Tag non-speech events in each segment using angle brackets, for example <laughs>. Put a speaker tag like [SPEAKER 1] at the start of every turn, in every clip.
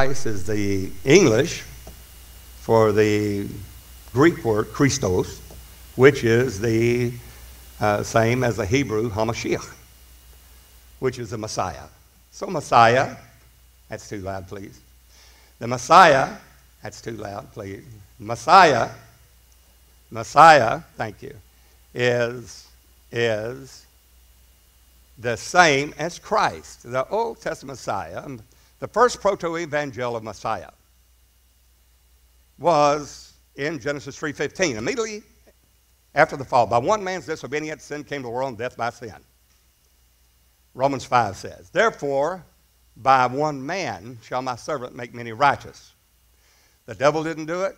[SPEAKER 1] Christ is the English for the Greek word Christos, which is the uh, same as the Hebrew Hamashiach, which is the Messiah. So, Messiah, that's too loud, please. The Messiah, that's too loud, please. Messiah, Messiah, thank you, is, is the same as Christ. The Old Testament Messiah, the first proto-evangel of Messiah, was in Genesis 3.15. Immediately after the fall, by one man's disobedience, sin came to the world and death by sin. Romans 5 says, Therefore, by one man shall my servant make many righteous. The devil didn't do it.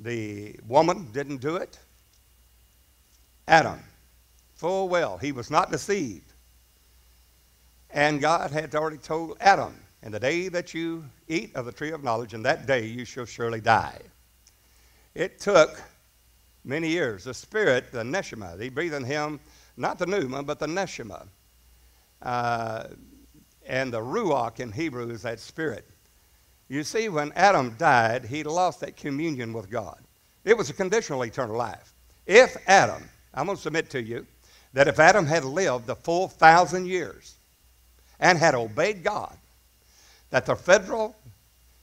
[SPEAKER 1] The woman didn't do it. Adam, full well, he was not deceived. And God had already told Adam, In the day that you eat of the tree of knowledge, in that day you shall surely die. It took many years. The Spirit, the Neshama, he breathed in him, not the Pneuma, but the Neshama. Uh, and the Ruach in Hebrew is that Spirit. You see, when Adam died, he lost that communion with God. It was a conditional eternal life. If Adam, I'm going to submit to you, that if Adam had lived the full thousand years and had obeyed God, that the federal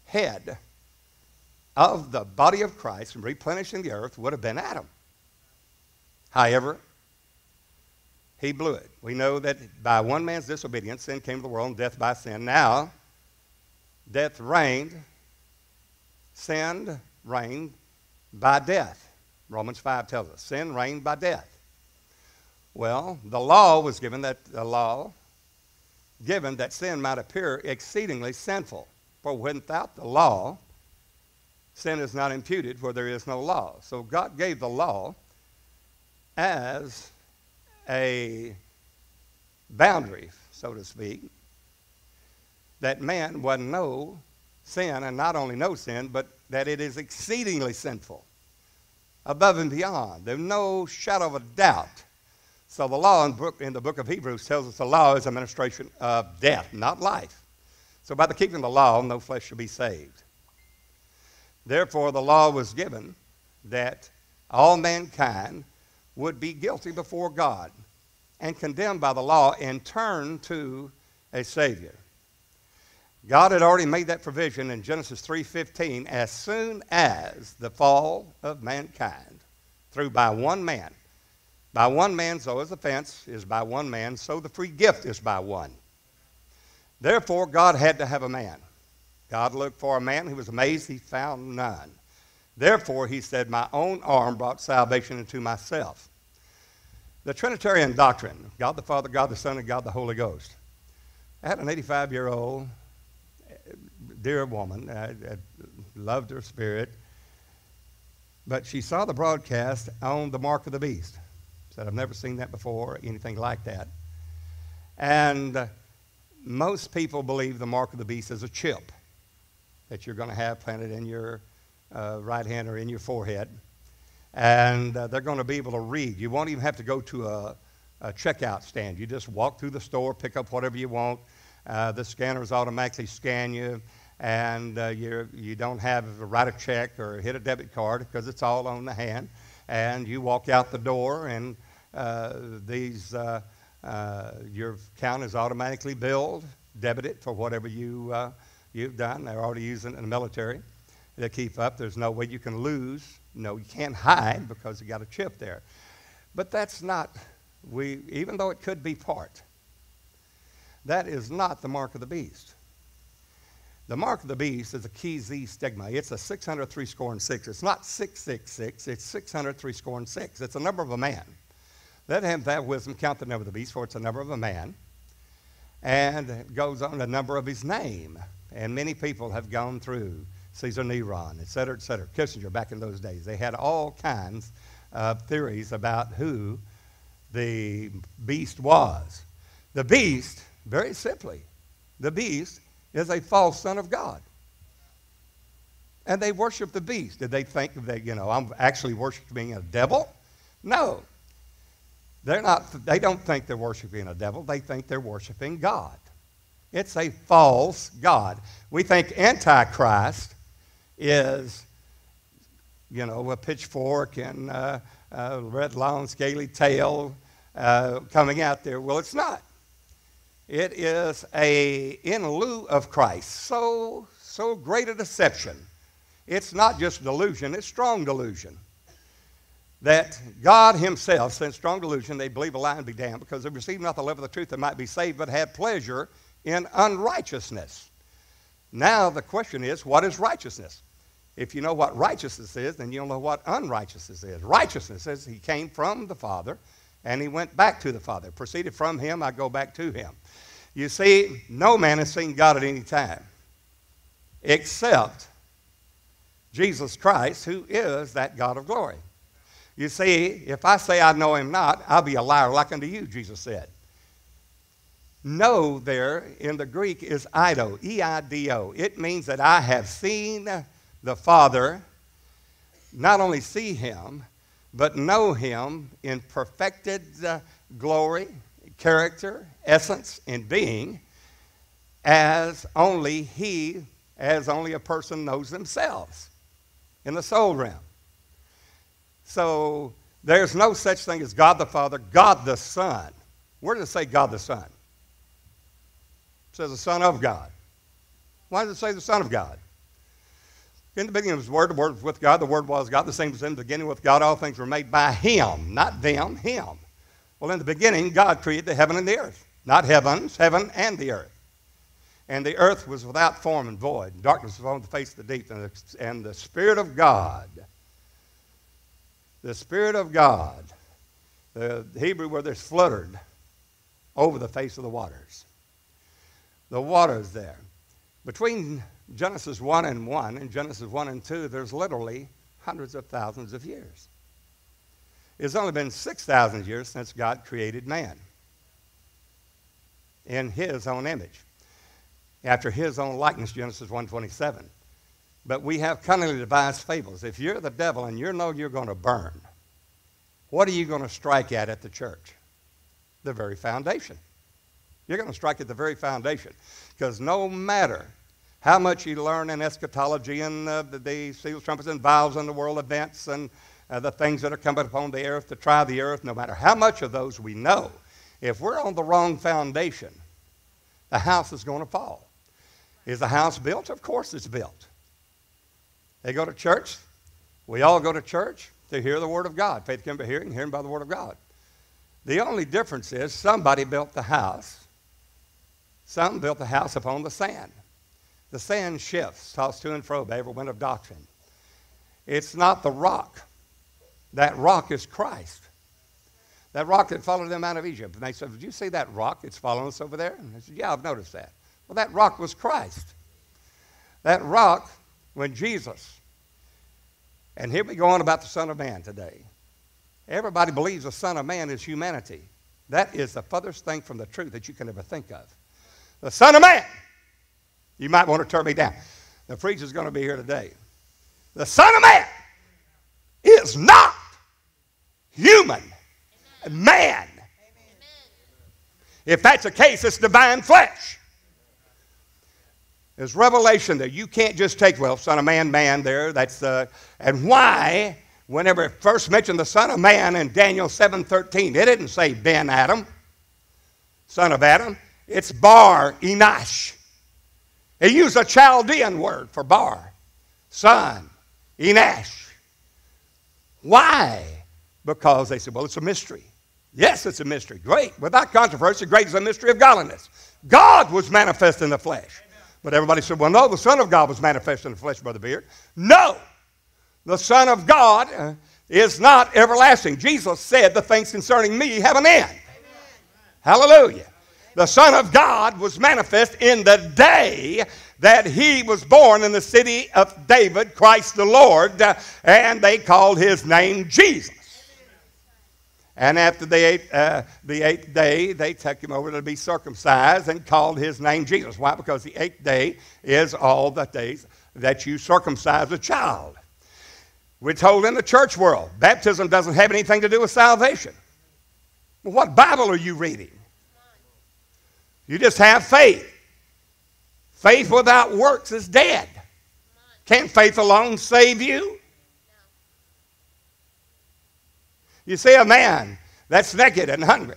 [SPEAKER 1] head of the body of Christ and replenishing the earth would have been Adam. However, he blew it. We know that by one man's disobedience, sin came to the world and death by sin. Now, death reigned, sin reigned by death. Romans 5 tells us sin reigned by death. Well, the law was given that the law given that sin might appear exceedingly sinful. For without the law, sin is not imputed where there is no law. So God gave the law as a boundary, so to speak, that man would know sin, and not only know sin, but that it is exceedingly sinful, above and beyond. There's no shadow of a doubt. So the law in, book, in the book of Hebrews tells us the law is administration of death, not life. So by the keeping of the law, no flesh shall be saved. Therefore, the law was given that all mankind would be guilty before God and condemned by the law and turn to a Savior. God had already made that provision in Genesis 3:15 as soon as the fall of mankind through by one man. By one man, so as the fence is by one man, so the free gift is by one. Therefore, God had to have a man. God looked for a man He was amazed he found none. Therefore, he said, My own arm brought salvation into myself. The Trinitarian doctrine God the Father, God the Son, and God the Holy Ghost. I had an 85 year old eh, dear woman, I, I loved her spirit, but she saw the broadcast on the mark of the beast. Said, I've never seen that before, anything like that. And uh, most people believe the mark of the beast is a chip that you're going to have planted in your uh, right hand or in your forehead. And uh, they're going to be able to read. You won't even have to go to a, a checkout stand. You just walk through the store, pick up whatever you want. Uh, the scanners automatically scan you, and uh, you you don't have to write a check or hit a debit card because it's all on the hand. And you walk out the door, and uh, these uh, uh, your account is automatically billed, debited for whatever you you've done. They're already using it in the military to keep up. There's no way you can lose. No, you can't hide because you got a chip there. But that's not, we, even though it could be part, that is not the mark of the beast. The mark of the beast is a chi xi stigma. It's a 603 score and six. It's not 666, it's 603 score and six. It's a number of a man. Let him that wisdom count the number of the beast, for it's a number of a man. And it goes on the number of his name. And many people have gone through Caesar Neron, et cetera, et cetera. Kissinger back in those days. They had all kinds of theories about who the beast was. The beast, very simply, the beast is a false son of God. And they worship the beast. Did they think that, you know, I'm actually worshiping a devil? No. They're not, they don't think they're worshiping a devil. They think they're worshiping God. It's a false God. We think Antichrist is, you know, a pitchfork and uh, red long, scaly tail uh, coming out there. Well, it's not. It is a in lieu of Christ. So, so great a deception. It's not just delusion, it's strong delusion. That God Himself sent strong delusion, they believe a lie and be damned, because they receive not the love of the truth that might be saved, but have pleasure in unrighteousness. Now the question is, what is righteousness? If you know what righteousness is, then you'll know what unrighteousness is. Righteousness is He came from the Father and He went back to the Father. Proceeded from Him, I go back to Him. You see, no man has seen God at any time except Jesus Christ, who is that God of glory. You see, if I say I know him not, I'll be a liar like unto you, Jesus said. Know there in the Greek is Ido, E I D O. It means that I have seen the Father, not only see him, but know him in perfected uh, glory, character, essence, and being, as only he, as only a person knows themselves in the soul realm. So there's no such thing as God the Father, God the Son. Where does it say God the Son? It says the Son of God. Why does it say the Son of God? In the beginning was the Word, the Word was with God, the Word was God, the same was in the beginning with God, all things were made by Him, not them, Him. Well, in the beginning, God created the heaven and the earth. Not heavens, heaven and the earth. And the earth was without form and void. and Darkness was on the face of the deep. And the, and the Spirit of God, the Spirit of God, the Hebrew word there's fluttered over the face of the waters. The waters there. Between Genesis 1 and 1 and Genesis 1 and 2, there's literally hundreds of thousands of years. It's only been 6,000 years since God created man in his own image, after his own likeness, Genesis 1.27. But we have cunningly devised fables. If you're the devil and you know you're going to burn, what are you going to strike at at the church? The very foundation. You're going to strike at the very foundation. Because no matter how much you learn in eschatology and uh, the, the seals, trumpets, and vials and the world events and uh, the things that are coming upon the earth to try the earth, no matter how much of those we know, if we're on the wrong foundation, the house is going to fall. Is the house built? Of course it's built. They go to church. We all go to church to hear the Word of God. Faith can by hearing, hearing by the Word of God. The only difference is somebody built the house. Some built the house upon the sand. The sand shifts, tossed to and fro by every wind of doctrine. It's not the rock. That rock is Christ. That rock that followed them out of Egypt. And they said, Did you see that rock? It's following us over there? And they said, Yeah, I've noticed that. Well, that rock was Christ. That rock, when Jesus, and here we go on about the Son of Man today. Everybody believes the Son of Man is humanity. That is the furthest thing from the truth that you can ever think of. The Son of Man. You might want to turn me down. The preacher's going to be here today. The Son of Man is not human man. If that's the case, it's divine flesh. There's revelation there. You can't just take, well, Son of Man, man there. That's the, and why, whenever it first mentioned the Son of Man in Daniel 7.13, it didn't say Ben Adam, son of Adam. It's Bar Enash. He used a Chaldean word for Bar, son, Enash. Why? Because they said, well, it's a mystery. Yes, it's a mystery. Great. Without controversy, great is the mystery of godliness. God was manifest in the flesh. But everybody said, well, no, the Son of God was manifest in the flesh, Brother Beard. No. The Son of God uh, is not everlasting. Jesus said, the things concerning me have an end. Amen. Hallelujah. The Son of God was manifest in the day that he was born in the city of David, Christ the Lord, uh, and they called his name Jesus. And after the eighth, uh, the eighth day, they took him over to be circumcised and called his name Jesus. Why? Because the eighth day is all the days that you circumcise a child. We're told in the church world, baptism doesn't have anything to do with salvation. What Bible are you reading? You just have faith. Faith without works is dead. Can't faith alone save you? You see a man that's naked and hungry,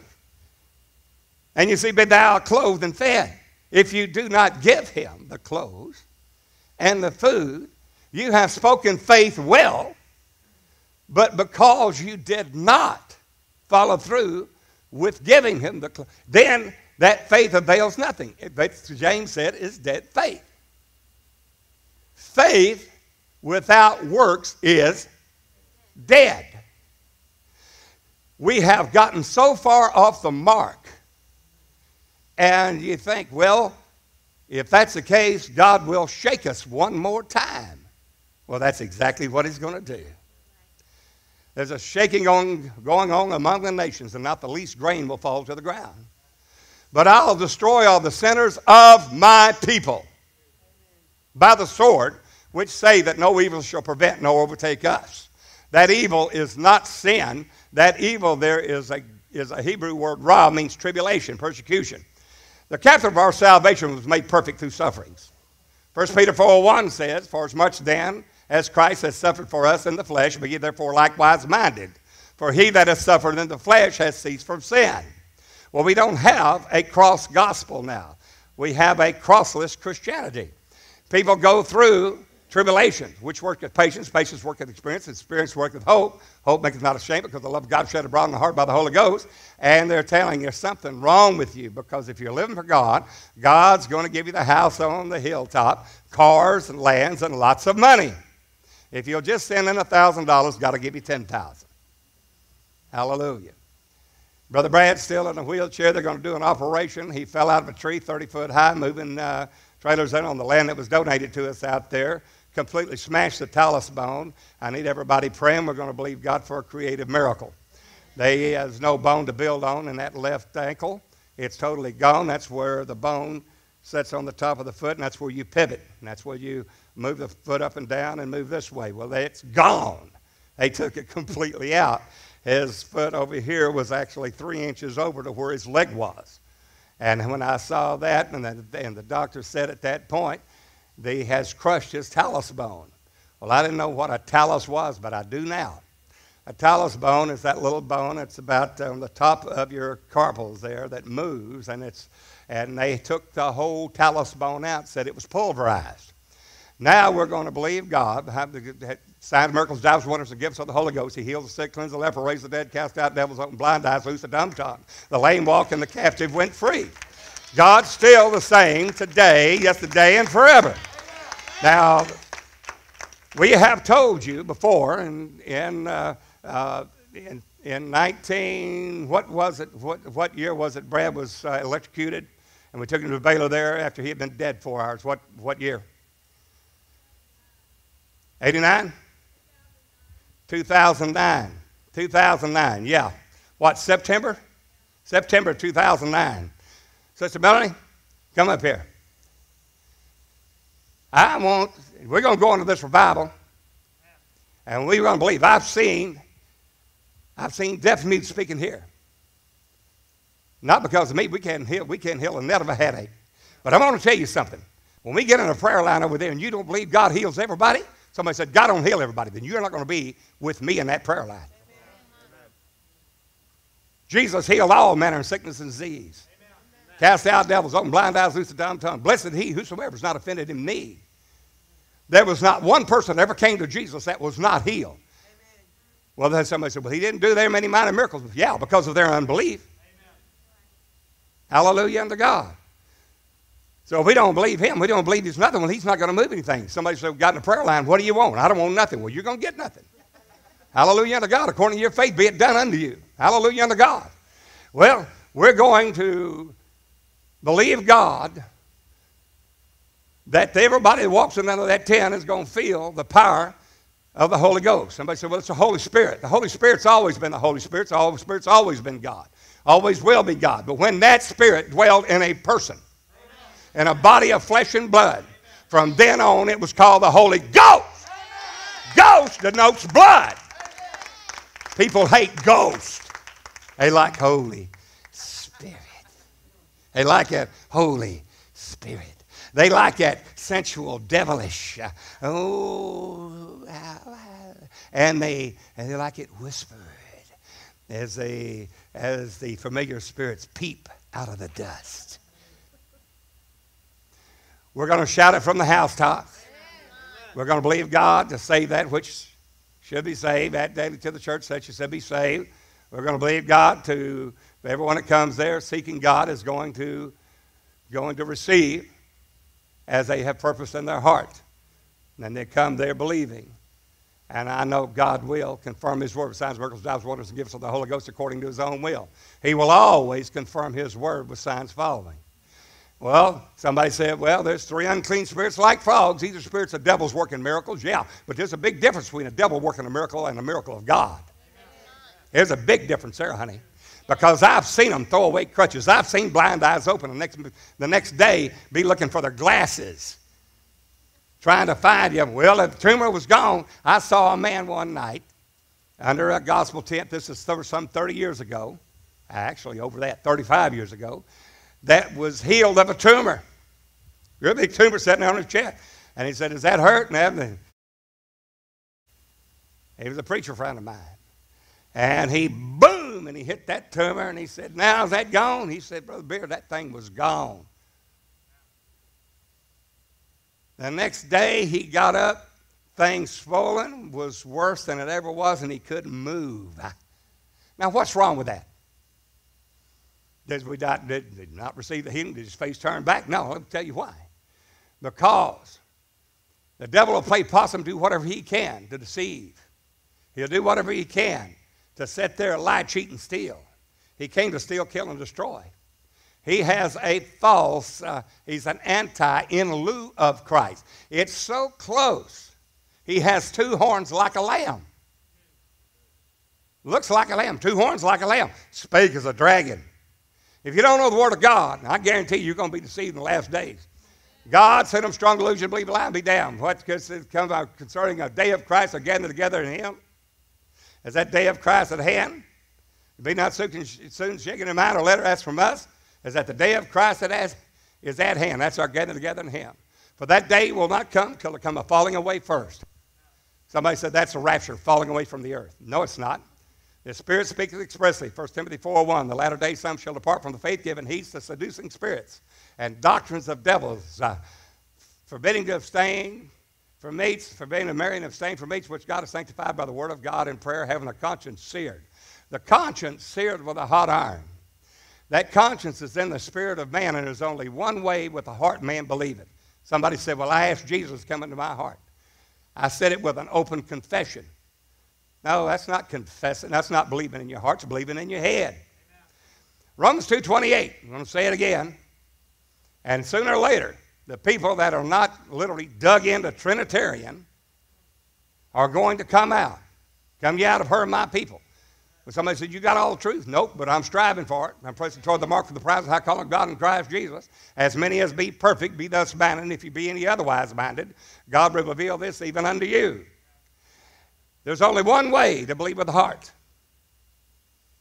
[SPEAKER 1] and you see, Be thou clothed and fed. If you do not give him the clothes and the food, you have spoken faith well, but because you did not follow through with giving him the clothes, then that faith avails nothing. James said is dead faith. Faith without works is dead. We have gotten so far off the mark, and you think, well, if that's the case, God will shake us one more time. Well, that's exactly what He's going to do. There's a shaking on, going on among the nations, and not the least grain will fall to the ground. But I'll destroy all the sinners of my people by the sword, which say that no evil shall prevent nor overtake us. That evil is not sin. That evil there is a, is a Hebrew word, ra, means tribulation, persecution. The captain of our salvation was made perfect through sufferings. 1 Peter 4.1 says, For as much then as Christ has suffered for us in the flesh, be ye therefore likewise minded. For he that has suffered in the flesh has ceased from sin. Well, we don't have a cross gospel now. We have a crossless Christianity. People go through tribulation, which work with patience, patience work with experience, experience work with hope. Hope maketh not ashamed because the love of God shed abroad in the heart by the Holy Ghost. And they're telling you something wrong with you because if you're living for God, God's going to give you the house on the hilltop, cars and lands and lots of money. If you'll just send in $1,000, got to give you 10000 Hallelujah. Brother Brad's still in a wheelchair. They're going to do an operation. He fell out of a tree 30 foot high, moving uh, trailers in on the land that was donated to us out there. Completely smashed the talus bone. I need everybody praying. We're going to believe God for a creative miracle. They has no bone to build on in that left ankle. It's totally gone. That's where the bone sits on the top of the foot, and that's where you pivot. And that's where you move the foot up and down and move this way. Well, it's gone. They took it completely out. His foot over here was actually three inches over to where his leg was. And when I saw that, and the, and the doctor said at that point, he has crushed his talus bone. Well, I didn't know what a talus was, but I do now. A talus bone is that little bone that's about uh, on the top of your carpals there that moves, and it's and they took the whole talus bone out, said it was pulverized. Now we're going to believe God, signs, miracles, doubts, wonders, and gifts of the Holy Ghost. He heals the sick, cleanses the leper, raises the dead, cast out devils, open blind eyes, loose the dumb tongue. The lame walk and the captive went free. God's still the same today, yesterday, and forever. Now, we have told you before in, in, uh, uh, in, in 19, what was it, what, what year was it Brad was uh, electrocuted? And we took him to Baylor there after he had been dead four hours. What, what year? 89? 2009. 2009, yeah. What, September? September 2009. Sister Melanie, come up here. I want, we're going to go into this revival, and we're going to believe. I've seen, I've seen deaf mute speaking here. Not because of me, we can't heal, we can't heal a net of a headache. But I want to tell you something. When we get in a prayer line over there and you don't believe God heals everybody, Somebody said, God don't heal everybody. Then you're not going to be with me in that prayer line. Amen. Jesus healed all manner of sickness and disease. Amen. Cast out devils, open blind eyes, loose the dumb tongue. Blessed he whosoever is not offended in me. There was not one person that ever came to Jesus that was not healed. Amen. Well, then somebody said, well, he didn't do there many minor miracles. Yeah, because of their unbelief. Hallelujah unto God. So if we don't believe him, we don't believe he's nothing, well, he's not going to move anything. Somebody said, got in a prayer line, what do you want? I don't want nothing. Well, you're going to get nothing. Hallelujah unto God. According to your faith, be it done unto you. Hallelujah unto God. Well, we're going to believe God that everybody that walks in under that tent is going to feel the power of the Holy Ghost. Somebody said, well, it's the Holy Spirit. The Holy Spirit's always been the Holy Spirit. The Holy Spirit's always been God. Always will be God. But when that Spirit dwelled in a person, in a body of flesh and blood. From then on, it was called the Holy Ghost. Ghost denotes blood. People hate ghost. They like Holy Spirit. They like that Holy Spirit. They like that sensual, devilish. Oh, and they and they like it whispered as they as the familiar spirits peep out of the dust. We're going to shout it from the housetops. We're going to believe God to save that which should be saved. Add daily to the church that you should be saved. We're going to believe God to everyone that comes there seeking God is going to going to receive as they have purpose in their heart. And they come there believing. And I know God will confirm His word with signs, miracles, doubts, wonders, and gifts of the Holy Ghost according to His own will. He will always confirm His word with signs following. Well, somebody said, well, there's three unclean spirits like frogs. These are spirits of devils working miracles. Yeah, but there's a big difference between a devil working a miracle and a miracle of God. There's a big difference there, honey. Because I've seen them throw away crutches. I've seen blind eyes open the next, the next day be looking for their glasses, trying to find you. Well, if the tumor was gone. I saw a man one night under a gospel tent. This is some 30 years ago. Actually, over that, 35 years ago that was healed of a tumor. Real big tumor sitting on his chest. And he said, Is that hurt? And he was a preacher friend of mine. And he, boom, and he hit that tumor and he said, Now is that gone? He said, Brother Beard, that thing was gone. The next day he got up, things swollen, was worse than it ever was, and he couldn't move. Now, what's wrong with that? Did, we not, did, did not receive the healing? Did his face turn back? No, me tell you why. Because the devil will play possum, do whatever he can to deceive. He'll do whatever he can to sit there, lie, cheat, and steal. He came to steal, kill, and destroy. He has a false, uh, he's an anti in lieu of Christ. It's so close. He has two horns like a lamb. Looks like a lamb, two horns like a lamb. Spake as a dragon. If you don't know the Word of God, I guarantee you, you're going to be deceived in the last days. God sent them strong delusion, believe a lie, and be damned. What comes out concerning a day of Christ are gathered together in Him? Is that day of Christ at hand? Be not soon, shaking in mind or letter ask from us. Is that the day of Christ that Is at hand? That's our gathering together in Him. For that day will not come till it come a falling away first. Somebody said that's a rapture, falling away from the earth. No, it's not. The Spirit speaks expressly, 1 Timothy 4.1, the latter day some shall depart from the faith, giving heed to seducing spirits and doctrines of devils, uh, forbidding to abstain from meats, forbidding to marry and abstain from meats which God has sanctified by the word of God and prayer, having a conscience seared. The conscience seared with a hot iron. That conscience is in the spirit of man, and there's only one way with the heart man believe it. Somebody said, Well, I asked Jesus to come into my heart. I said it with an open confession. No, that's not confessing. That's not believing in your heart. It's believing in your head. Amen. Romans 2.28. I'm going to say it again. And sooner or later, the people that are not literally dug into Trinitarian are going to come out. Come ye out of her, my people. When somebody said, You got all the truth. Nope, but I'm striving for it. I'm pressing toward the mark for the prize of high calling God in Christ Jesus. As many as be perfect, be thus bound, and if you be any otherwise minded, God will reveal this even unto you. There's only one way to believe with the heart.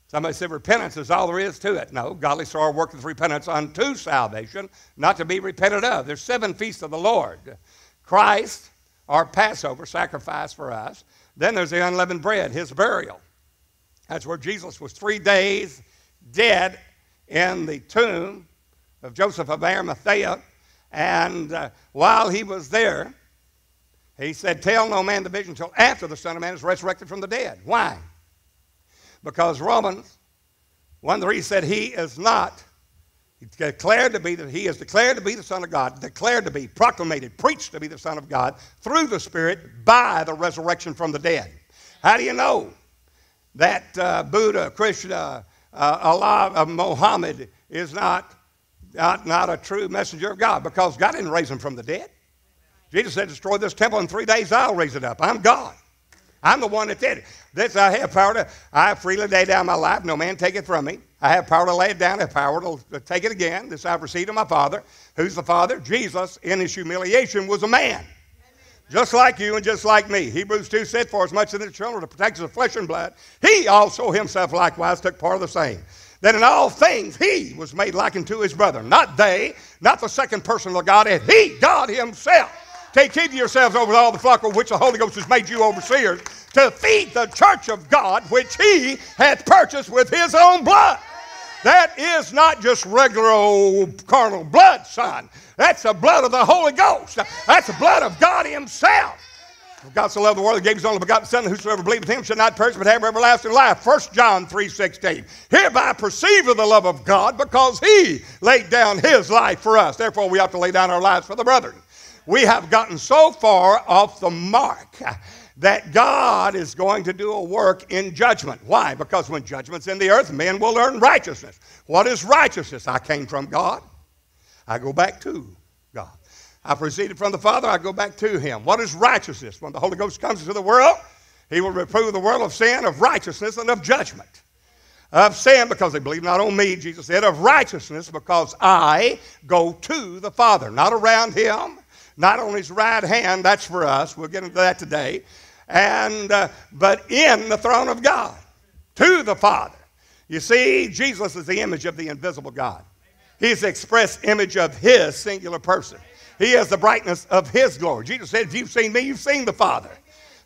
[SPEAKER 1] Somebody said repentance is all there is to it. No, godly sorrow worketh repentance unto salvation, not to be repented of. There's seven feasts of the Lord. Christ, our Passover sacrifice for us. Then there's the unleavened bread, his burial. That's where Jesus was three days dead in the tomb of Joseph of Arimathea. And uh, while he was there, he said, Tell no man the vision until after the Son of Man is resurrected from the dead. Why? Because Romans 1 3 said, He is not. Declared to be the, he is declared to be the Son of God, declared to be, proclamated, preached to be the Son of God through the Spirit by the resurrection from the dead. How do you know that uh, Buddha, Krishna, uh, Allah, uh, Muhammad is not, not, not a true messenger of God? Because God didn't raise him from the dead. Jesus said, Destroy this temple in three days, I'll raise it up. I'm God. I'm the one that did it. This I have power to, I freely lay down my life. No man take it from me. I have power to lay it down. I have power to take it again. This I've received of my Father. Who's the Father? Jesus, in his humiliation, was a man. Just like you and just like me. Hebrews 2 said, For as much as the children to protect of flesh and blood, he also himself likewise took part of the same that in all things he was made like unto his brother. Not they, not the second person of the Godhead, he, God himself. Take heed to yourselves over all the flock of which the Holy Ghost has made you overseers to feed the church of God, which he hath purchased with his own blood. That is not just regular old carnal blood, son. That's the blood of the Holy Ghost. That's the blood of God Himself. God so loved the world, He gave His only begotten Son, whosoever believeth Him shall not perish but have everlasting life. 1 John 3.16. Hereby perceive the love of God because He laid down His life for us. Therefore, we have to lay down our lives for the brethren. We have gotten so far off the mark that God is going to do a work in judgment. Why? Because when judgment's in the earth, men will learn righteousness. What is righteousness? I came from God. I go back to God. I proceeded from the Father. I go back to Him. What is righteousness? When the Holy Ghost comes into the world, He will reprove the world of sin, of righteousness, and of judgment. Of sin, because they believe not on me, Jesus said, of righteousness, because I go to the Father, not around Him, not on His right hand. That's for us. We'll get into that today and uh, but in the throne of God to the Father. You see, Jesus is the image of the invisible God. He's the express image of His singular person. He is the brightness of His glory. Jesus said, If you've seen me, you've seen the Father.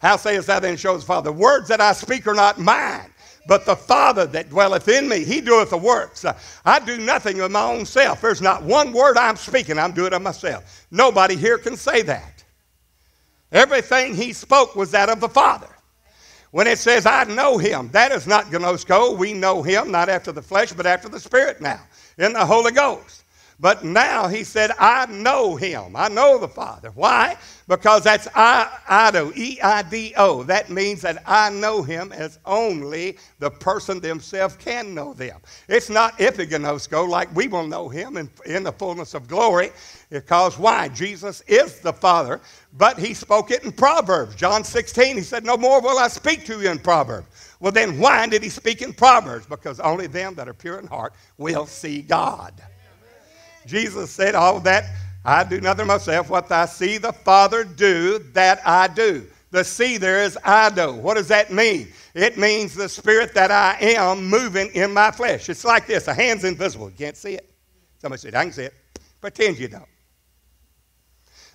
[SPEAKER 1] How sayest thou then, shows the Father? The words that I speak are not mine, but the Father that dwelleth in me. He doeth the works. I do nothing of my own self. There's not one word I'm speaking, I'm doing of myself. Nobody here can say that. Everything he spoke was that of the Father. When it says, I know him, that is not gnosko. We know him, not after the flesh, but after the Spirit now, in the Holy Ghost. But now he said, I know him. I know the Father. Why? Because that's I, Ido, E-I-D-O. That means that I know him as only the person themselves can know them. It's not epigenosko like we will know him in, in the fullness of glory. Because why? Jesus is the Father, but he spoke it in Proverbs. John 16, he said, No more will I speak to you in Proverbs. Well, then why did he speak in Proverbs? Because only them that are pure in heart will see God. Jesus said, All that I do nothing myself. What I see the Father do, that I do. The see there is I do. What does that mean? It means the spirit that I am moving in my flesh. It's like this a hand's invisible. You can't see it. Somebody said, I can see it. Pretend you don't.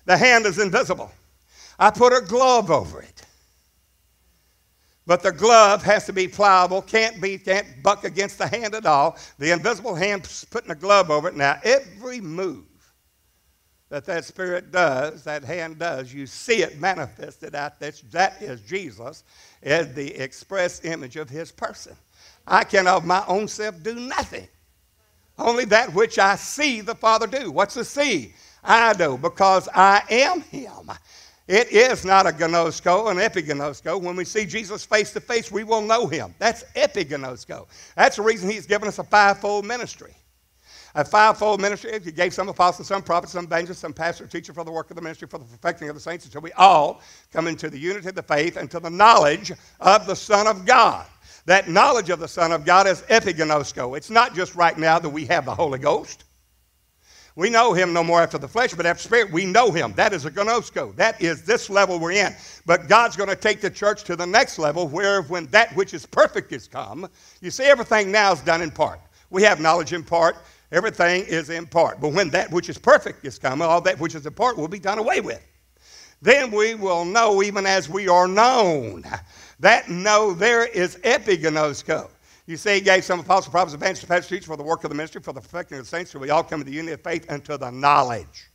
[SPEAKER 1] The hand is invisible. I put a glove over it. But the glove has to be pliable, can't be, can't buck against the hand at all. The invisible hand putting a glove over it. Now, every move that that spirit does, that hand does, you see it manifested out there. That is Jesus, as the express image of his person. I can of my own self do nothing. Only that which I see the Father do. What's the see? I do, because I am him. It is not a gnosko, an epignosko. When we see Jesus face to face, we will know him. That's epignosko. That's the reason he's given us a fivefold ministry. A fivefold ministry, he gave some apostles, some prophets, some evangelists, some pastor, teacher for the work of the ministry, for the perfecting of the saints, until we all come into the unity of the faith and to the knowledge of the Son of God. That knowledge of the Son of God is epignosko. It's not just right now that we have the Holy Ghost. We know him no more after the flesh, but after spirit, we know him. That is a gnosko. That is this level we're in. But God's going to take the church to the next level where when that which is perfect is come, you see, everything now is done in part. We have knowledge in part. Everything is in part. But when that which is perfect is come, all that which is in part will be done away with. Then we will know even as we are known. That know there is epignosko. You say he gave some apostles, prophets, evangelists, pastors, teachers for the work of the ministry, for the perfecting of the saints, so we all come to the unity of faith and to the knowledge.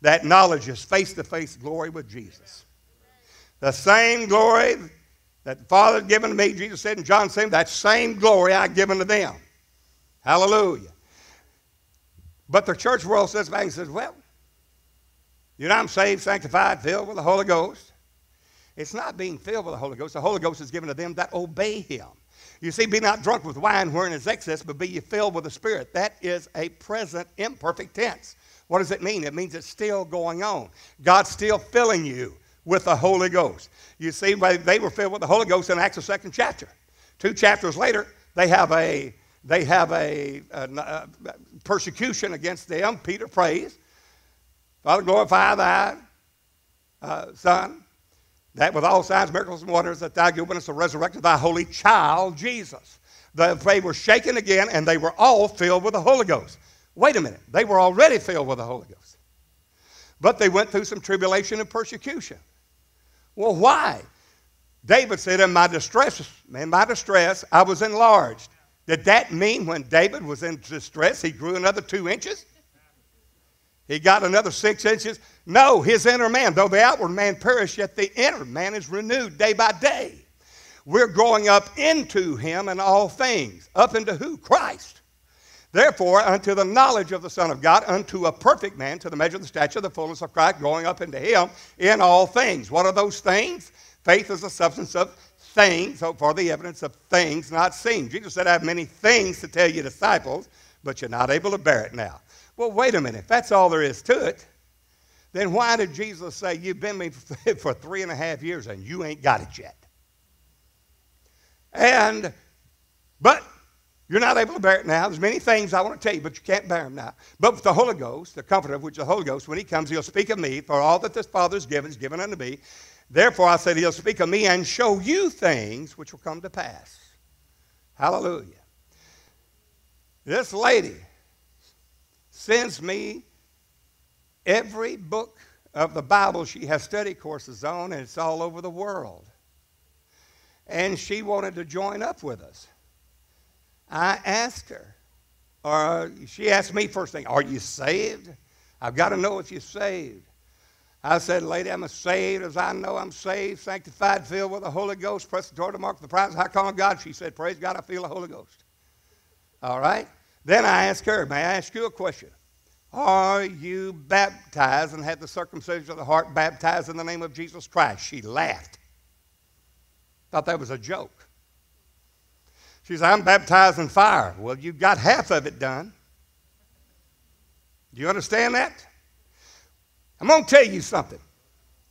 [SPEAKER 1] That knowledge is face to face glory with Jesus. The same glory that the Father had given to me, Jesus said in John 7, that same glory I've given to them. Hallelujah. But the church world says back and says, well, you know, I'm saved, sanctified, filled with the Holy Ghost. It's not being filled with the Holy Ghost. The Holy Ghost is given to them that obey Him. You see, be not drunk with wine wherein is excess, but be ye filled with the Spirit. That is a present imperfect tense. What does it mean? It means it's still going on. God's still filling you with the Holy Ghost. You see, they were filled with the Holy Ghost in Acts, the second chapter. Two chapters later, they have a they have a, a, a persecution against them. Peter prays, Father, glorify thy uh, Son, that with all signs, miracles, and wonders, that thou givest us the resurrection of thy holy child, Jesus. the, they were shaken again, and they were all filled with the Holy Ghost. Wait a minute. They were already filled with the Holy Ghost. But they went through some tribulation and persecution. Well, why? David said, In my distress, in my distress, I was enlarged. Did that mean when David was in distress, he grew another two inches? He got another six inches? No, his inner man, though the outward man perish, yet the inner man is renewed day by day. We're growing up into him in all things. Up into who? Christ. Therefore, unto the knowledge of the Son of God, unto a perfect man, to the measure of the stature of the fullness of Christ, growing up into him in all things. What are those things? Faith is the substance of things, so for the evidence of things not seen. Jesus said, I have many things to tell you, disciples, but you're not able to bear it now. Well, wait a minute. If that's all there is to it, then why did Jesus say, You've been me <laughs> for three and a half years and you ain't got it yet? And, but you're not able to bear it now. There's many things I want to tell you, but you can't bear them now. But with the Holy Ghost, the Comforter, of which is the Holy Ghost, when He comes, He'll speak of me, for all that this Father has given is given unto me. Therefore, I said, He'll speak of me and show you things which will come to pass. Hallelujah. This lady sends me every book of the Bible she has study courses on, and it's all over the world. And she wanted to join up with us. I asked her, or she asked me first thing, Are you saved? I've got to know if you're saved. I said, Lady, I'm as saved as I know I'm saved, sanctified, filled with the Holy Ghost, pressed toward the mark of the prize, high calling God. She said, Praise God, I feel the Holy Ghost. All right? Then I asked her, May I ask you a question? Are you baptized and had the circumcision of the heart baptized in the name of Jesus Christ? She laughed. Thought that was a joke. She said, I'm baptized in fire. Well, you got half of it done. Do you understand that? I'm going to tell you something.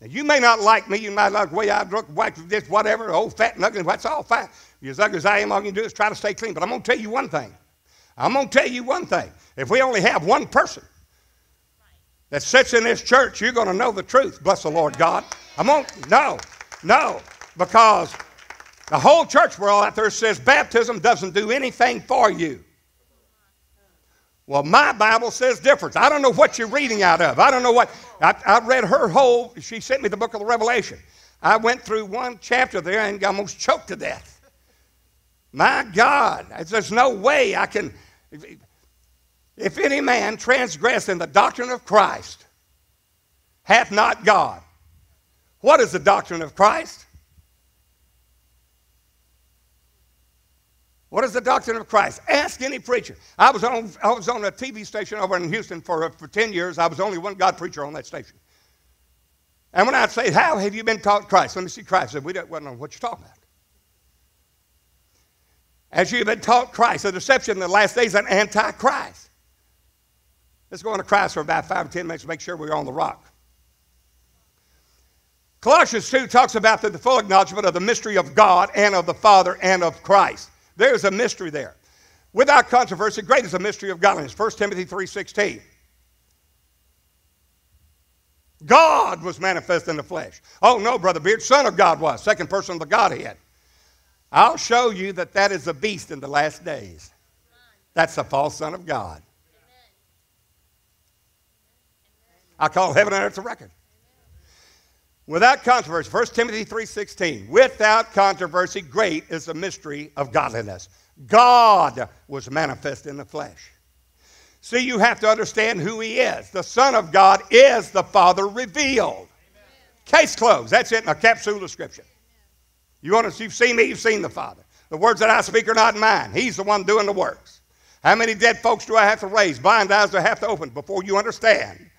[SPEAKER 1] Now, you may not like me. You might like the way I look, this, whatever, old fat and ugly. That's all fine. You're as ugly as I am, all you can do is try to stay clean. But I'm going to tell you one thing. I'm going to tell you one thing. If we only have one person that sits in this church, you're going to know the truth. Bless the Lord God. I'm on. No, no, because the whole church world out there says baptism doesn't do anything for you. Well, my Bible says different. I don't know what you're reading out of. I don't know what. I, I read her whole, she sent me the book of the Revelation. I went through one chapter there and almost choked to death. My God, there's no way I can. If, any man transgress in the doctrine of Christ, hath not God. What is the doctrine of Christ? What is the doctrine of Christ? Ask any preacher. I was on, I was on a TV station over in Houston for, uh, for 10 years. I was only one God preacher on that station. And when I'd say, How have you been taught Christ? Let me see Christ. I said, We don't, know what you're talking about. As you've been taught Christ, the deception in the last days is an antichrist. Let's go on to Christ for about five or ten minutes to make sure we're on the rock. Colossians 2 talks about the, full acknowledgement of the mystery of God and of the Father and of Christ. There's a mystery there. Without controversy, great is the mystery of godliness. 1 Timothy 3.16. God was manifest in the flesh. Oh, no, Brother Beard, Son of God was, second person of the Godhead. I'll show you that that is a beast in the last days. That's a false Son of God. I call heaven and earth a record. Without controversy, 1 Timothy 3:16. Without controversy, great is the mystery of godliness. God was manifest in the flesh. See, you have to understand who he is. The Son of God is the Father revealed. Amen. Case closed. That's it in a capsule description. You want to, you've seen me, you've seen the Father. The words that I speak are not mine. He's the one doing the works. How many dead folks do I have to raise? Blind eyes do I have to open before you understand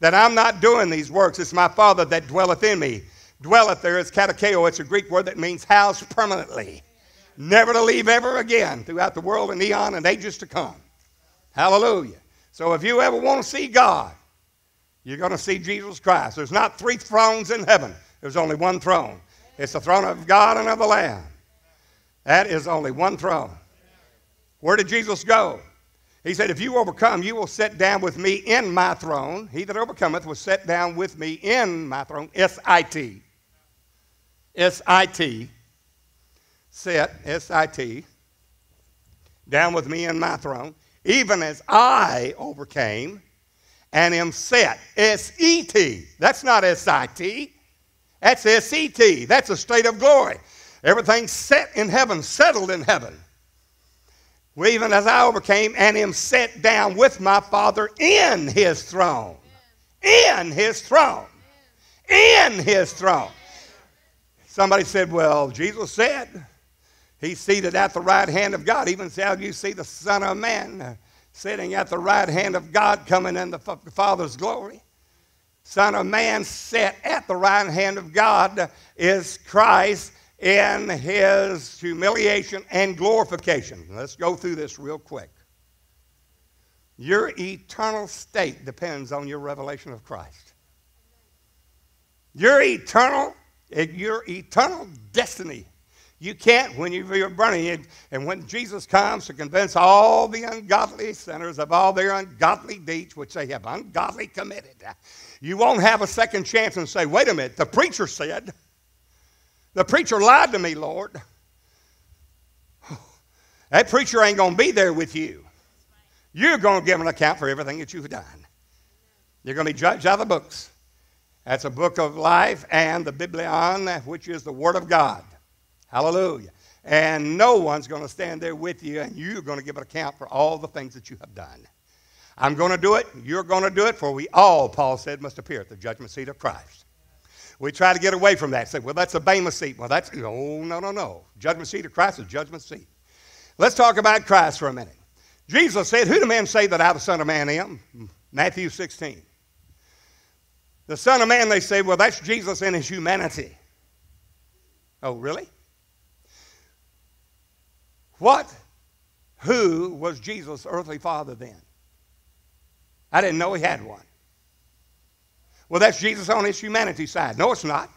[SPEAKER 1] that I'm not doing these works. It's my Father that dwelleth in me. Dwelleth there is katoikeo. It's a Greek word that means house permanently. Never to leave ever again throughout the world and eon and ages to come. Hallelujah. So if you ever want to see God, you're going to see Jesus Christ. There's not three thrones in heaven. There's only one throne. It's the throne of God and of the Lamb. That is only one throne. Where did Jesus go? He said, If you overcome, you will sit down with me in my throne. He that overcometh will sit down with me in my throne. S I T. S I T. Sit, S I T. down with me in my throne, even as I overcame and am set. S E T. That's not S I T. That's S E T. That's a state of glory. Everything's set in heaven, settled in heaven. Well, Even as I overcame and am set down with my Father in his throne. In his throne. In his throne. Somebody said, Well, Jesus said he's seated at the right hand of God. Even how you see the Son of Man sitting at the right hand of God, coming in the Father's glory. Son of Man set at the right hand of God is Christ in his humiliation and glorification. Let's go through this real quick. Your eternal state depends on your revelation of Christ. Your eternal, eh, your eternal destiny you can't when you're burning. And when Jesus comes to convince all the ungodly sinners of all their ungodly deeds, which they have ungodly committed, you won't have a second chance and say, wait a minute, the preacher said, the preacher lied to me, Lord. <sighs> That preacher ain't going to be there with you. You're going to give an account for everything that you've done. You're going to be judged out of the books. That's a book of life and the Biblion, which is the Word of God. Hallelujah. And no one's going to stand there with you, and you're going to give an account for all the things that you have done. I'm going to do it. You're going to do it, for we all, Paul said, must appear at the judgment seat of Christ. We try to get away from that. Say, well, that's a Bema seat. Well, that's, oh, no, no, no. Judgment seat of Christ is judgment seat. Let's talk about Christ for a minute. Jesus said, Who do men say that I, the Son of Man, am? Matthew 16. The Son of Man, they say, well, that's Jesus in his humanity. Oh, really? What, who was Jesus' earthly father then? I didn't know he had one. Well, that's Jesus on his humanity side. No, it's not.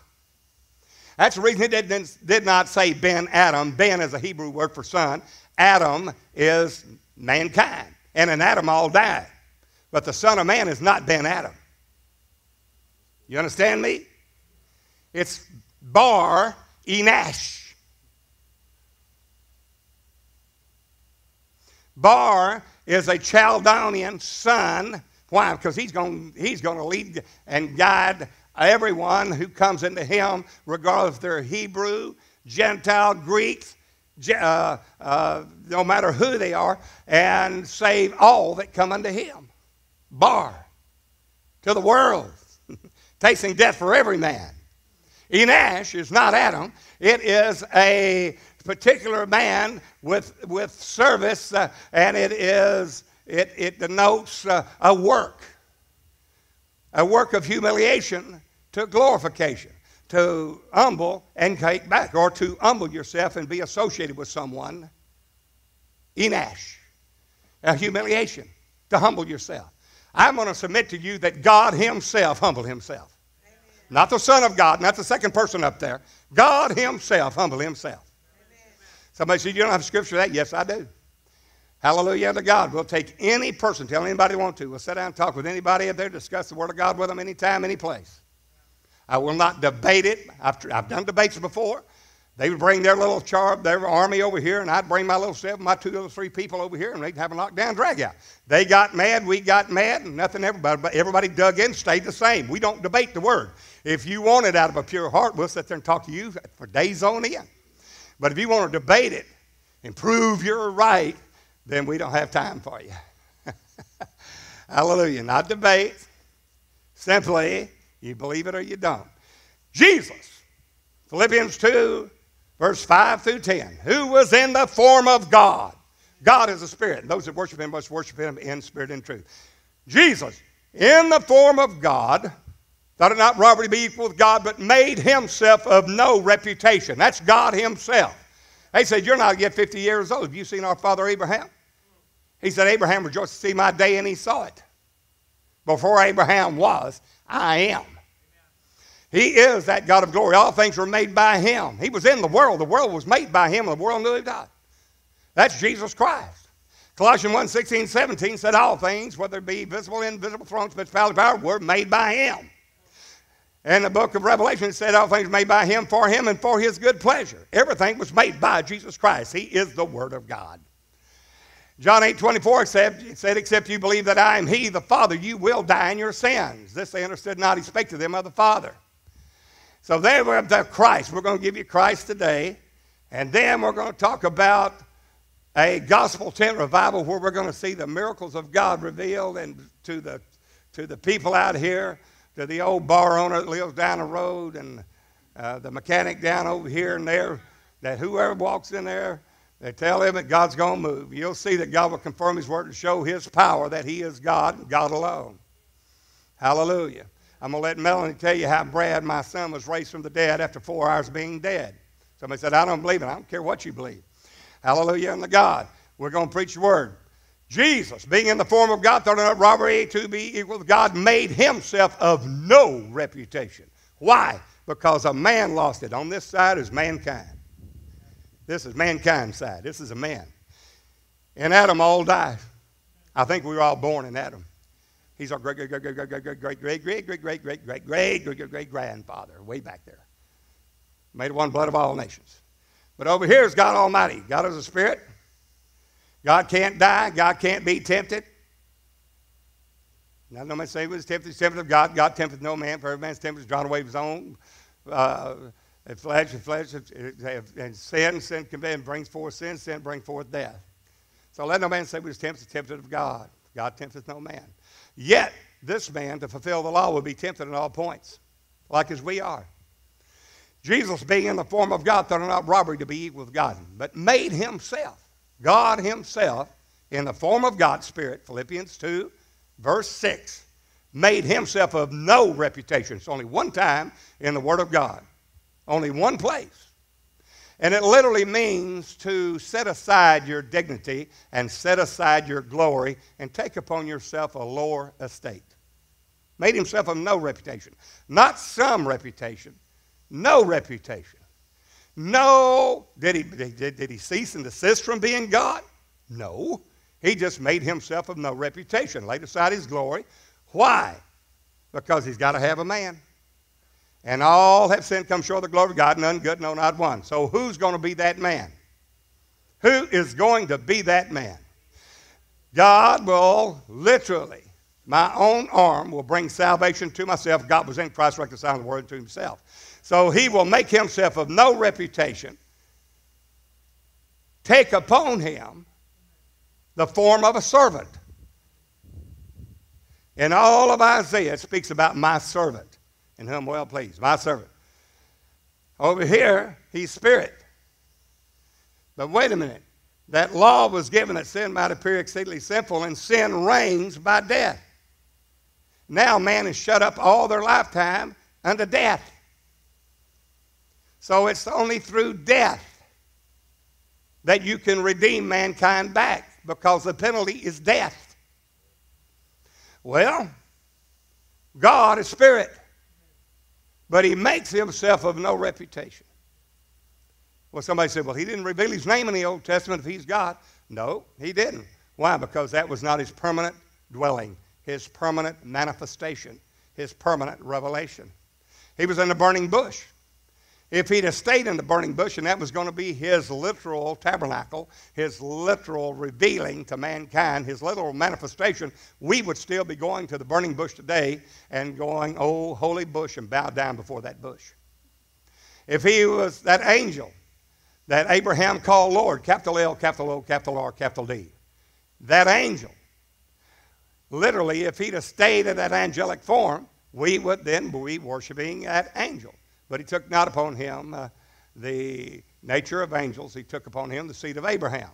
[SPEAKER 1] That's the reason he did, did not say Ben Adam. Ben is a Hebrew word for son. Adam is mankind. And in Adam all died. But the Son of Man is not Ben Adam. You understand me? It's Bar Enash. Bar is a Chaldean son. Why? Because he's going he's going to lead and guide everyone who comes into him, regardless if they're Hebrew, Gentile, Greeks, uh, uh, no matter who they are, and save all that come unto him. Bar to the world, <laughs> tasting death for every man. Enash is not Adam. It is a particular man with, with service, uh, and it is it, it denotes uh, a work, a work of humiliation to glorification, to humble and take back, or to humble yourself and be associated with someone. Enash, a humiliation to humble yourself. I'm going to submit to you that God Himself humbled Himself. Amen. Not the Son of God, not the second person up there. God Himself humbled Himself. Somebody said, You don't have scripture for that? Yes, I do. Hallelujah to God. We'll take any person, tell anybody want to. We'll sit down and talk with anybody up there, discuss the Word of God with them anytime, any place. I will not debate it. I've, I've done debates before. They would bring their little char, their army over here, and I'd bring my little seven, my two or three people over here, and they'd have a knockdown drag out. They got mad, we got mad, and nothing everybody, but everybody dug in, stayed the same. We don't debate the word. If you want it out of a pure heart, we'll sit there and talk to you for days on end. But if you want to debate it and prove you're right, then we don't have time for you. <laughs> Hallelujah. Not debate. Simply, you believe it or you don't. Jesus, Philippians 2, verse 5 through 10, who was in the form of God. God is a spirit. and Those that worship him must worship him in spirit and truth. Jesus, in the form of God, Thought it not robbery to be equal with God, but made himself of no reputation. That's God himself. They said, You're not yet 50 years old. Have you seen our father Abraham? He said, Abraham rejoiced to see my day, and he saw it. Before Abraham was, I am. He is that God of glory. All things were made by him. He was in the world. The world was made by him, and the world knew not. That's Jesus Christ. Colossians 1 16, 17 said, All things, whether it be visible, invisible, thrones, principality, power, were made by him. And the book of Revelation said all things made by him, for him, and for his good pleasure. Everything was made by Jesus Christ. He is the Word of God. John 8 24 said, said, Except you believe that I am He, the Father, you will die in your sins. This they understood not, He spake to them of the Father. So there we have the Christ. We're going to give you Christ today. And then we're going to talk about a gospel tent revival where we're going to see the miracles of God revealed and to the, to the people out here, to the old bar owner that lives down the road and uh, the mechanic down over here and there, that whoever walks in there, they tell him that God's going to move. You'll see that God will confirm His word to show His power that He is God and God alone. Hallelujah. I'm going to let Melanie tell you how Brad, my son, was raised from the dead after four hours being dead. Somebody said, I don't believe it. I don't care what you believe. Hallelujah unto God. We're going to preach the word. Jesus, being in the form of God, thought not robbery to be equal to God, made himself of no reputation. Why? Because a man lost it. On this side is mankind. This is mankind's side. This is a man. In Adam, all died. I think we were all born in Adam. He's our great, great, great, great, great, great, great, great, great, great, great, great, great, great, great, great, great grandfather, way back there. Made one blood of all nations. But over here is God Almighty. God is a spirit. God can't die. God can't be tempted. Now, no man say was tempted. tempted of God. God tempted no man. For every man's tempted is drawn away of his own. Uh, and flesh and flesh and sin, sin can brings forth sin, sin brings forth death. So let no man say was tempted, tempted of God. God tempteth no man. Yet this man, to fulfill the law, will be tempted in all points, like as we are. Jesus, being in the form of God, thought not robbery to be equal with God, but made himself, God himself, in the form of God's Spirit, Philippians 2, verse 6, made himself of no reputation. It's only one time in the Word of God. Only one place. And it literally means to set aside your dignity and set aside your glory and take upon yourself a lower estate. Made himself of no reputation. Not some reputation, no reputation. No, did he, did, did he cease and desist from being God? No. He just made himself of no reputation, laid aside his glory. Why? Because he's got to have a man. And all have sinned, come short of the glory of God, none good, no, not one. So who's going to be that man? Who is going to be that man? God will literally, my own arm will bring salvation to myself. God was in Christ reconciling the world to himself. So he will make himself of no reputation, take upon him the form of a servant. In all of Isaiah, it speaks about my servant in whom well pleased, my servant. Over here, he's spirit. But wait a minute. That law was given that sin might appear exceedingly sinful, and sin reigns by death. Now man is shut up all their lifetime unto death. So it's only through death that you can redeem mankind back because the penalty is death. Well, God is spirit but he makes himself of no reputation. Well, somebody said, well, he didn't reveal his name in the Old Testament if he's God. No, he didn't. Why? Because that was not his permanent dwelling, his permanent manifestation, his permanent revelation. He was in the burning bush. If he'd have stayed in the burning bush and that was going to be his literal tabernacle, his literal revealing to mankind, his literal manifestation, we would still be going to the burning bush today and going, oh, holy bush, and bow down before that bush. If he was that angel that Abraham called Lord, capital L, capital O, capital R, capital D, that angel, literally, if he'd have stayed in that angelic form, we would then be worshiping that angel. But he took not upon him uh, the nature of angels, he took upon him the seed of Abraham.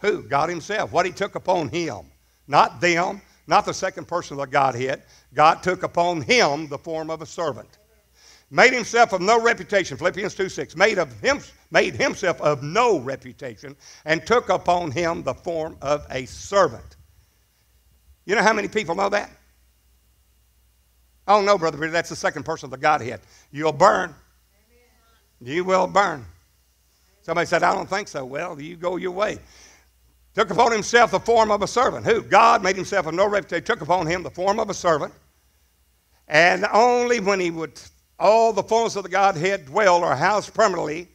[SPEAKER 1] Who? God himself. What he took upon him. Not them, not the second person of the Godhead. God took upon him the form of a servant. Made himself of no reputation, Philippians 2 6. Made, of him, made himself of no reputation and took upon him the form of a servant. You know how many people know that? Oh, no, Brother Peter, that's the second person of the Godhead. You'll burn. You will burn. Somebody said, I don't think so. Well, you go your way. Took upon himself the form of a servant. Who? God made himself of no reputation, took upon him the form of a servant. And only when he would, all the fullness of the Godhead dwell or house permanently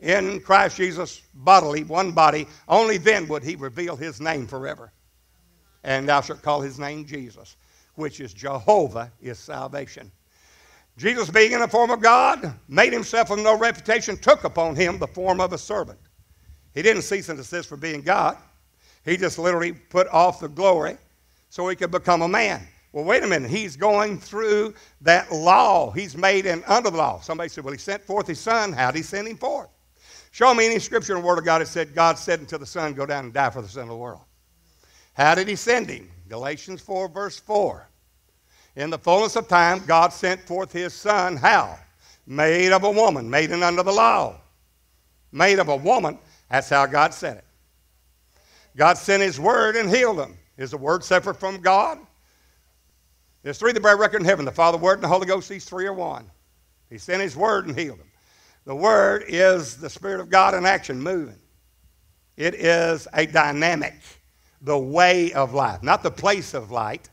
[SPEAKER 1] in Christ Jesus bodily, one body, only then would he reveal his name forever. And thou shalt call his name Jesus, which is Jehovah is salvation. Jesus, being in the form of God, made himself of no reputation, took upon him the form of a servant. He didn't cease and desist for being God. He just literally put off the glory so he could become a man. Well, wait a minute. He's going through that law. He's made an under the law. Somebody said, Well, he sent forth his son. How did he send him forth? Show me any scripture in the Word of God that said God said unto the Son, Go down and die for the sin of the world. How did he send him? Galatians 4, verse 4. In the fullness of time, God sent forth his Son. How? Made of a woman, made it under the law. Made of a woman. That's how God said it. God sent his word and healed them. Is the word separate from God? There's three that bear record in heaven the Father, Word, and the Holy Ghost. These three are one. He sent his word and healed them. The word is the Spirit of God in action, moving. It is a dynamic, the way of life, not the place of light,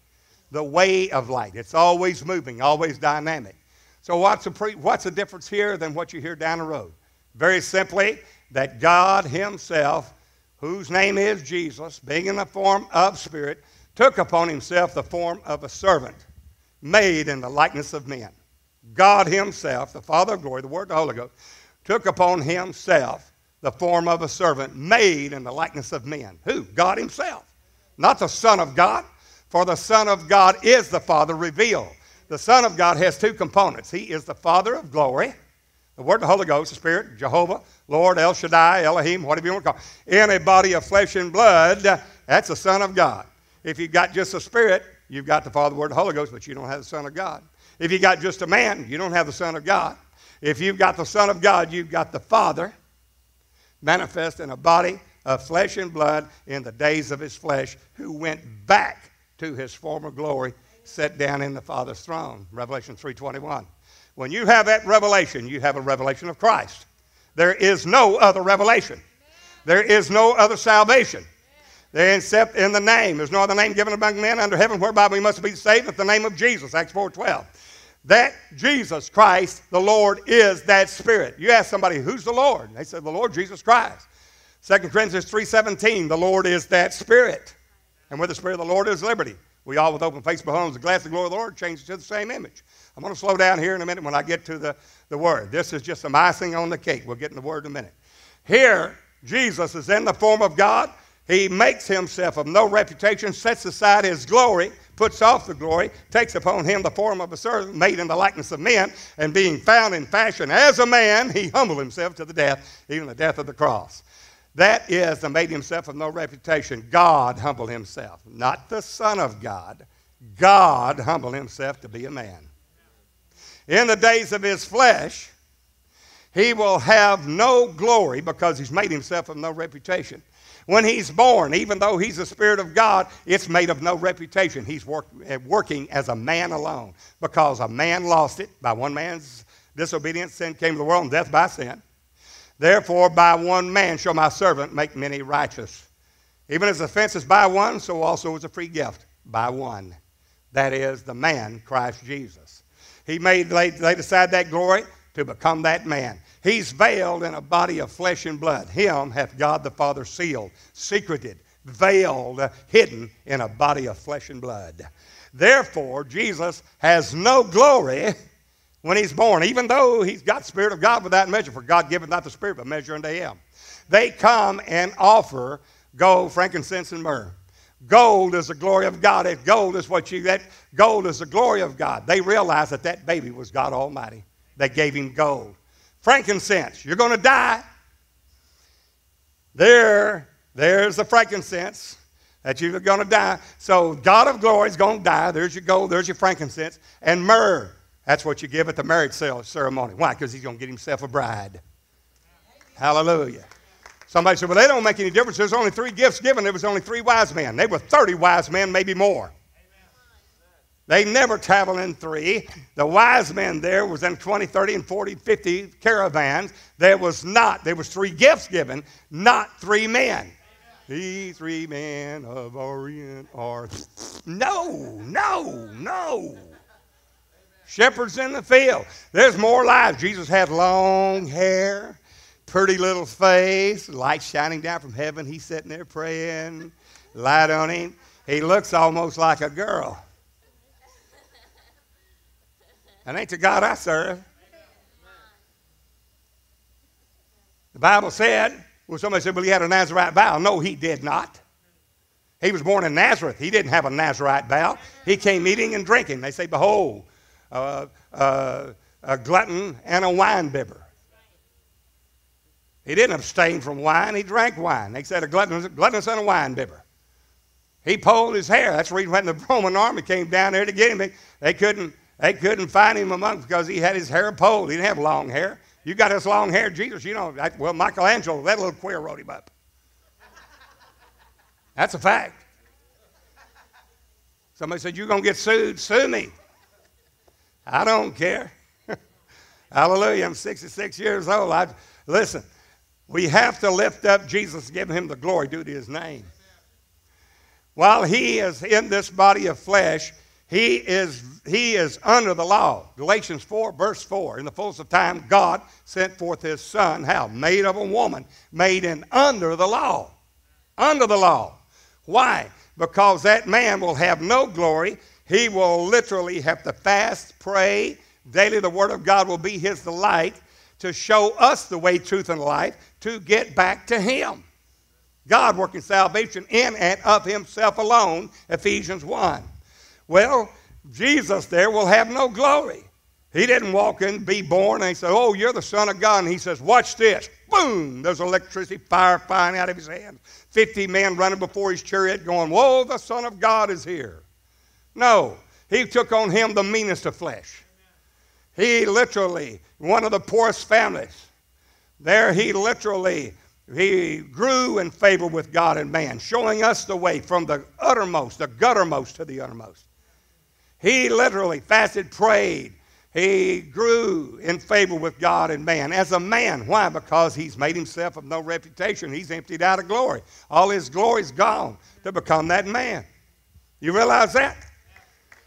[SPEAKER 1] the way of light. It's always moving, always dynamic. So, what's the, pre- what's the difference here than what you hear down the road? Very simply, that God Himself, whose name is Jesus, being in the form of Spirit, took upon Himself the form of a servant, made in the likeness of men. God Himself, the Father of glory, the Word, of the Holy Ghost, took upon Himself the form of a servant, made in the likeness of men. Who? God Himself. Not the Son of God, for the Son of God is the Father revealed. The Son of God has two components. He is the Father of glory, the Word, the Holy Ghost, the Spirit, Jehovah, Lord, El Shaddai, Elohim, whatever you want to call it. In a body of flesh and blood, that's the Son of God. If you've got just the Spirit, you've got the Father, the Word, the Holy Ghost, but you don't have the Son of God. If you've got just a man, you don't have the Son of God. If you've got the Son of God, you've got the Father manifest in a body of flesh and blood in the days of his flesh, who went back to his former glory, set down in the Father's throne. Revelation 3:21. When you have that revelation, you have a revelation of Christ. There is no other revelation. There is no other salvation. Except in the name. There's no other name given among men under heaven whereby we must be saved but the name of Jesus. Acts 4.12. That Jesus Christ, the Lord, is that Spirit. You ask somebody, who's the Lord? They said, the Lord Jesus Christ. 2 Corinthians 3.17, the Lord is that Spirit. And where the Spirit of the Lord is liberty. We all with open face behold the glass of the glory of the Lord changes to the same image. I'm going to slow down here in a minute when I get to the, the word. This is just some icing on the cake. We'll get in the word in a minute. Here, Jesus is in the form of God. He makes himself of no reputation, sets aside his glory, puts off the glory, takes upon him the form of a servant made in the likeness of men, and being found in fashion as a man, he humbled himself to the death, even the death of the cross. That is the made himself of no reputation. God humbled himself, not the Son of God. God humbled himself to be a man. In the days of his flesh, he will have no glory because he's made himself of no reputation. When he's born, even though he's the Spirit of God, it's made of no reputation. He's work, eh, working as a man alone because a man lost it by one man's disobedience. Sin came to the world and death by sin. Therefore, by one man shall my servant make many righteous. Even as offense is by one, so also is a free gift by one. That is the man, Christ Jesus. He made laid, laid aside that glory to become that man. He's veiled in a body of flesh and blood. Him hath God the Father sealed, secreted, veiled, hidden in a body of flesh and blood. Therefore, Jesus has no glory when he's born, even though he's got Spirit of God without measure, for God giveth not the Spirit, but measure unto him. They come and offer gold, frankincense, and myrrh. Gold is the glory of God. If gold is what you that gold is the glory of God. They realized that that baby was God Almighty. They gave him gold. Frankincense, you're going to die. There, there's the frankincense that you're going to die. So God of glory is going to die. There's your gold, there's your frankincense, and myrrh. That's what you give at the marriage ceremony. Why? Because he's going to get himself a bride. Hallelujah. Somebody said, well, they don't make any difference. There's only three gifts given. There was only three wise men. They were 30 wise men, maybe more. They never traveled in three. The wise men there was in 20, 30, and 40, 50 caravans. There was not, there was three gifts given, not three men. These three men of Orient are. No, no, no. Shepherds in the field. There's more lives. Jesus had long hair, pretty little face, light shining down from heaven. He's sitting there praying, light on him. He looks almost like a girl. And ain't the God I serve. The Bible said, well, somebody said, well, he had a Nazarite vow. No, he did not. He was born in Nazareth. He didn't have a Nazarite vow. He came eating and drinking. They say, behold, uh, uh, a glutton and a wine bibber. He didn't abstain from wine, he drank wine. They said a gluttonous, gluttonous and a wine bibber. He pulled his hair. That's the reason when the Roman army came down there to get him, they, they, couldn't, they couldn't find him among because he had his hair pulled. He didn't have long hair. You got this long hair, Jesus, you know. Well, Michelangelo, that little queer wrote him up. That's a fact. Somebody said, You're going to get sued. Sue me. I don't care. <laughs> Hallelujah. I'm 66 years old. I, listen, we have to lift up Jesus, give him the glory due to his name. While he is in this body of flesh, he is, he is under the law. Galatians 4, verse 4. In the fullness of time, God sent forth his son, how? Made of a woman, made in under the law. Under the law. Why? Because that man will have no glory. He will literally have to fast, pray. Daily, the Word of God will be his delight to show us the way, truth, and life to get back to him. God working salvation in and of himself alone, Ephesians 1. Well, Jesus there will have no glory. He didn't walk in, be born, and he said, Oh, you're the Son of God. And he says, Watch this. Boom! There's electricity, fire flying out of his hands. 50 men running before his chariot going, Whoa, the Son of God is here. No, he took on him the meanest of flesh. He literally, one of the poorest families, there he literally he grew in favor with God and man, showing us the way from the uttermost, the guttermost to the uttermost. He literally fasted, prayed. He grew in favor with God and man as a man. Why? Because he's made himself of no reputation. He's emptied out of glory. All his glory's gone to become that man. You realize that?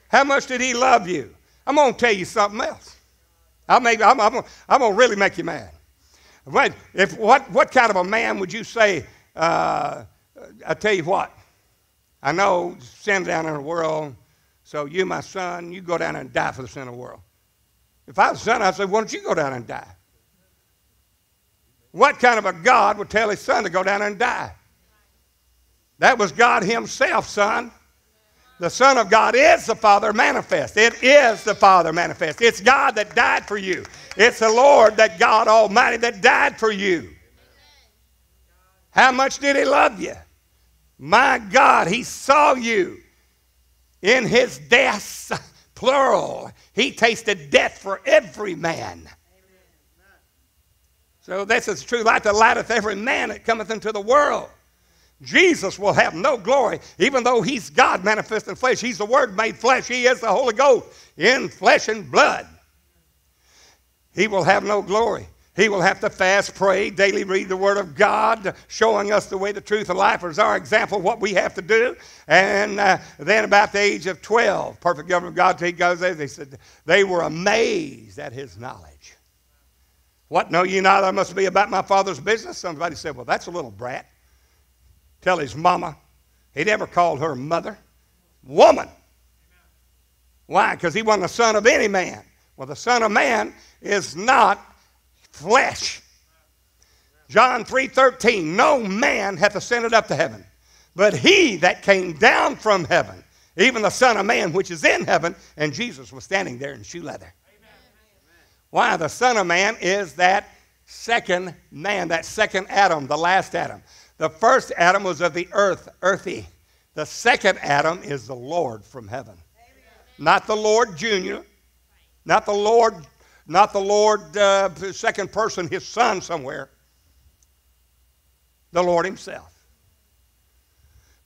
[SPEAKER 1] How much did he love you? I'm going to tell you something else. I'll make, I'm, I'm, I'm going to really make you mad. What, if, what, what kind of a man would you say? Uh, I tell you what, I know sin down in the world, so you, my son, you go down and die for the sin of the world. If I was a son, I'd say, why don't you go down and die? What kind of a God would tell his son to go down and die? That was God himself, son. The Son of God is the Father manifest. It is the Father manifest. It's God that died for you. It's the Lord that God Almighty that died for you. How much did He love you? My God, He saw you in His deaths, plural. He tasted death for every man. So this is true light that lighteth every man that cometh into the world. Jesus will have no glory, even though he's God manifest in flesh. He's the Word made flesh. He is the Holy Ghost in flesh and blood. He will have no glory. He will have to fast, pray, daily read the Word of God, showing us the way, the truth, and life as our example what we have to do. And uh, then, about the age of 12, perfect government of God, he goes there, they said, they were amazed at his knowledge. What know you not? I must be about my father's business. Somebody said, Well, that's a little brat tell his mama. He never called her mother. Woman. Why? Because he wasn't the son of any man. Well, the son of man is not flesh. John 3:13, no man hath ascended up to heaven, but he that came down from heaven, even the Son of Man which is in heaven, and Jesus was standing there in shoe leather. Why? The Son of Man is that second man, that second Adam, the last Adam. The first Adam was of the earth, earthy. The second Adam is the Lord from heaven. Amen. Not the Lord Junior, not the Lord, not the Lord uh, second person, his son somewhere. The Lord himself.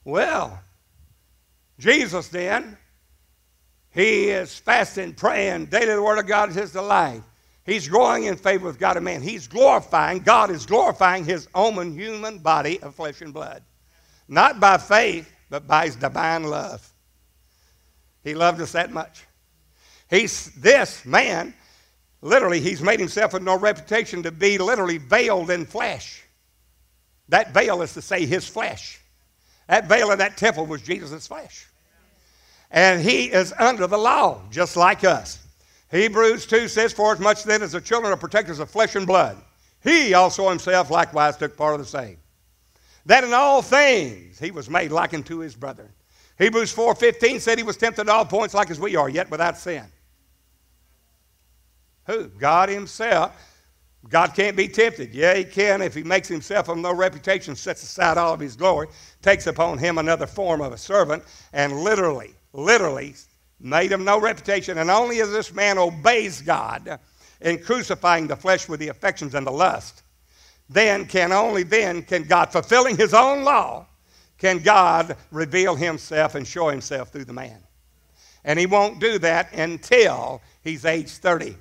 [SPEAKER 1] Well, Jesus then, he is fasting, praying, daily the word of God is his delight. He's growing in favor with God and man. He's glorifying, God is glorifying his own human body of flesh and blood. Not by faith, but by his divine love. He loved us that much. He's this man literally, he's made himself of no reputation to be literally veiled in flesh. That veil is to say his flesh. That veil in that temple was Jesus' flesh. And he is under the law, just like us. Hebrews 2 says, For as much then as the children are protectors of flesh and blood, he also himself likewise took part of the same. That in all things he was made like unto his brethren. Hebrews 4.15 said he was tempted at all points like as we are, yet without sin. Who? God himself. God can't be tempted. Yeah, he can if he makes himself of no reputation, sets aside all of his glory, takes upon him another form of a servant, and literally, literally made him no reputation. And only as this man obeys God in crucifying the flesh with the affections and the lust, then can only then can God, fulfilling his own law, can God reveal himself and show himself through the man. And he won't do that until he's age 30.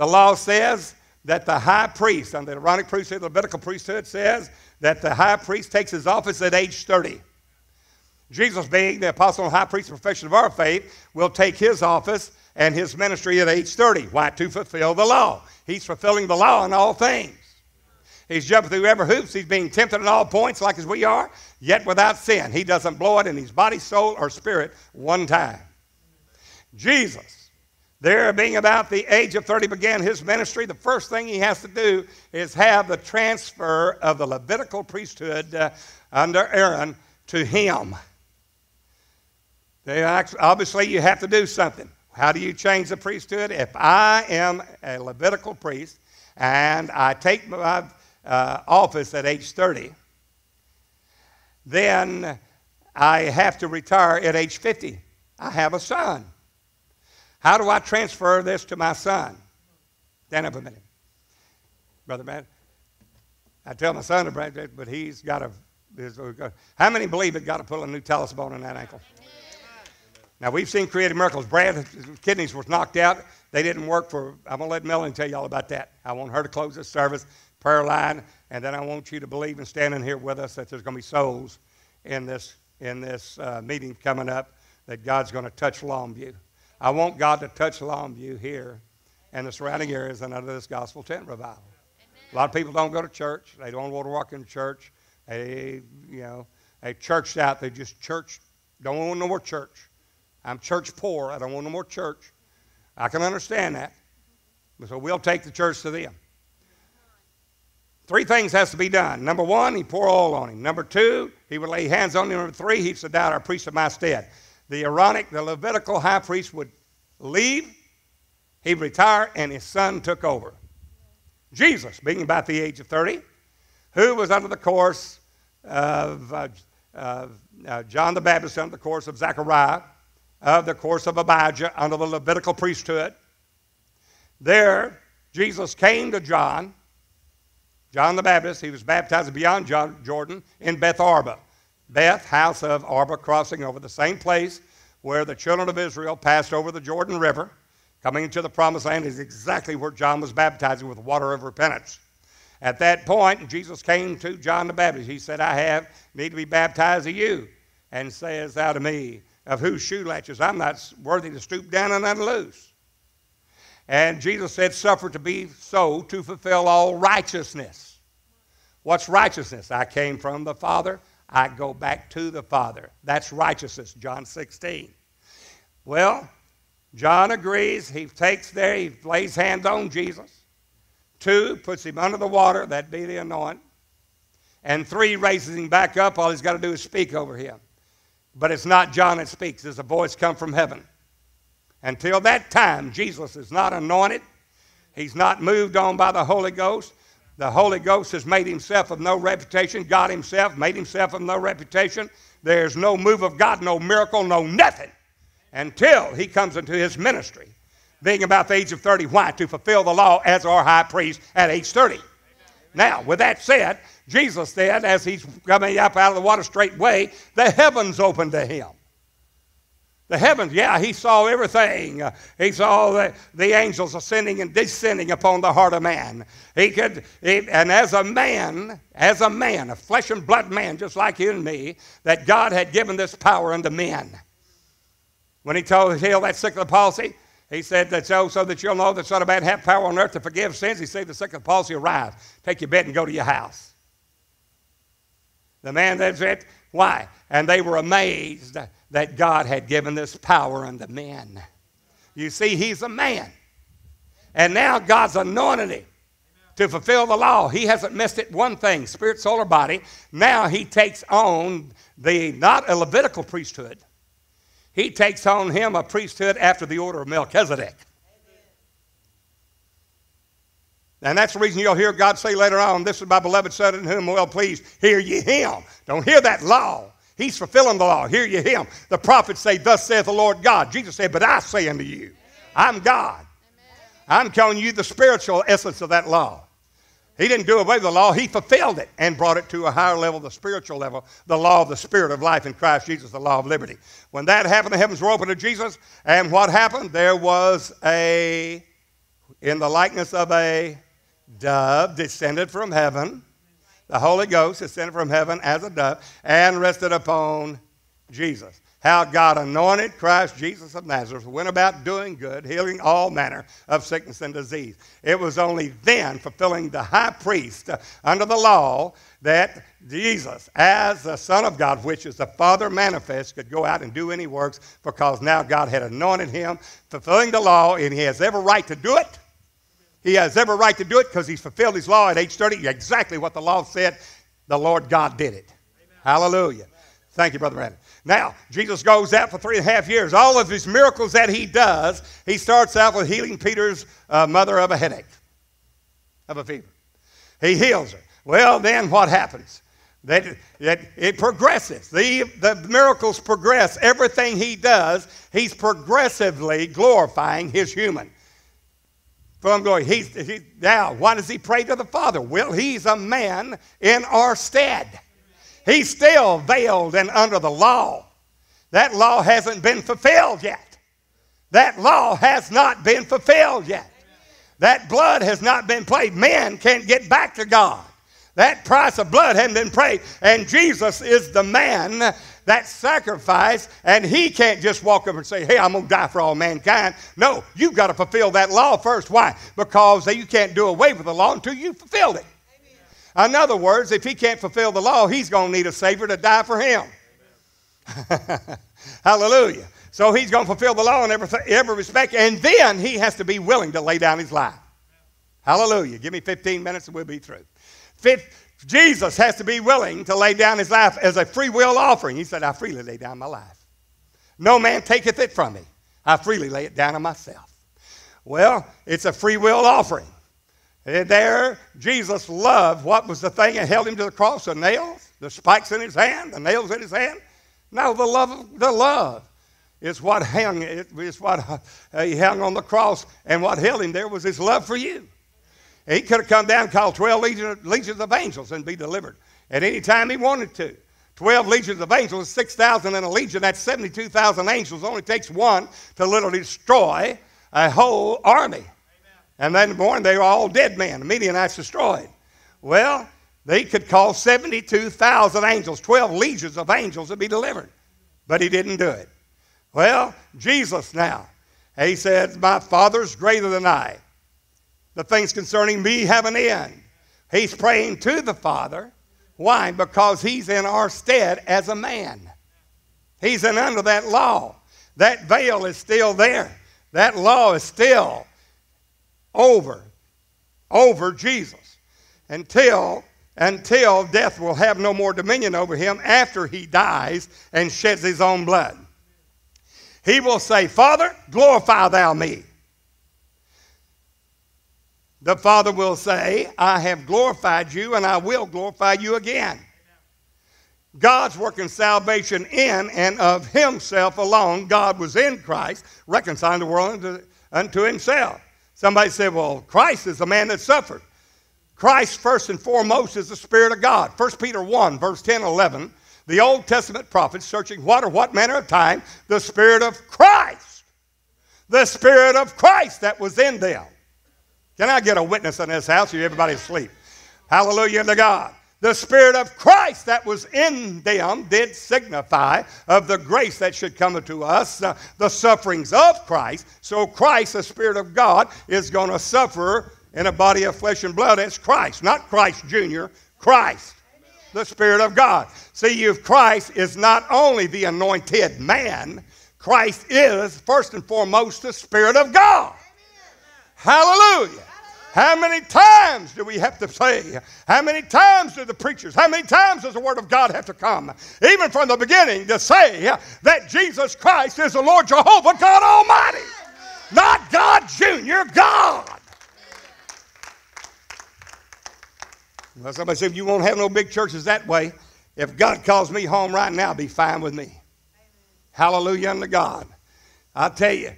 [SPEAKER 1] The law says that the high priest, under the Aaronic priesthood, the Levitical priesthood says that the high priest takes his office at age 30. Jesus, being the apostle and high priest profession of our faith, will take his office and his ministry at age 30. Why? To fulfill the law. He's fulfilling the law in all things. He's jumping through every hoops. He's being tempted at all points, like as we are, yet without sin. He doesn't blow it in his body, soul, or spirit one time. Jesus, there being about the age of 30, began his ministry. The first thing he has to do is have the transfer of the Levitical priesthood uh, under Aaron to him. They obviously, you have to do something. How do you change the priesthood? If I am a Levitical priest and I take my uh, office at age 30, then I have to retire at age 50. I have a son. How do I transfer this to my son? Stand up a minute. Brother man. I tell my son to break it, but he's got a. How many believe it got to put a new talus bone in that ankle? Now, we've seen creative miracles. Brad's kidneys were knocked out. They didn't work for, I'm going to let Melanie tell you all about that. I want her to close this service, prayer line, and then I want you to believe and standing here with us that there's going to be souls in this, in this uh, meeting coming up that God's going to touch Longview. I want God to touch Longview here and the surrounding areas and under this gospel tent revival. A lot of people don't go to church. They don't want to walk in church. They, you know, they churched out. They just church. Don't want no more church. I'm church poor. I don't want no more church. I can understand that. So we'll take the church to them. Three things has to be done. Number one, he pour oil on him. Number two, he would lay hands on him. Number three, he'd sit down our priest of my stead. The Aaronic, the Levitical high priest would leave, he'd retire, and his son took over. Jesus, being about the age of 30, who was under the course of uh, uh, John the Baptist, under the course of Zechariah, of the course of Abijah under the Levitical priesthood. There, Jesus came to John, John the Baptist. He was baptized beyond Jordan in Beth Arba. Beth, house of Arba, crossing over the same place where the children of Israel passed over the Jordan River, coming into the promised land, is exactly where John was baptizing with water of repentance. At that point, Jesus came to John the Baptist. He said, I have need to be baptized of you, and says thou to me, of whose shoe latches I'm not worthy to stoop down and unloose. And Jesus said, Suffer to be so to fulfill all righteousness. What's righteousness? I came from the Father, I go back to the Father. That's righteousness, John 16. Well, John agrees. He takes there, he lays hands on Jesus. Two, puts him under the water, that be the anoint. And three, raises him back up. All he's got to do is speak over him. But it's not John that speaks, there's a voice come from heaven. Until that time, Jesus is not anointed. He's not moved on by the Holy Ghost. The Holy Ghost has made himself of no reputation. God himself made himself of no reputation. There's no move of God, no miracle, no nothing until he comes into his ministry, being about the age of 30. Why? To fulfill the law as our high priest at age 30. Now, with that said, Jesus said, as he's coming up out of the water straightway, the heavens opened to him. The heavens, yeah, he saw everything. He saw the, the angels ascending and descending upon the heart of man. He could, he, and as a man, as a man, a flesh and blood man, just like you and me, that God had given this power unto men. When he told heal that sick of the palsy, He said that so, so that you'll know that Son of Man have power on earth to forgive sins. He said the sick of the palsy arise, take your bed and go to your house. The man that said, why? And they were amazed that God had given this power unto men. You see, he's a man. And now God's anointed him to fulfill the law. He hasn't missed it one thing, spirit, soul, or body. Now he takes on the not a Levitical priesthood. He takes on him a priesthood after the order of Melchizedek. And that's the reason you'll hear God say later on, This is my beloved Son in whom I'm well pleased. Hear ye him. Don't hear that law. He's fulfilling the law. Hear ye him. The prophets say, Thus saith the Lord God. Jesus said, But I say unto you, I'm God. I'm telling you the spiritual essence of that law. He didn't do away with the law, he fulfilled it and brought it to a higher level, the spiritual level, the law of the Spirit of life in Christ Jesus, the law of liberty. When that happened, the heavens were opened to Jesus, and what happened? There was a, in the likeness of a dove, descended from heaven. The Holy Ghost descended from heaven as a dove and rested upon Jesus how God anointed Christ Jesus of Nazareth, went about doing good, healing all manner of sickness and disease. It was only then, fulfilling the high priest under the law, that Jesus, as the Son of God, which is the Father manifest, could go out and do any works because now God had anointed him, fulfilling the law, and he has every right to do it. He has every right to do it because he's fulfilled his law at age 30, exactly what the law said. The Lord God did it. Amen. Hallelujah. Thank you, Brother Brandon. Now, Jesus goes out for three and a half years. All of his miracles that he does, he starts out with healing Peter's uh, mother of a headache, of a fever. He heals her. Well, then what happens? That, that it progresses. The, the miracles progress. Everything he does, he's progressively glorifying his human. From glory. He's, he, now, why does he pray to the Father? Well, he's a man in our stead. He's still veiled and under the law. That law hasn't been fulfilled yet. That law has not been fulfilled yet. That blood has not been paid. Men can't get back to God. That price of blood hadn't been paid. And Jesus is the man that sacrifice, and he can't just walk up and say, Hey, I'm going to die for all mankind. No, you've got to fulfill that law first. Why? Because you can't do away with the law until you fulfilled it. In other words, if he can't fulfill the law, he's going to need a Savior to die for him. <laughs> Hallelujah. So he's going to fulfill the law in every, every respect, and then he has to be willing to lay down his life. Hallelujah. Give me 15 minutes and we'll be through. Fifth, Jesus has to be willing to lay down his life as a free will offering. He said, I freely lay down my life. No man taketh it from me. I freely lay it down on myself. Well, it's a free will offering. And there, Jesus loved what was the thing that held him to the cross? The nails, the spikes in his hand, the nails in his hand. No, the love, the love is what hung. Is what uh, he hung on the cross, and what held him there was his love for you. He could have come down and called twelve legions, legions of angels and be delivered at any time he wanted to. Twelve legions of angels, six thousand in a legion. That's seventy-two thousand angels. It Only takes one to literally destroy a whole army. And then in the morning, they were all dead men. The Midianites destroyed. Well, they could call 72,000 angels, 12 legions of angels to be delivered. But he didn't do it. Well, Jesus now, he said, My Father's greater than I. The things concerning me have an end. He's praying to the Father. Why? Because he's in our stead as a man. He's in under that law. That veil is still there. That law is still over, over Jesus until until death will have no more dominion over him after he dies and sheds his own blood. He will say, Father, glorify thou me. The Father will say, I have glorified you and I will glorify you again. God's working salvation in and of himself alone. God was in Christ, reconciling the world unto, unto himself. Somebody said, well, Christ is the man that suffered. Christ, first and foremost, is the Spirit of God. 1 Peter 1, verse 10 11. The Old Testament prophets searching what or what manner of time? The Spirit of Christ. The Spirit of Christ that was in them. Can I get a witness in this house or everybody asleep? Hallelujah to God. The Spirit of Christ that was in them did signify of the grace that should come unto us, uh, the sufferings of Christ. So Christ, the Spirit of God, is going to suffer in a body of flesh and blood. It's Christ, not Christ Jr., Christ, the Spirit of God. See, you, Christ is not only the anointed man, Christ is, first and foremost, the Spirit of God. Hallelujah. How many times do we have to say? How many times do the preachers, how many times does the Word of God have to come? Even from the beginning to say that Jesus Christ is the Lord Jehovah God Almighty, not God Jr., God. Well, somebody said, you won't have no big churches that way. If God calls me home right now, be fine with me. Hallelujah unto God. I tell you,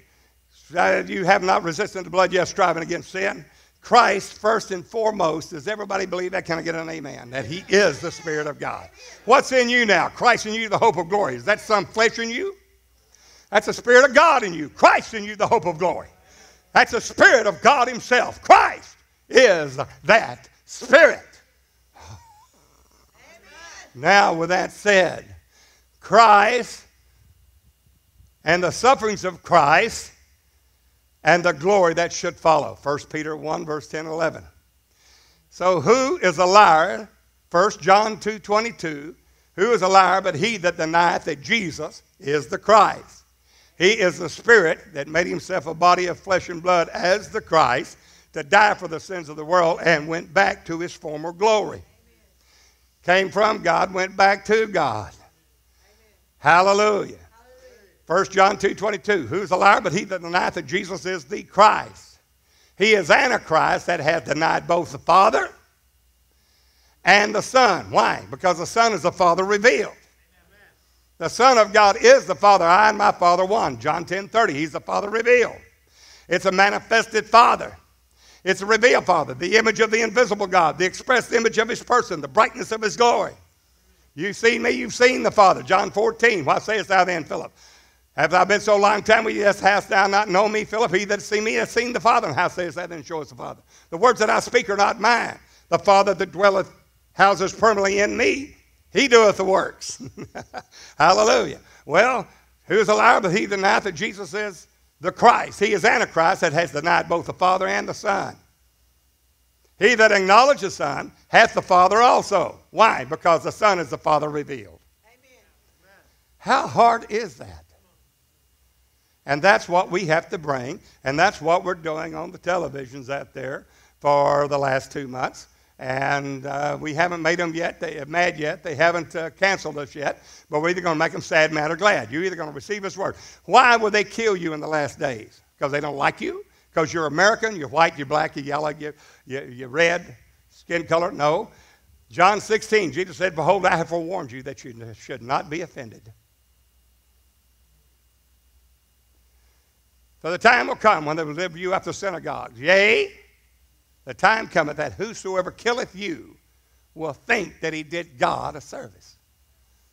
[SPEAKER 1] you have not resisted the blood, yet striving against sin. Christ, first and foremost, does everybody believe that? Can I get an amen? That He is the Spirit of God. What's in you now? Christ in you, the hope of glory. Is that some flesh in you? That's the Spirit of God in you. Christ in you, the hope of glory. That's the Spirit of God Himself. Christ is that Spirit. Now, with that said, Christ and the sufferings of Christ and the glory that should follow. 1 Peter 1, verse 10 and 11. So, who is a liar? 1 John 2 22. Who is a liar but he that denieth that Jesus is the Christ? He is the Spirit that made himself a body of flesh and blood as the Christ to die for the sins of the world and went back to his former glory. Came from God, went back to God. Hallelujah. 1 John 2 22. Who's a liar but he that denieth that Jesus is the Christ? He is Antichrist that hath denied both the Father and the Son. Why? Because the Son is the Father revealed. The Son of God is the Father. I and my Father one. John 10 30. He's the Father revealed. It's a manifested Father. It's a revealed Father, the image of the invisible God, the express image of His person, the brightness of His glory. You've seen me, you've seen the Father. John 14. Why sayest thou then, Philip? Have I been so long time with you, yes, hast thou not known me, Philip? He that seen me has seen the Father. And how sayest thou then, show us the Father? The words that I speak are not mine. The Father that dwelleth, houses permanently in me, he doeth the works. <laughs> Hallelujah. Well, who's a liar but he denieth that Jesus is the Christ? He is Antichrist that has denied both the Father and the Son. He that acknowledges the Son hath the Father also. Why? Because the Son is the Father revealed. Amen. How hard is that? And that's what we have to bring, and that's what we're doing on the televisions out there for the last two months. And uh, we haven't made them yet, they, mad yet. They haven't uh, canceled us yet, but we're either going to make them sad, mad, or glad. You're either going to receive His word. Why would they kill you in the last days? Because they don't like you? Because you're American, you're white, you're black, you're yellow, you're, you're, you're red, skin color? No. John 16, Jesus said, Behold, I have forewarned you that you should not be offended. For the time will come when they will deliver you up to synagogues. Yea, the time cometh that whosoever killeth you will think that he did God a service.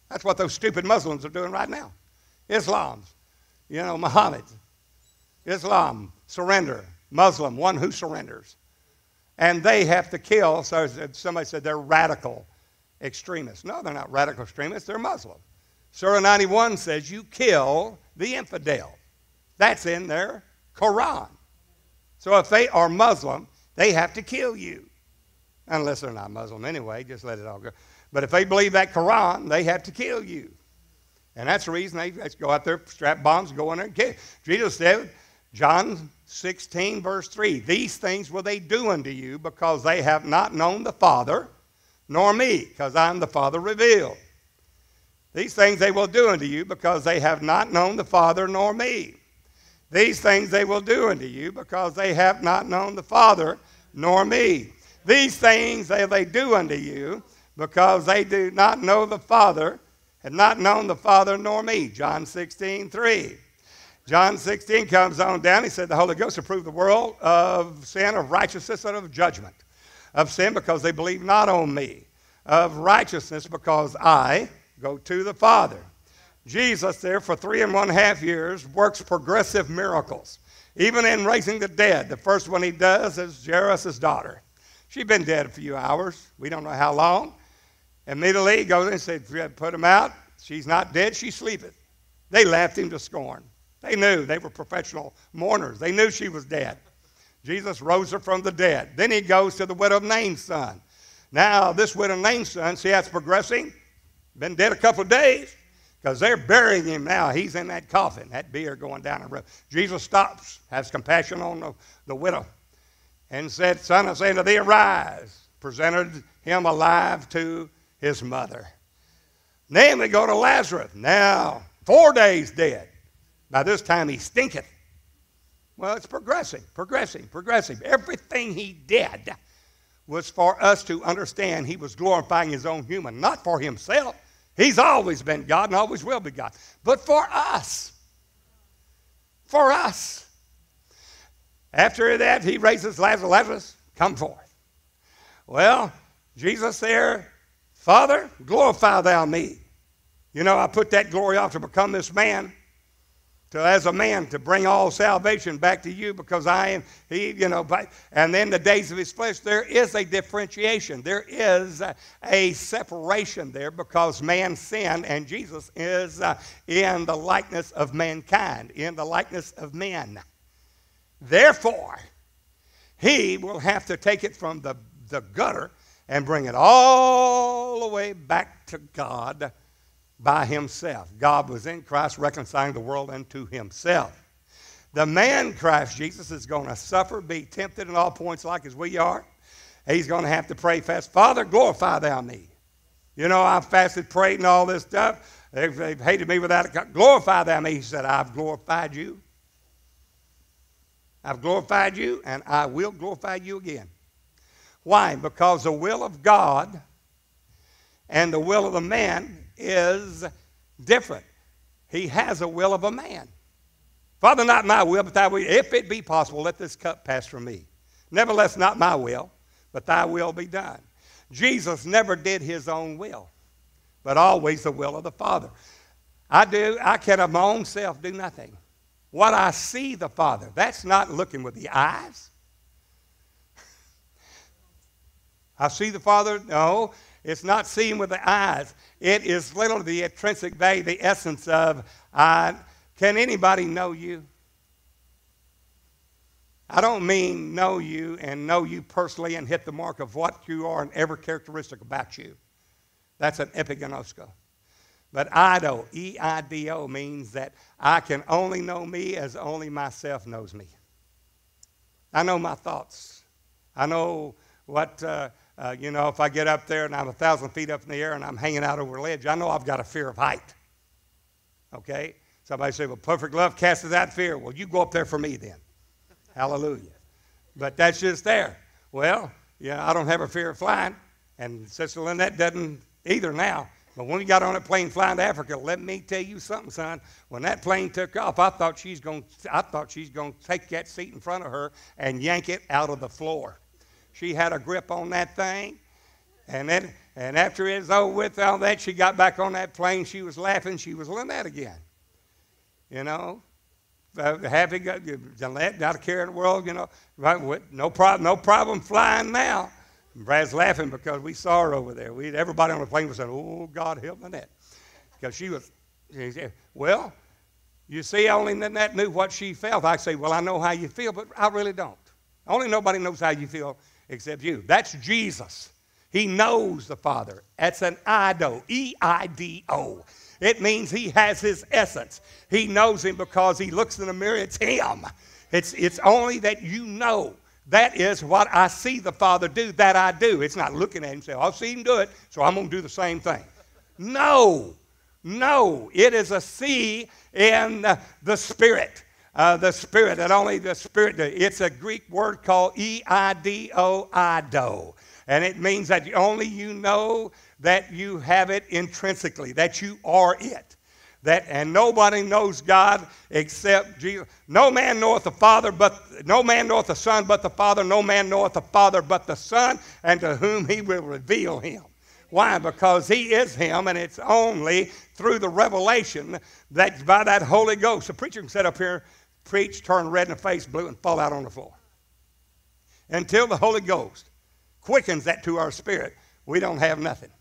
[SPEAKER 1] That's what those stupid Muslims are doing right now. Islam's, you know, Muhammad. Islam, surrender. Muslim, one who surrenders. And they have to kill, so somebody said they're radical extremists. No, they're not radical extremists, they're Muslim. Surah 91 says you kill the infidel. That's in their Quran. So if they are Muslim, they have to kill you. Unless they're not Muslim anyway, just let it all go. But if they believe that Quran, they have to kill you. And that's the reason they go out there, strap bombs, go in there and kill. Jesus said, John 16, verse 3, These things will they do unto you because they have not known the Father, nor me, because I'm the Father revealed. These things they will do unto you because they have not known the Father nor me. These things they will do unto you because they have not known the Father nor me. These things they, they do unto you because they do not know the Father, have not known the Father nor me. John 16, 3. John 16 comes on down. He said, The Holy Ghost approved the world of sin, of righteousness, and of judgment. Of sin because they believe not on me. Of righteousness because I go to the Father. Jesus, there for three and one half years, works progressive miracles. Even in raising the dead, the first one he does is Jairus' daughter. She'd been dead a few hours. We don't know how long. Immediately he goes and said, Put him out. She's not dead, she's sleeping. They laughed him to scorn. They knew they were professional mourners. They knew she was dead. Jesus rose her from the dead. Then he goes to the widow of Nain's son. Now, this widow of Nain's son, see how it's progressing? Been dead a couple of days because they're burying him now. He's in that coffin, that bier going down the road. Jesus stops, has compassion on the, the widow, and said, Son, I say unto thee, arise. Presented him alive to his mother. Then we go to Lazarus. Now, four days dead. By this time he stinketh. Well, it's progressing, progressing, progressing. Everything he did was for us to understand he was glorifying his own human, not for himself. He's always been God and always will be God, but for us. For us. After that, he raises Lazarus. Lazarus, come forth. Well, Jesus there, Father, glorify thou me. You know, I put that glory off to become this man to as a man to bring all salvation back to you because I am he you know but and then the days of his flesh there is a differentiation. There is a, a separation there because man sinned and Jesus is uh, in the likeness of mankind in the likeness of men. Therefore he will have to take it from the, the gutter and bring it all the way back to God by himself. God was in Christ reconciling the world unto himself. The man Christ Jesus is going to suffer, be tempted in all points like as we are. He's going to have to pray fast. Father, glorify thou me. You know, I've fasted, prayed, and all this stuff. They've, they've hated me without it. Glorify thou me. He said, I've glorified you. I've glorified you, and I will glorify you again. Why? Because the will of God and the will of the man is different. He has a will of a man. Father, not my will, but thy will. If it be possible, let this cup pass from me. Nevertheless, not my will, but thy will be done. Jesus never did his own will, but always the will of the Father. I do, I can of my own self do nothing. What I see the Father, that's not looking with the eyes. <laughs> I see the Father, no, it's not seeing with the eyes. It is literally the intrinsic value, the essence of, uh, can anybody know you? I don't mean know you and know you personally and hit the mark of what you are and every characteristic about you. That's an epiginosko. But Ido, E I D O, means that I can only know me as only myself knows me. I know my thoughts. I know what uh, uh, you know, if I get up there and I'm a thousand feet up in the air and I'm hanging out over a ledge, I know I've got a fear of height. Okay? Somebody say, well, perfect love casts out fear. Well, you go up there for me then. Hallelujah. But that's just there. Well, yeah, I don't have a fear of flying, and Sister Lynette doesn't either now. But when we got on a plane flying to Africa, let me tell you something, son. When that plane took off, I thought she's going. I thought she's going to take that seat in front of her and yank it out of the floor. She had a grip on that thing. And then, and after it was over with all that, she got back on that plane. She was laughing. She was Lynette again. You know, uh, happy, Lynette, not a care in the world. You know, no problem, no problem flying now. And Brad's laughing because we saw her over there. We, everybody on the plane was saying, "Oh, God help Lynette," because she was. She said, well, you see, only Lynette knew what she felt. I say, well, I know how you feel, but I really don't. Only nobody knows how you feel except you. That's Jesus. He knows the Father. That's an Ido, E I D O. It means he has his essence. He knows him because he looks in the mirror, it's him. It's, it's only that you know. That is what I see the Father do, that I do. It's not looking at him and saying, I've seen him do it, so I'm going to do the same thing. No, no. It is a see in the Spirit uh, the Spirit, that only the Spirit, it's a Greek word called E I D O, Ido. And it means that only you know that you have it intrinsically, that you are it. That, and nobody knows God except Jesus. No man knoweth the Father, but no man knoweth the Son but the Father. No man knoweth the Father but the Son, and to whom he will reveal him. Why? Because he is him, and it's only through the revelation that by that Holy Ghost. The preacher can sit up here preach, turn red in the face, blue, and fall out on the floor. Until the Holy Ghost quickens that to our spirit, we don't have nothing.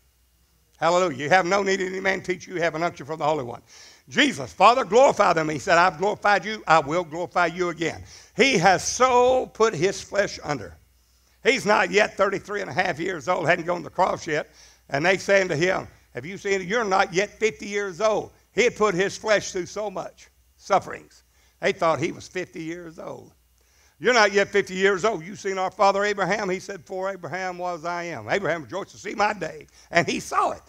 [SPEAKER 1] Hallelujah. You have no need any man teach you. You have an unction from the Holy One. Jesus, Father, glorify them. He said, I've glorified you. I will glorify you again. He has so put his flesh under. He's not yet 33 and a half years old, hadn't gone to the cross yet. And they saying to him, Have you seen it? You're not yet 50 years old. He had put his flesh through so much sufferings. They thought he was 50 years old. You're not yet 50 years old. You've seen our father Abraham. He said, For Abraham was I am. Abraham rejoiced to see my day. And he saw it.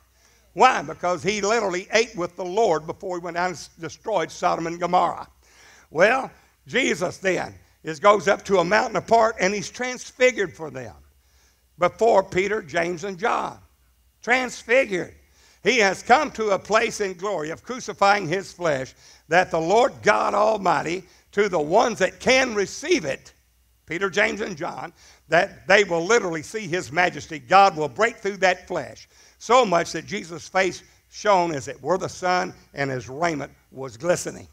[SPEAKER 1] Why? Because he literally ate with the Lord before he went down and destroyed Sodom and Gomorrah. Well, Jesus then is, goes up to a mountain apart and he's transfigured for them before Peter, James, and John. Transfigured. He has come to a place in glory of crucifying his flesh that the Lord God Almighty, to the ones that can receive it, Peter, James, and John, that they will literally see his majesty. God will break through that flesh so much that Jesus' face shone as it were the sun and his raiment was glistening.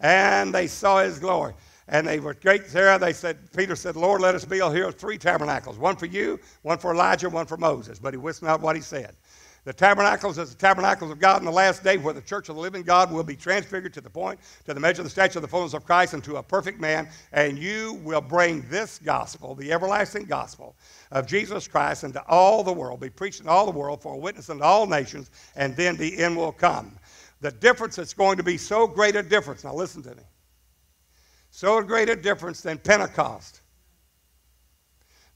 [SPEAKER 1] And they saw his glory. And they were great there. They said, Peter said, Lord, let us build here three tabernacles, one for you, one for Elijah, one for Moses. But he wist not what he said. The tabernacles is the tabernacles of God in the last day where the church of the living God will be transfigured to the point, to the measure of the stature of the fullness of Christ, and to a perfect man. And you will bring this gospel, the everlasting gospel of Jesus Christ, into all the world, be preached in all the world for a witness unto all nations, and then the end will come. The difference is going to be so great a difference. Now listen to me. So great a difference than Pentecost.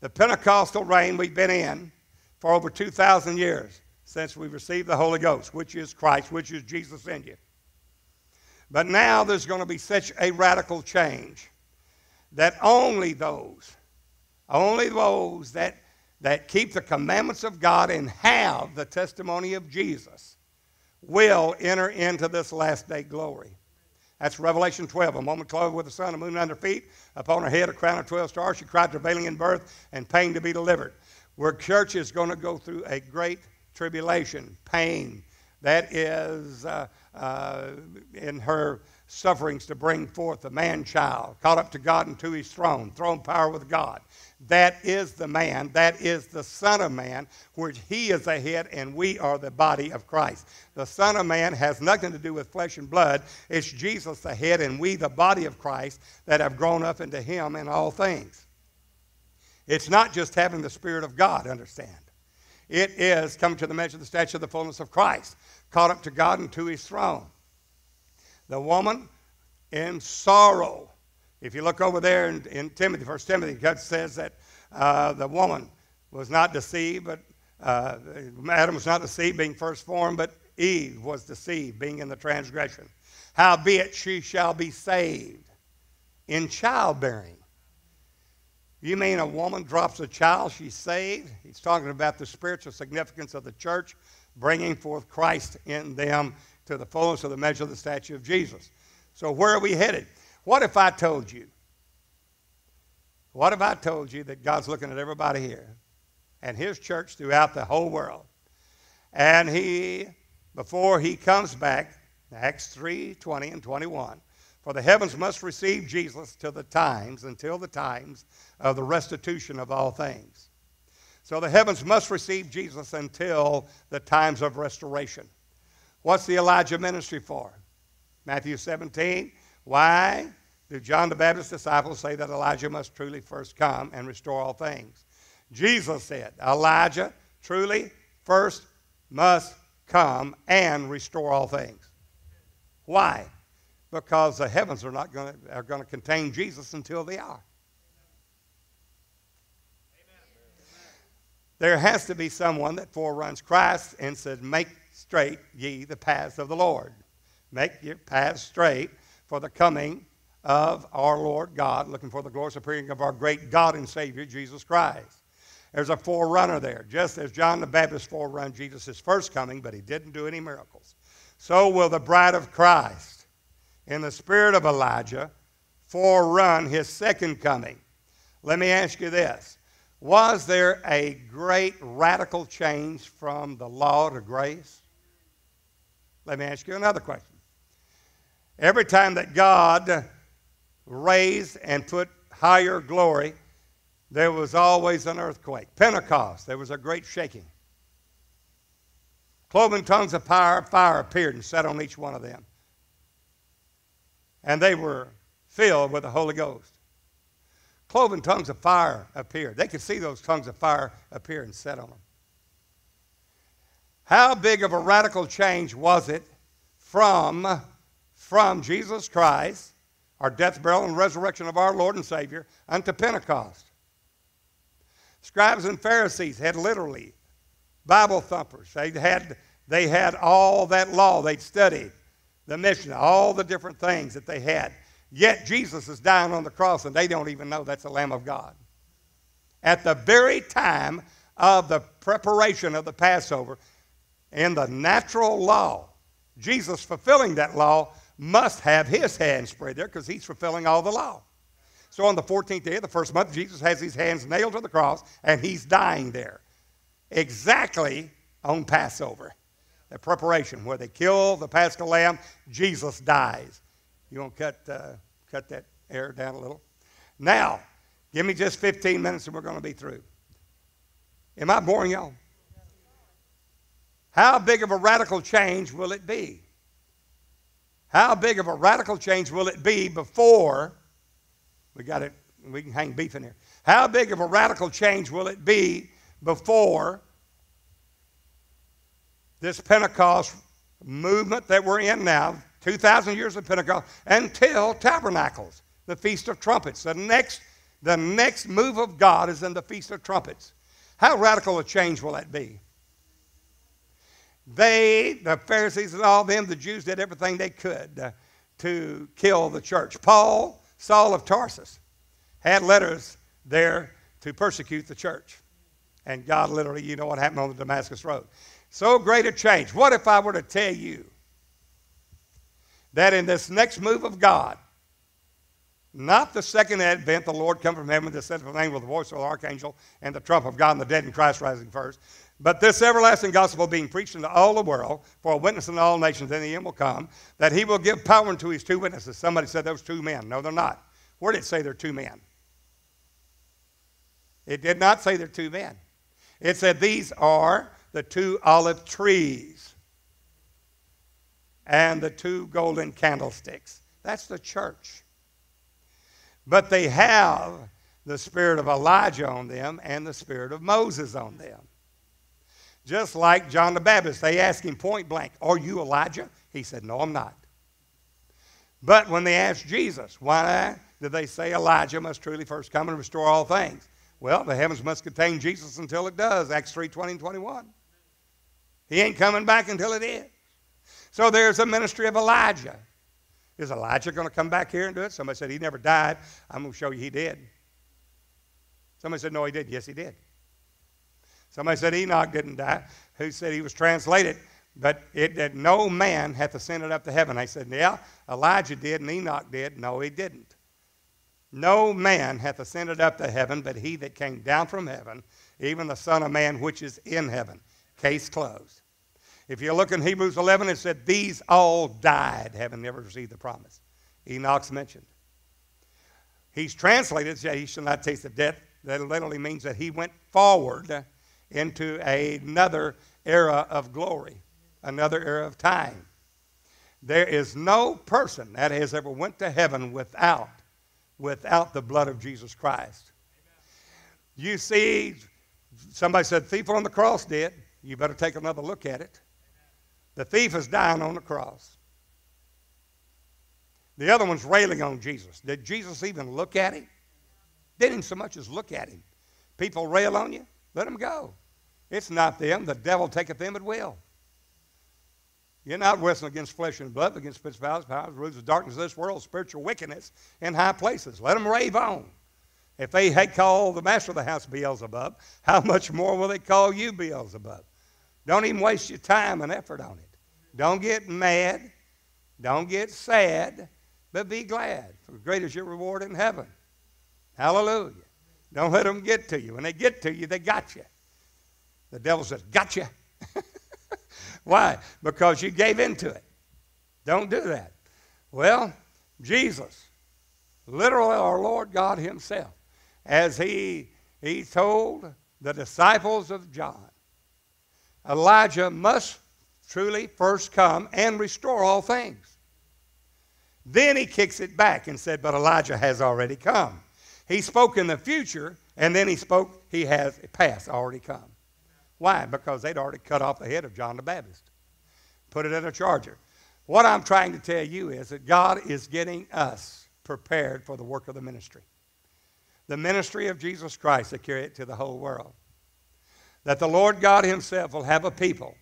[SPEAKER 1] The Pentecostal reign we've been in for over 2,000 years since we've received the Holy Ghost, which is Christ, which is Jesus in you. But now there's going to be such a radical change that only those, only those that, that keep the commandments of God and have the testimony of Jesus will enter into this last day glory. That's Revelation 12. A woman clothed with the sun and moon under her feet, upon her head a crown of 12 stars. She cried, travailing in birth and pain to be delivered. Where church is going to go through a great tribulation, pain. That is uh, uh, in her sufferings to bring forth a man child, caught up to God and to his throne, throne power with God. That is the man, that is the Son of Man, which he is the head and we are the body of Christ. The Son of Man has nothing to do with flesh and blood. It's Jesus the head and we the body of Christ that have grown up into him in all things. It's not just having the Spirit of God, understand. It is coming to the measure of the stature of the fullness of Christ, caught up to God and to his throne. The woman in sorrow. If you look over there in, in Timothy, First Timothy, God says that uh, the woman was not deceived, but uh, Adam was not deceived, being first formed, but Eve was deceived, being in the transgression. Howbeit she shall be saved in childbearing you mean a woman drops a child, she's saved? He's talking about the spiritual significance of the church bringing forth Christ in them to the fullness of the measure of the statue of Jesus. So, where are we headed? What if I told you? What if I told you that God's looking at everybody here and His church throughout the whole world? And He, before He comes back, Acts 3 20 and 21, for the heavens must receive Jesus till the times, until the times of the restitution of all things. So the heavens must receive Jesus until the times of restoration. What's the Elijah ministry for? Matthew 17. Why do John the Baptist's disciples say that Elijah must truly first come and restore all things? Jesus said, Elijah truly first must come and restore all things. Why? Because the heavens are not going to, are going to contain Jesus until they are. There has to be someone that foreruns Christ and says, Make straight ye the paths of the Lord. Make your paths straight for the coming of our Lord God, looking for the glorious appearing of our great God and Savior, Jesus Christ. There's a forerunner there, just as John the Baptist forerun Jesus' first coming, but he didn't do any miracles. So will the bride of Christ in the spirit of Elijah forerun his second coming. Let me ask you this Was there a great radical change from the law to grace? Let me ask you another question. Every time that God raised and put higher glory, there was always an earthquake. Pentecost, there was a great shaking. Cloven tongues of fire, fire appeared and sat on each one of them. And they were filled with the Holy Ghost. Cloven tongues of fire appeared. They could see those tongues of fire appear and set on them. How big of a radical change was it from, from Jesus Christ, our death, burial, and resurrection of our Lord and Savior, unto Pentecost? Scribes and Pharisees had literally Bible thumpers. They had, they had all that law. They'd studied the Mishnah, all the different things that they had. Yet Jesus is dying on the cross, and they don't even know that's the Lamb of God. At the very time of the preparation of the Passover, in the natural law, Jesus fulfilling that law must have his hands spread there because he's fulfilling all the law. So on the 14th day of the first month, Jesus has his hands nailed to the cross and he's dying there. Exactly on Passover, the preparation where they kill the paschal lamb, Jesus dies. You want to cut, uh, cut that air down a little? Now, give me just 15 minutes and we're going to be through. Am I boring y'all? How big of a radical change will it be? How big of a radical change will it be before we got it? We can hang beef in here. How big of a radical change will it be before this Pentecost movement that we're in now, 2,000 years of Pentecost, until Tabernacles, the Feast of Trumpets. The next, the next move of God is in the Feast of Trumpets. How radical a change will that be? They, the Pharisees and all them, the Jews did everything they could to kill the church. Paul, Saul of Tarsus, had letters there to persecute the church. And God literally, you know what happened on the Damascus Road. So great a change. What if I were to tell you that in this next move of God, not the second advent, the Lord come from heaven, descend from angel with the voice of the archangel and the trump of God and the dead in Christ rising first, but this everlasting gospel being preached into all the world for a witness in all nations, and the end will come, that he will give power unto his two witnesses. Somebody said those two men. No, they're not. Where did it say they're two men? It did not say they're two men. It said these are the two olive trees and the two golden candlesticks. That's the church. But they have the spirit of Elijah on them and the spirit of Moses on them. Just like John the Baptist, they asked him point blank, Are you Elijah? He said, No, I'm not. But when they asked Jesus, Why did they say Elijah must truly first come and restore all things? Well, the heavens must contain Jesus until it does, Acts 3 20 and 21. He ain't coming back until it is. So there's a ministry of Elijah. Is Elijah going to come back here and do it? Somebody said he never died. I'm going to show you he did. Somebody said, No, he did. Yes, he did. Somebody said Enoch didn't die. Who said he was translated? But it that no man hath ascended up to heaven. I said, Yeah, Elijah did and Enoch did. No, he didn't. No man hath ascended up to heaven, but he that came down from heaven, even the Son of Man which is in heaven. Case closed. If you look in Hebrews 11, it said, These all died, having never received the promise. Enoch's mentioned. He's translated, He shall not taste of death. That literally means that he went forward into another era of glory, another era of time. There is no person that has ever went to heaven without without the blood of Jesus Christ. You see, somebody said thief on the cross did. You better take another look at it. The thief is dying on the cross. The other one's railing on Jesus. Did Jesus even look at him? Didn't so much as look at him. People rail on you, let them go. It's not them. The devil taketh them at will. You're not wrestling against flesh and blood, against principalities, powers, rulers of darkness of this world, spiritual wickedness in high places. Let them rave on. If they had called the master of the house Beelzebub, how much more will they call you Beelzebub? Don't even waste your time and effort on it. Don't get mad. Don't get sad, but be glad, for great is your reward in heaven. Hallelujah. Don't let them get to you. When they get to you, they got you. The devil says, Got you. <laughs> Why? Because you gave into it. Don't do that. Well, Jesus, literally our Lord God Himself, as He, he told the disciples of John, Elijah must truly first come and restore all things. Then he kicks it back and said, But Elijah has already come. He spoke in the future, and then he spoke, he has past already come. Why? Because they'd already cut off the head of John the Baptist, put it in a charger. What I'm trying to tell you is that God is getting us prepared for the work of the ministry. The ministry of Jesus Christ to carry it to the whole world. That the Lord God Himself will have a people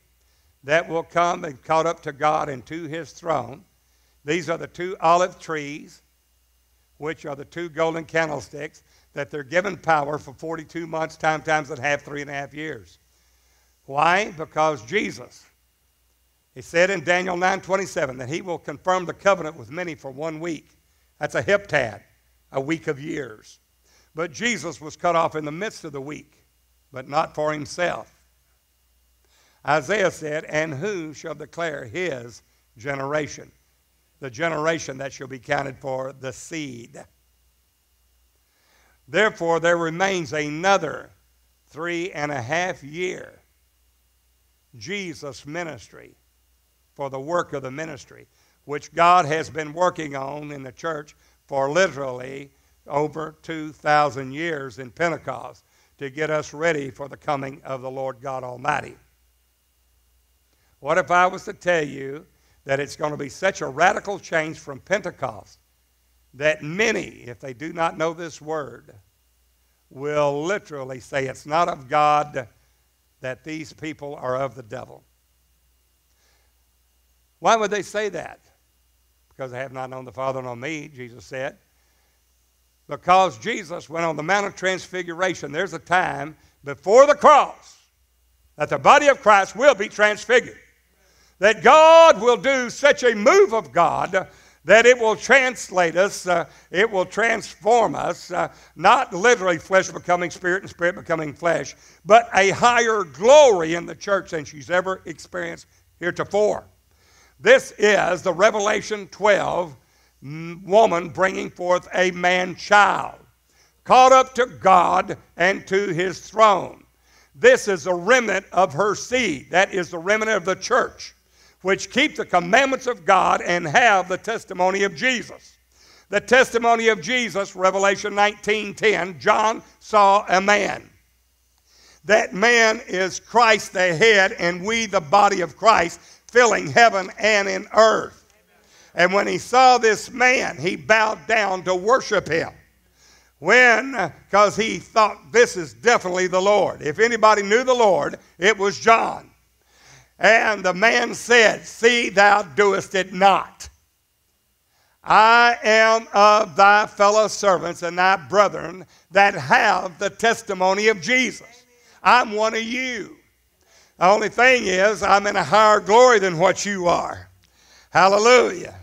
[SPEAKER 1] that will come and caught up to God and to His throne. These are the two olive trees, which are the two golden candlesticks, that they're given power for 42 months, time times and half, three and a half years. Why? Because Jesus, he said in Daniel 9:27 that he will confirm the covenant with many for one week. That's a heptad, a week of years. But Jesus was cut off in the midst of the week, but not for himself. Isaiah said, And who shall declare his generation? The generation that shall be counted for the seed. Therefore, there remains another three and a half year Jesus' ministry for the work of the ministry, which God has been working on in the church for literally over 2,000 years in Pentecost to get us ready for the coming of the Lord God Almighty. What if I was to tell you that it's going to be such a radical change from Pentecost that many, if they do not know this word, will literally say it's not of God, that these people are of the devil. Why would they say that? Because they have not known the Father nor me, Jesus said. Because Jesus went on the Mount of Transfiguration. There's a time before the cross that the body of Christ will be transfigured. That God will do such a move of God that it will translate us, uh, it will transform us, uh, not literally flesh becoming spirit and spirit becoming flesh, but a higher glory in the church than she's ever experienced heretofore. This is the Revelation 12 woman bringing forth a man child, caught up to God and to his throne. This is a remnant of her seed. That is the remnant of the church which keep the commandments of God and have the testimony of Jesus. The testimony of Jesus, Revelation 19:10, John saw a man. That man is Christ the head, and we the body of Christ, filling heaven and in earth. And when he saw this man, he bowed down to worship him. When? Because he thought this is definitely the Lord. If anybody knew the Lord, it was John. And the man said, See, thou doest it not. I am of thy fellow servants and thy brethren that have the testimony of Jesus. I'm one of you. The only thing is, I'm in a higher glory than what you are. Hallelujah.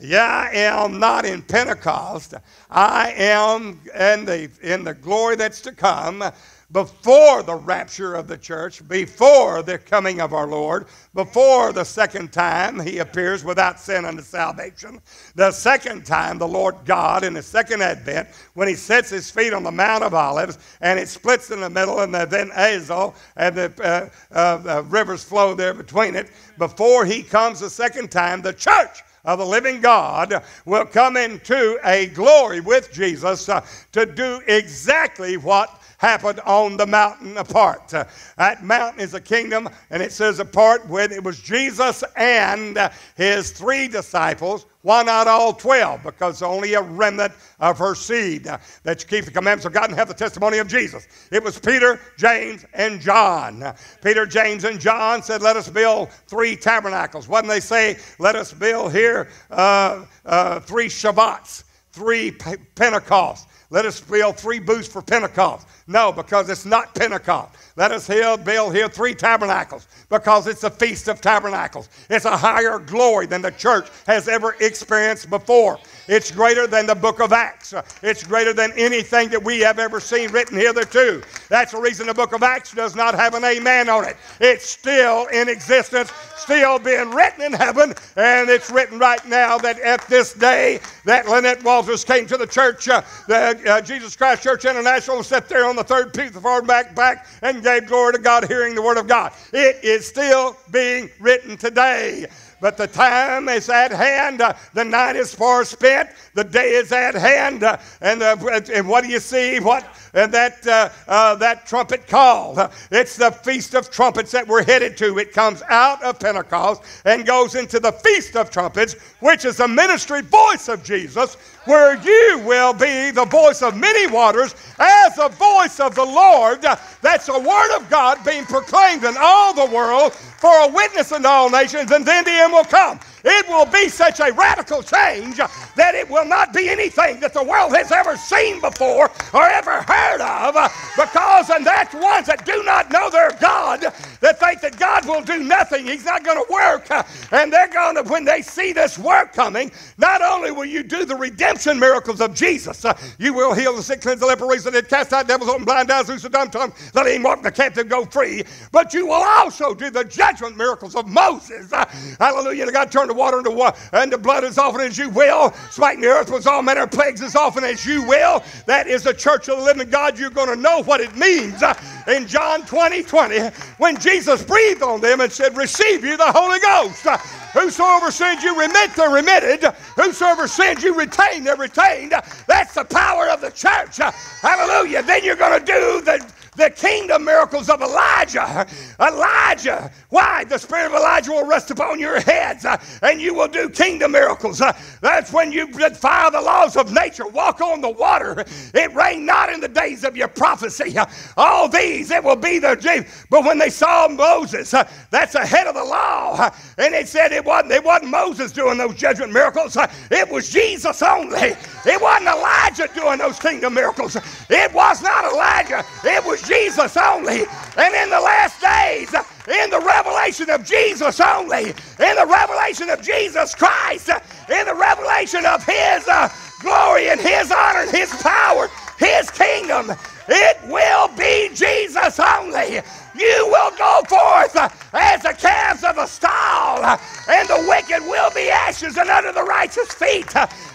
[SPEAKER 1] Yeah, I am not in Pentecost. I am in the, in the glory that's to come before the rapture of the church, before the coming of our Lord, before the second time he appears without sin unto salvation. The second time, the Lord God in the second advent, when he sets his feet on the Mount of Olives and it splits in the middle, and the, then Azal and the uh, uh, rivers flow there between it. Before he comes the second time, the church of the living God will come into a glory with Jesus uh, to do exactly what happened on the mountain apart. Uh, that mountain is a kingdom, and it says apart when it was Jesus and his three disciples. Why not all 12? Because only a remnant of her seed uh, that you keep the commandments of God and have the testimony of Jesus. It was Peter, James, and John. Peter, James, and John said, Let us build three tabernacles. What did they say? Let us build here uh, uh, three Shabbats, three Pentecosts. Let us build three booths for Pentecost. No, because it's not Pentecost. Let us build here three tabernacles because it's the Feast of Tabernacles. It's a higher glory than the church has ever experienced before. It's greater than the book of Acts. It's greater than anything that we have ever seen written hitherto. That's the reason the book of Acts does not have an amen on it. It's still in existence, still being written in heaven, and it's written right now that at this day that Lynette Walters came to the church, uh, uh, uh, Jesus Christ Church International sat there on the third piece of far back, back, and gave glory to God, hearing the word of God. It is still being written today. But the time is at hand. The night is far spent. The day is at hand. And, uh, and what do you see? What and that, uh, uh, that trumpet call. It's the Feast of Trumpets that we're headed to. It comes out of Pentecost and goes into the Feast of Trumpets, which is the ministry voice of Jesus, where you will be the voice of many waters as the voice of the Lord. That's the Word of God being proclaimed in all the world for a witness in all nations, and then the end will come. It will be such a radical change that it will not be anything that the world has ever seen before or ever heard of because, and that's ones that do not know their God, that think that God will do nothing. He's not going to work. And they're going to, when they see this work coming, not only will you do the redemption miracles of Jesus, you will heal the sick, cleanse the leper, raise the dead, cast out devils, open blind eyes, loose the dumb tongue, let him walk, the captive go free. But you will also do the judgment miracles of Moses. Hallelujah. God turned the water into water and the blood as often as you will. Smiting the earth with all manner of plagues as often as you will. That is the church of the living God. You're going to know what it means in John 20 20 when Jesus breathed on them and said, Receive you the Holy Ghost. Whosoever sins you remit, they're remitted. Whosoever sins you retain, they're retained. That's the power of the church. Hallelujah. Then you're going to do the the kingdom miracles of Elijah. Elijah, why? The spirit of Elijah will rest upon your heads uh, and you will do kingdom miracles. Uh, that's when you defy the laws of nature, walk on the water. It rained not in the days of your prophecy. Uh, all these, it will be their the. But when they saw Moses, uh, that's ahead of the law. Uh, and it said it wasn't, it wasn't Moses doing those judgment miracles, uh, it was Jesus only. It wasn't Elijah doing those kingdom miracles. It was not Elijah. It was Jesus only. And in the last days, in the revelation of Jesus only, in the revelation of Jesus Christ, in the revelation of His uh, glory and His honor and His power, His kingdom, it will be Jesus only. You will go forth as the calves of a stall, and the wicked will be ashes and under the righteous feet.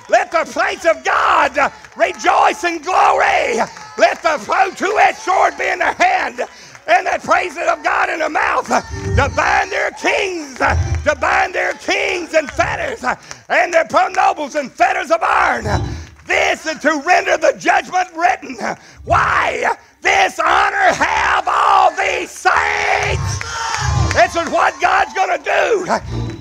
[SPEAKER 1] Let the saints of God rejoice in glory. Let the two-edged sword be in their hand and the praises of God in their mouth to bind their kings, to bind their kings and fetters, and their nobles and fetters of iron. This is to render the judgment written. Why? This honor have all these saints. This is what God's going to do.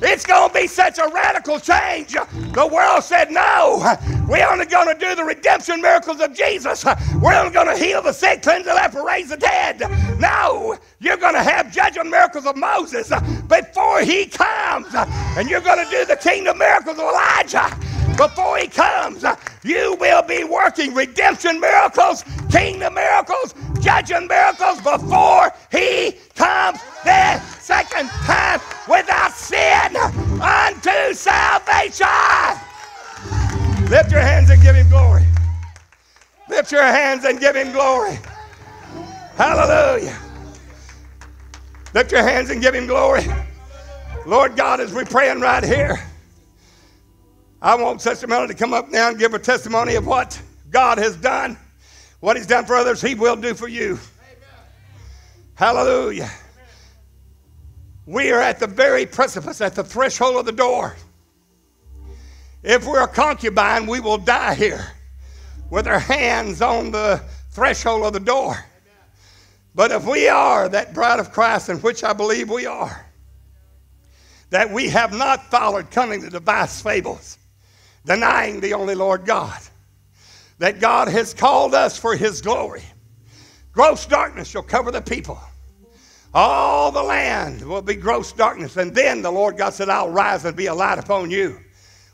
[SPEAKER 1] It's going to be such a radical change. The world said, no, we're only going to do the redemption miracles of Jesus. We're only going to heal the sick, cleanse the leper, raise the dead. No, you're going to have judgment miracles of Moses uh, before he comes. Uh, and you're going to do the kingdom miracles of Elijah before he comes. Uh, you will be working redemption miracles, kingdom miracles, judgment miracles before he comes the second time without sin unto salvation. Lift your hands and give him glory. Lift your hands and give him glory. Hallelujah. Lift your hands and give him glory. Lord God, as we're praying right here, I want Sister Melody to come up now and give a testimony of what God has done. What He's done for others, He will do for you. Amen. Hallelujah. We are at the very precipice, at the threshold of the door. If we're a concubine, we will die here with our hands on the threshold of the door. But if we are that bride of Christ, in which I believe we are, that we have not followed cunning the device fables, denying the only Lord God, that God has called us for his glory. Gross darkness shall cover the people. All the land will be gross darkness. And then the Lord God said, I'll rise and be a light upon you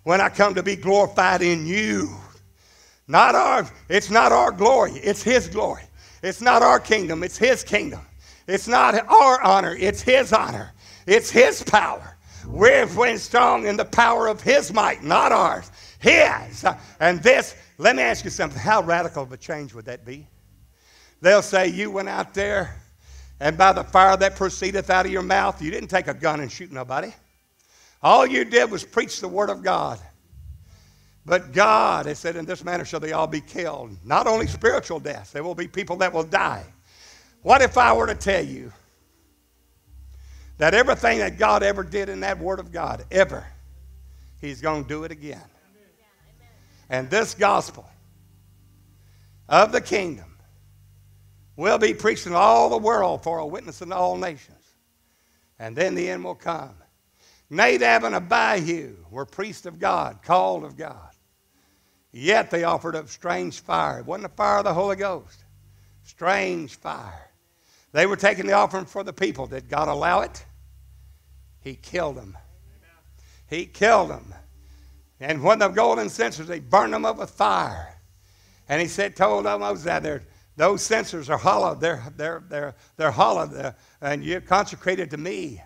[SPEAKER 1] when I come to be glorified in you. Not our, it's not our glory, it's his glory. It's not our kingdom, it's his kingdom. It's not our honor, it's his honor. It's his power. We're strong in the power of his might, not ours. His. And this, let me ask you something. How radical of a change would that be? They'll say, You went out there and by the fire that proceedeth out of your mouth, you didn't take a gun and shoot nobody. All you did was preach the word of God. But God has said, In this manner shall they all be killed. Not only spiritual death, there will be people that will die. What if I were to tell you that everything that God ever did in that Word of God, ever, He's going to do it again? And this gospel of the kingdom will be preached in all the world for a witness in all nations. And then the end will come. Nadab and Abihu were priests of God, called of God. Yet they offered up strange fire. It wasn't the fire of the Holy Ghost. Strange fire. They were taking the offering for the people. Did God allow it? He killed them. He killed them. And when the golden censers, they burned them up with fire. And he said, told them, oh, Moses out there, those censers are hollow. They're, they're, they're, they're hollow. They're, and you're consecrated to me.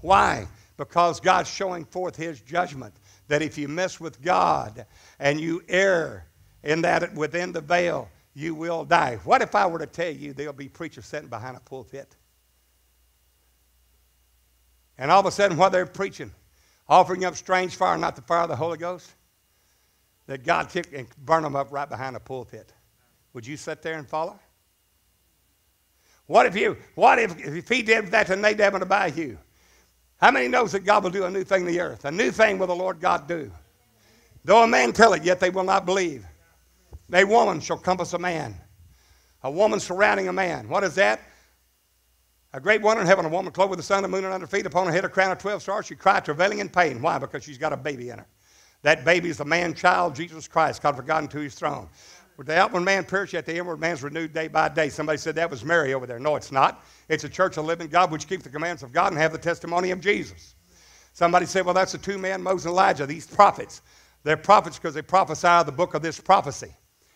[SPEAKER 1] Why? Because God's showing forth his judgment that if you mess with God and you err in that within the veil, you will die. What if I were to tell you there'll be preachers sitting behind a pulpit? And all of a sudden, while they're preaching, offering up strange fire, not the fire of the Holy Ghost, that God took and burn them up right behind a pulpit. Would you sit there and follow? What if you, what if, if he did that to Nadab and Abihu? How many knows that God will do a new thing in the earth? A new thing will the Lord God do. Though a man tell it, yet they will not believe. A woman shall compass a man. A woman surrounding a man. What is that? A great wonder in heaven, a woman clothed with the sun and moon under feet, upon her head a crown of 12 stars. She cried, travailing in pain. Why? Because she's got a baby in her. That baby is the man child, Jesus Christ, God forgotten to his throne. With the outward man perish, yet the inward man's renewed day by day. Somebody said that was Mary over there. No, it's not. It's a church of living God which keep the commands of God and have the testimony of Jesus. Somebody said, well, that's the two men, Moses and Elijah, these prophets. They're prophets because they prophesy the book of this prophecy.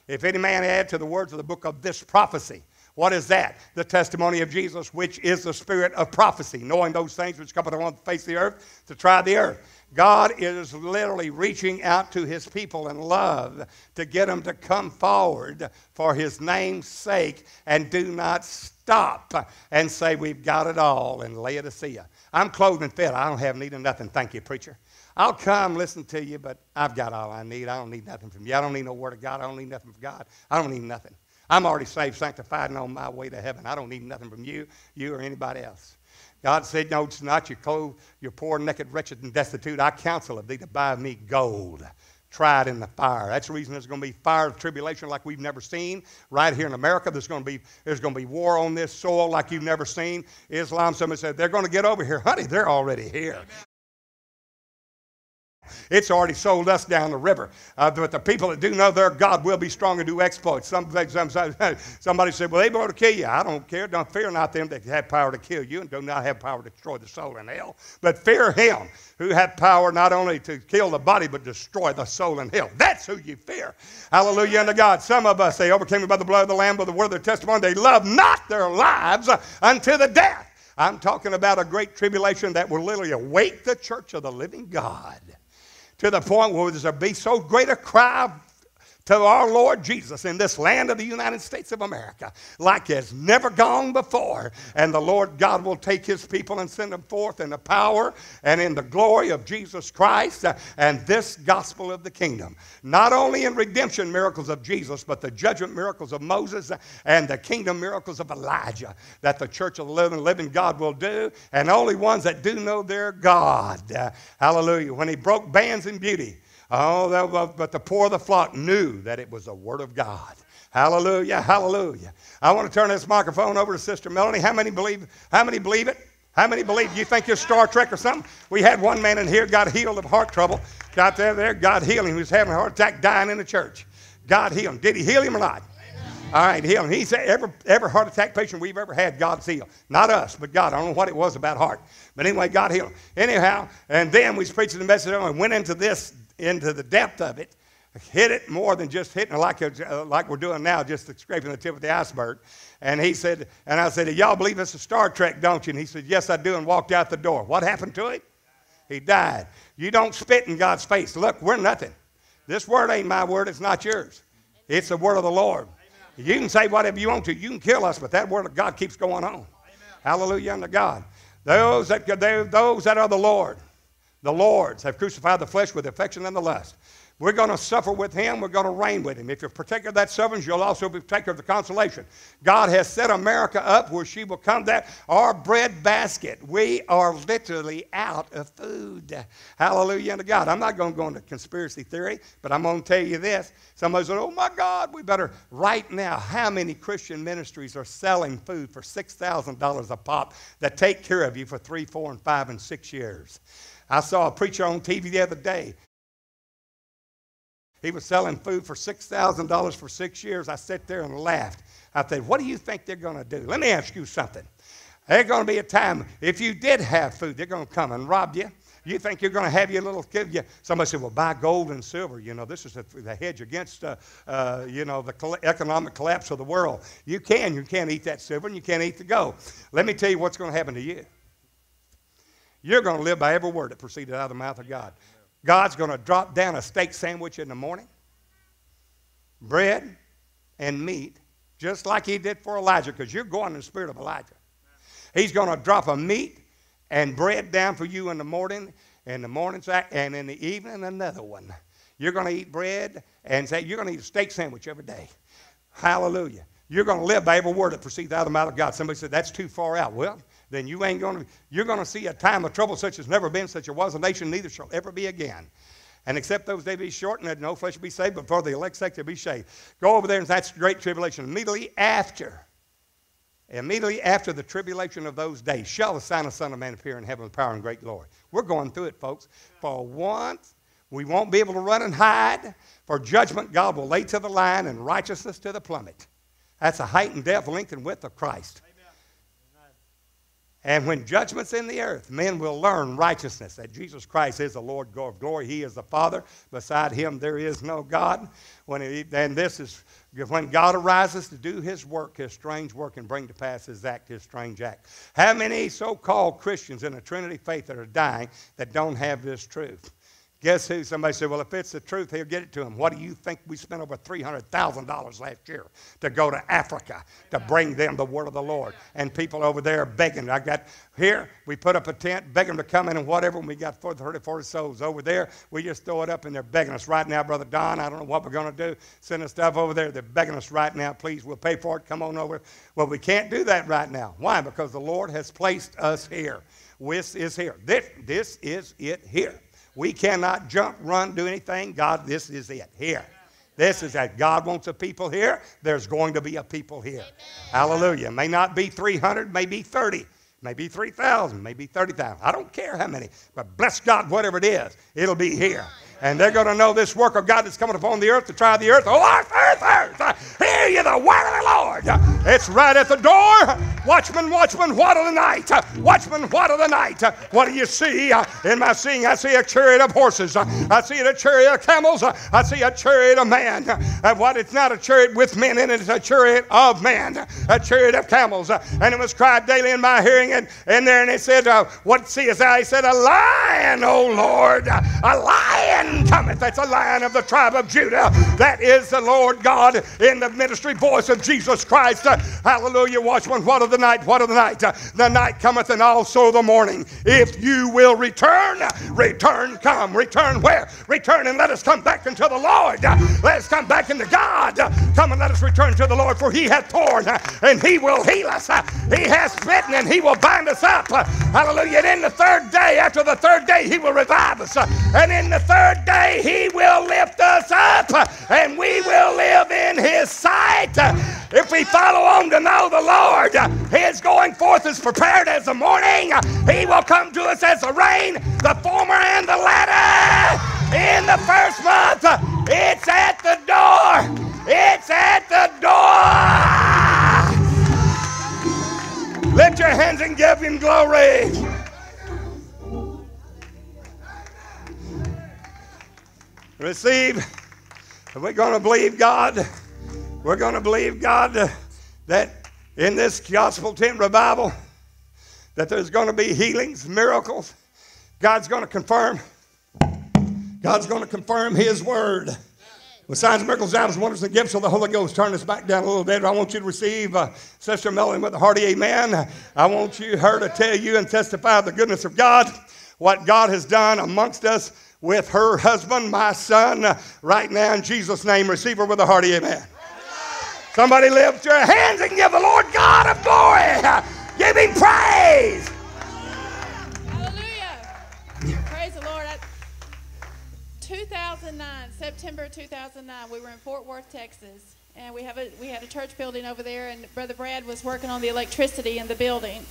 [SPEAKER 1] If any man add to the words of the book of this prophecy, what is that? The testimony of Jesus, which is the spirit of prophecy, knowing those things which come upon the face of the earth to try the earth. God is literally reaching out to his people in love to get them to come forward for his name's sake and do not stop and say, We've got it all in Laodicea. I'm clothed and fed. I don't have need of nothing. Thank you, preacher. I'll come listen to you, but I've got all I need. I don't need nothing from you. I don't need no word of God. I don't need nothing from God. I don't need nothing. I'm already saved, sanctified, and on my way to heaven. I don't need nothing from you, you, or anybody else. God said, No, it's not your clothes, you're poor, naked, wretched, and destitute. I counsel of thee to buy me gold tried in the fire. That's the reason there's going to be fire of tribulation like we've never seen. Right here in America, there's going to be there's going to be war on this soil like you've never seen. Islam, somebody said they're going to get over here. Honey, they're already here. It's already sold us down the river. Uh, but the people that do know their God will be strong and do exploits. Some, some, somebody said, Well, they going to kill you. I don't care. Don't fear not them that have power to kill you and do not have power to destroy the soul in hell. But fear him who hath power not only to kill the body, but destroy the soul in hell. That's who you fear. Hallelujah unto God. Some of us, they overcame by the blood of the Lamb, by the word of their testimony. They love not their lives unto the death. I'm talking about a great tribulation that will literally awake the church of the living God to the point where there's be so great a cry to our Lord Jesus in this land of the United States of America like has never gone before. And the Lord God will take his people and send them forth in the power and in the glory of Jesus Christ and this gospel of the kingdom. Not only in redemption miracles of Jesus, but the judgment miracles of Moses and the kingdom miracles of Elijah that the church of the living, living God will do, and only ones that do know their God. Uh, hallelujah. When he broke bands in beauty, Oh, but the poor of the flock knew that it was the Word of God. Hallelujah, hallelujah. I want to turn this microphone over to Sister Melanie. How many believe? How many believe it? How many believe? You think you're Star Trek or something? We had one man in here got healed of heart trouble. Got there, there, God healed him. He was having a heart attack, dying in the church. God healed him. Did he heal him or not? All right, heal him. He said every, every heart attack patient we've ever had, God's healed. Not us, but God. I don't know what it was about heart. But anyway, God healed him. Anyhow, and then we was preaching the message and went into this into the depth of it, hit it more than just hitting it like, uh, a, uh, like we're doing now, just scraping the tip of the iceberg. And he said, and I said, y'all believe it's a Star Trek, don't you? And he said, yes, I do, and walked out the door. What happened to it? He died. You don't spit in God's face. Look, we're nothing. This word ain't my word, it's not yours. It's the word of the Lord. You can say whatever you want to. You can kill us, but that word of God keeps going on. Hallelujah unto God. Those that, those that are the Lord the Lord's have crucified the flesh with affection and the lust. We're going to suffer with him. We're going to reign with him. If you're partaker of that sufferings, you'll also be partaker of the consolation. God has set America up where she will come that our bread basket. We are literally out of food. Hallelujah to God. I'm not going to go into conspiracy theory, but I'm going to tell you this. Somebody said, oh my God, we better, right now, how many Christian ministries are selling food for $6,000 a pop that take care of you for three, four, and five, and six years? I saw a preacher on TV the other day he was selling food for $6,000 for six years. I sat there and laughed. I said, What do you think they're going to do? Let me ask you something. There's going to be a time, if you did have food, they're going to come and rob you. You think you're going to have your little kid? You, somebody said, well, buy gold and silver. You know, this is the hedge against, uh, uh, you know, the economic collapse of the world. You can. You can't eat that silver and you can't eat the gold. Let me tell you what's going to happen to you. You're going to live by every word that proceeded out of the mouth of God. God's going to drop down a steak sandwich in the morning, bread and meat, just like he did for Elijah, because you're going in the spirit of Elijah. He's going to drop a meat and bread down for you in the morning, in the morning, and in the evening, another one. You're going to eat bread and say, you're going to eat a steak sandwich every day. Hallelujah. You're going to live by every word that proceeds out of the mouth of God. Somebody said, that's too far out. Well, then you ain't going to, you're going to see a time of trouble such as never been, such as was a nation, neither shall ever be again. And except those days be shortened, and no flesh be saved, but for the elect's sake to be saved. Go over there, and that's great tribulation. Immediately after, immediately after the tribulation of those days, shall the sign of Son of Man appear in heaven with power and great glory. We're going through it, folks. For once, we won't be able to run and hide. For judgment, God will lay to the line, and righteousness to the plummet. That's a height and depth, length, and width of Christ. And when judgment's in the earth, men will learn righteousness that Jesus Christ is the Lord of glory. He is the Father. Beside him, there is no God. When he, and this is when God arises to do his work, his strange work, and bring to pass his act, his strange act. How many so called Christians in the Trinity faith that are dying that don't have this truth? Guess who? Somebody said, Well, if it's the truth, he'll get it to him. What do you think we spent over $300,000 last year to go to Africa to bring them the word of the Lord? And people over there begging. I got here, we put up a tent, begging them to come in and whatever, and we got 30, 40 souls over there. We just throw it up and they're begging us right now, Brother Don. I don't know what we're going to do. Send us stuff over there. They're begging us right now. Please, we'll pay for it. Come on over. Well, we can't do that right now. Why? Because the Lord has placed us here. This is here. This, this is it here. We cannot jump, run, do anything. God, this is it here. This is that God wants a people here. There's going to be a people here. Amen. Hallelujah. May not be 300, maybe 30, maybe 3,000, maybe 30,000. I don't care how many, but bless God, whatever it is, it'll be here. And they're going to know this work of God that's coming upon the earth to try the earth. Oh, earth, earth, earth. Hear you the word of the Lord. It's right at the door. Watchman, watchman, what of the night? Watchman, what of the night? What do you see? In my seeing, I see a chariot of horses. I see a chariot of camels. I see a chariot of man. And what? It's not a chariot with men in it. It's a chariot of man. A chariot of camels. And it was cried daily in my hearing. And, and there, and it said, uh, What seest thou? He said, A lion, O Lord. A lion cometh. That's a lion of the tribe of Judah. That is the Lord God in the ministry voice of Jesus Christ. Uh, hallelujah. Watchman, what of the night? What of the night? Uh, the night cometh and also the morning. If you will return, return, come. Return where? Return and let us come back unto the Lord. Uh, let us come back into God. Come and let us return to the Lord, for he hath torn and he will heal us. He has smitten and he will bind us up. Hallelujah. And in the third day, after the third day, he will revive us. And in the third day he will lift us up and we will live in his sight. If we follow on to know the Lord, his going forth is prepared as the morning. He will come to us as the rain, the former and the latter. In the first month, it's at the door. It's at the door. Lift your hands and give him glory. receive. We're going to believe God. We're going to believe God that in this gospel tent revival that there's going to be healings, miracles. God's going to confirm. God's going to confirm His word. With signs, miracles, signs, wonders, and gifts of the Holy Ghost. Turn this back down a little bit. I want you to receive uh, Sister Melanie with a hearty amen. I want you her to tell you and testify the goodness of God, what God has done amongst us with her husband, my son, right now in Jesus' name. Receive her with a hearty amen. Somebody lift your hands and give the Lord God of glory. Give him praise.
[SPEAKER 2] Hallelujah. Praise the Lord. I, 2009, September 2009, we were in Fort Worth, Texas, and we have a we had a church building over there, and Brother Brad was working on the electricity in the building.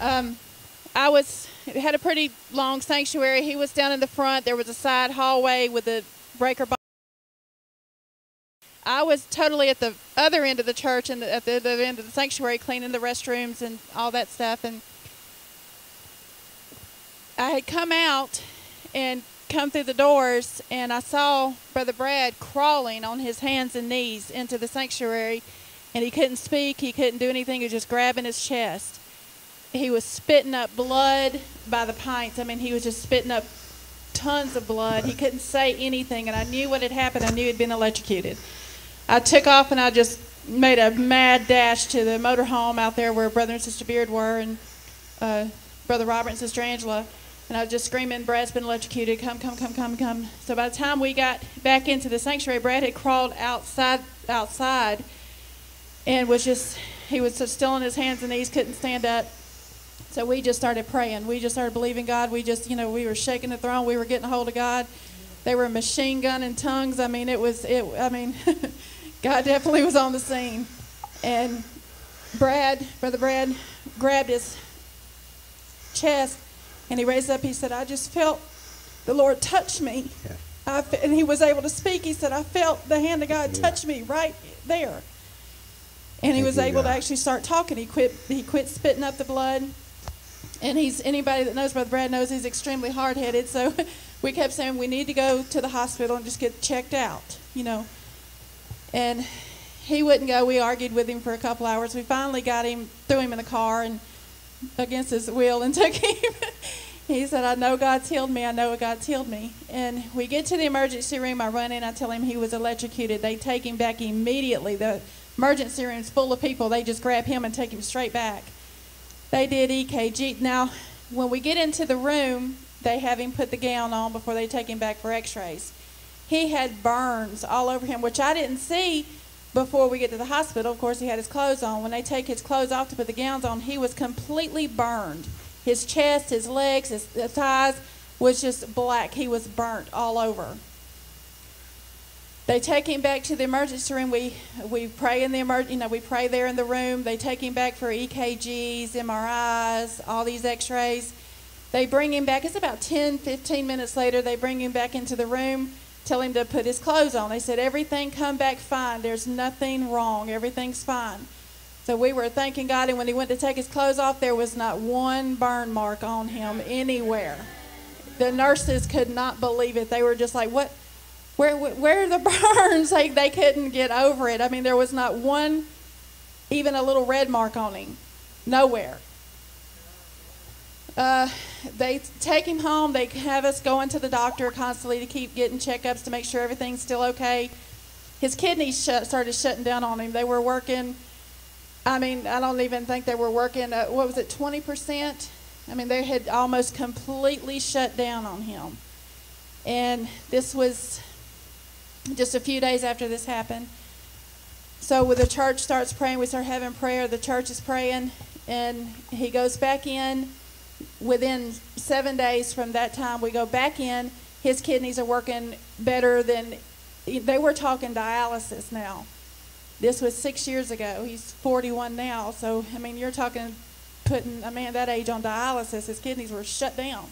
[SPEAKER 2] Um, I was had a pretty long sanctuary. He was down in the front. There was a side hallway with a breaker box. I was totally at the other end of the church and at the other end of the sanctuary, cleaning the restrooms and all that stuff. And I had come out and come through the doors, and I saw Brother Brad crawling on his hands and knees into the sanctuary, and he couldn't speak, he couldn't do anything, he was just grabbing his chest he was spitting up blood by the pints. I mean, he was just spitting up tons of blood. He couldn't say anything, and I knew what had happened. I knew he'd been electrocuted. I took off and I just made a mad dash to the motorhome out there where Brother and Sister Beard were, and uh, Brother Robert and Sister Angela. And I was just screaming, Brad's been electrocuted. Come, come, come, come, come. So by the time we got back into the sanctuary, Brad had crawled outside, outside, and was just, he was still on his hands and knees, couldn't stand up. So we just started praying. We just started believing God. We just, you know, we were shaking the throne. We were getting a hold of God. They were machine gun in tongues. I mean, it was, it. I mean, <laughs> God definitely was on the scene. And Brad, Brother Brad, grabbed his chest and he raised up. He said, I just felt the Lord touch me. Yeah. And he was able to speak. He said, I felt the hand of God yeah. touch me right there. And he was able to actually start talking. He quit, he quit spitting up the blood and he's anybody that knows Brother Brad knows he's extremely hard headed. So <laughs> we kept saying we need to go to the hospital and just get checked out, you know. And he wouldn't go. We argued with him for a couple hours. We finally got him, threw him in the car, and against his will, and <laughs> took him. he said, "I know God's healed me. I know God's healed me." And we get to the emergency room. I run in. I tell him he was electrocuted. They take him back immediately. The emergency room's full of people. They just grab him and take him straight back. They did EKG. Now, when we get into the room, they have him put the gown on before they take him back for x rays. He had burns all over him, which I didn't see before we get to the hospital. Of course, he had his clothes on. When they take his clothes off to put the gowns on, he was completely burned. His chest, his legs, his thighs was just black. He was burnt all over. They take him back to the emergency room. We we pray in the emer- you know we pray there in the room. They take him back for EKGs, MRIs, all these X-rays. They bring him back. It's about 10, 15 minutes later. They bring him back into the room, tell him to put his clothes on. They said everything come back fine. There's nothing wrong. Everything's fine. So we were thanking God, and when he went to take his clothes off, there was not one burn mark on him anywhere. The nurses could not believe it. They were just like, "What?" where where are the <laughs> burns? Like they couldn't get over it. I mean, there was not one, even a little red mark on him, nowhere. Uh, they take him home. They have us going to the doctor constantly to keep getting checkups to make sure everything's still okay. His kidneys started shutting down on him. They were working. I mean, I don't even think they were working. Uh, what was it, twenty percent? I mean, they had almost completely shut down on him. And this was just a few days after this happened. So when the church starts praying, we start having prayer. The church is praying, and he goes back in. Within seven days from that time, we go back in. His kidneys are working better than they were talking dialysis now. This was six years ago. He's 41 now. So, I mean, you're talking putting a man that age on dialysis. His kidneys were shut down.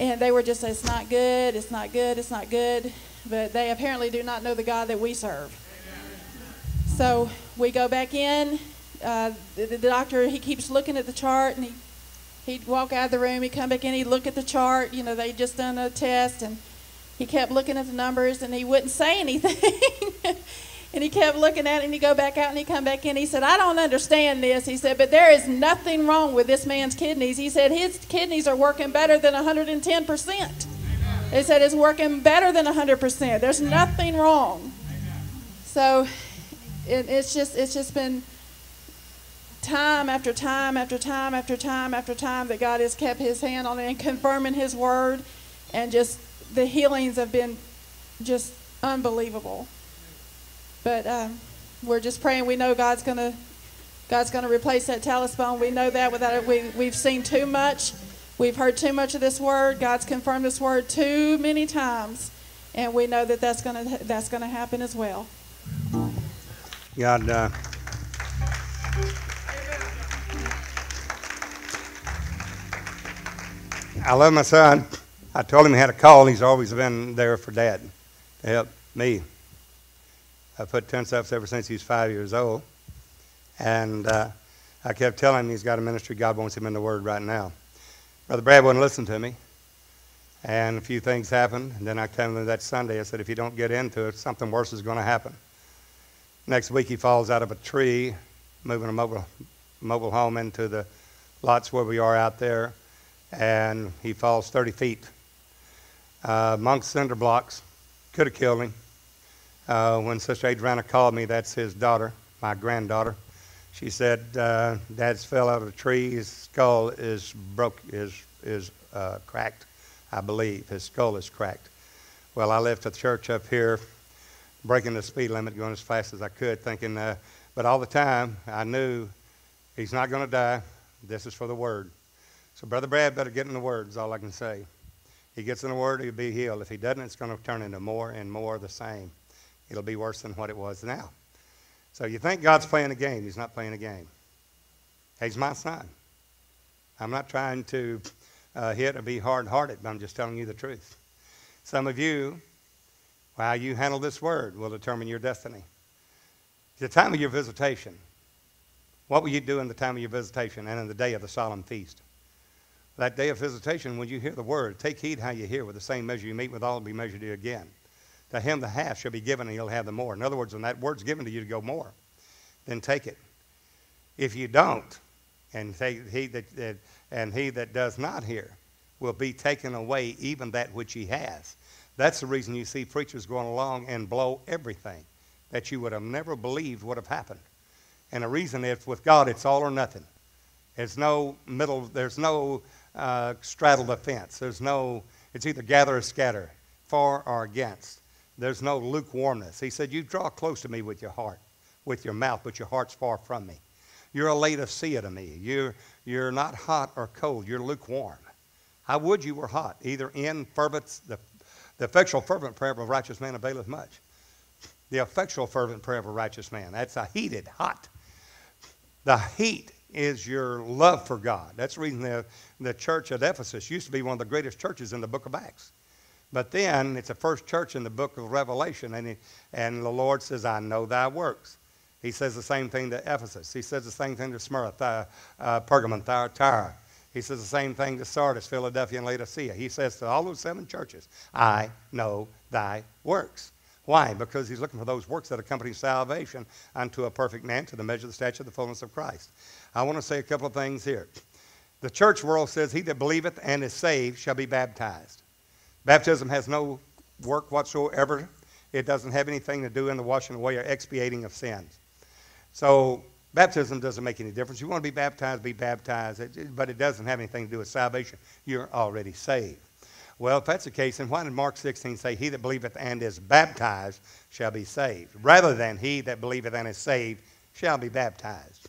[SPEAKER 2] And they were just, it's not good, it's not good, it's not good but they apparently do not know the God that we serve. So we go back in. Uh, the, the, doctor he keeps looking at the chart, and he he'd walk out of the room. He'd come back in. He'd look at the chart. You know, they'd just done a test, and he kept looking at the numbers, and he wouldn't say <laughs> anything. and he kept looking at it, and he'd go back out, and he'd come back in. He said, "I don't understand this." He said, "But there is nothing wrong with this man's kidneys." He said his kidneys are working better than 110 percent. He said it's working better than 100%. There's nothing wrong. So it, it's just it's just been time after time after time after time after time that God has kept his hand on it and confirming his word. and just the healings have been just unbelievable. But um, we're just praying. We know God's gonna God's gonna replace that talus bone. We know that without it. We we've seen too much. We've heard too much of this word. God's confirmed this word too many times, and we know that that's gonna that's gonna happen as well.
[SPEAKER 1] God. Uh, I love my son. I told him he had a call. He's always been there for dad to help me. I've put tents up ever since he's five years old. And uh, I kept telling him he's got a ministry. God wants him in the Word right now. Brother Brad wouldn't listen to me. And a few things happened. And then I told him that Sunday, I said, if you don't get into it, something worse is going to happen. Next week, he falls out of a tree, moving a mobile, mobile home into the lots where we are out there. And he falls 30 feet. Uh, amongst cinder blocks, could have killed him. Uh, when Sister Adriana called me, that's his daughter, my granddaughter. She said, uh, "Dad's fell out of a tree. His skull is broke, is is uh, cracked, I believe. His skull is cracked." Well, I left the church up here, breaking the speed limit, going as fast as I could, thinking. Uh, but all the time, I knew he's not going to die. This is for the word. So, Brother Brad better get in the word. Is all I can say. He gets in the word, he'll be healed. If he doesn't, it's going to turn into more and more the same it'll be worse than what it was now. So you think God's playing a game. He's not playing a game. He's my son. I'm not trying to uh, hit or be hard hearted, but I'm just telling you the truth. Some of you, how you handle this word will determine your destiny. The time of your visitation, what will you do in the time of your visitation and in the day of the solemn feast? That day of visitation, when you hear the word, take heed how you hear. With the same measure you meet with all, will be measured to you again. To him the half shall be given, and he'll have the more. In other words, when that word's given to you to go more, then take it. If you don't, and he that, that and he that does not hear will be taken away even that which he has. That's the reason you see preachers going along and blow everything that you would have never believed would have happened. And the reason is with God, it's all or nothing. There's no middle, there's no uh, straddle the fence. There's no, it's either gather or scatter, for or against. There's no lukewarmness. He said, You draw close to me with your heart, with your mouth, but your heart's far from me. You're a Laodicea to see it of me. You're, you're not hot or cold. You're lukewarm. I would you were hot, either in fervent, the, the effectual fervent prayer of a righteous man availeth much. The effectual fervent prayer of a righteous man. That's a heated, hot. The heat is your love for God. That's the reason the, the church at Ephesus used to be one of the greatest churches in the book of Acts. But then it's the first church in the book of Revelation, and, he, and the Lord says, I know thy works. He says the same thing to Ephesus. He says the same thing to Smyrna, Th- uh, Pergamon, Thyatira. He says the same thing to Sardis, Philadelphia, and Laodicea. He says to all those seven churches, I know thy works. Why? Because he's looking for those works that accompany salvation unto a perfect man, to the measure of the stature of the fullness of Christ. I want to say a couple of things here. The church world says, He that believeth and is saved shall be baptized. Baptism has no work whatsoever. It doesn't have anything to do in the washing away or expiating of sins. So baptism doesn't make any difference. You want to be baptized, be baptized, but it doesn't have anything to do with salvation. You're already saved. Well, if that's the case, then why did Mark 16 say, He that believeth and is baptized shall be saved, rather than he that believeth and is saved shall be baptized?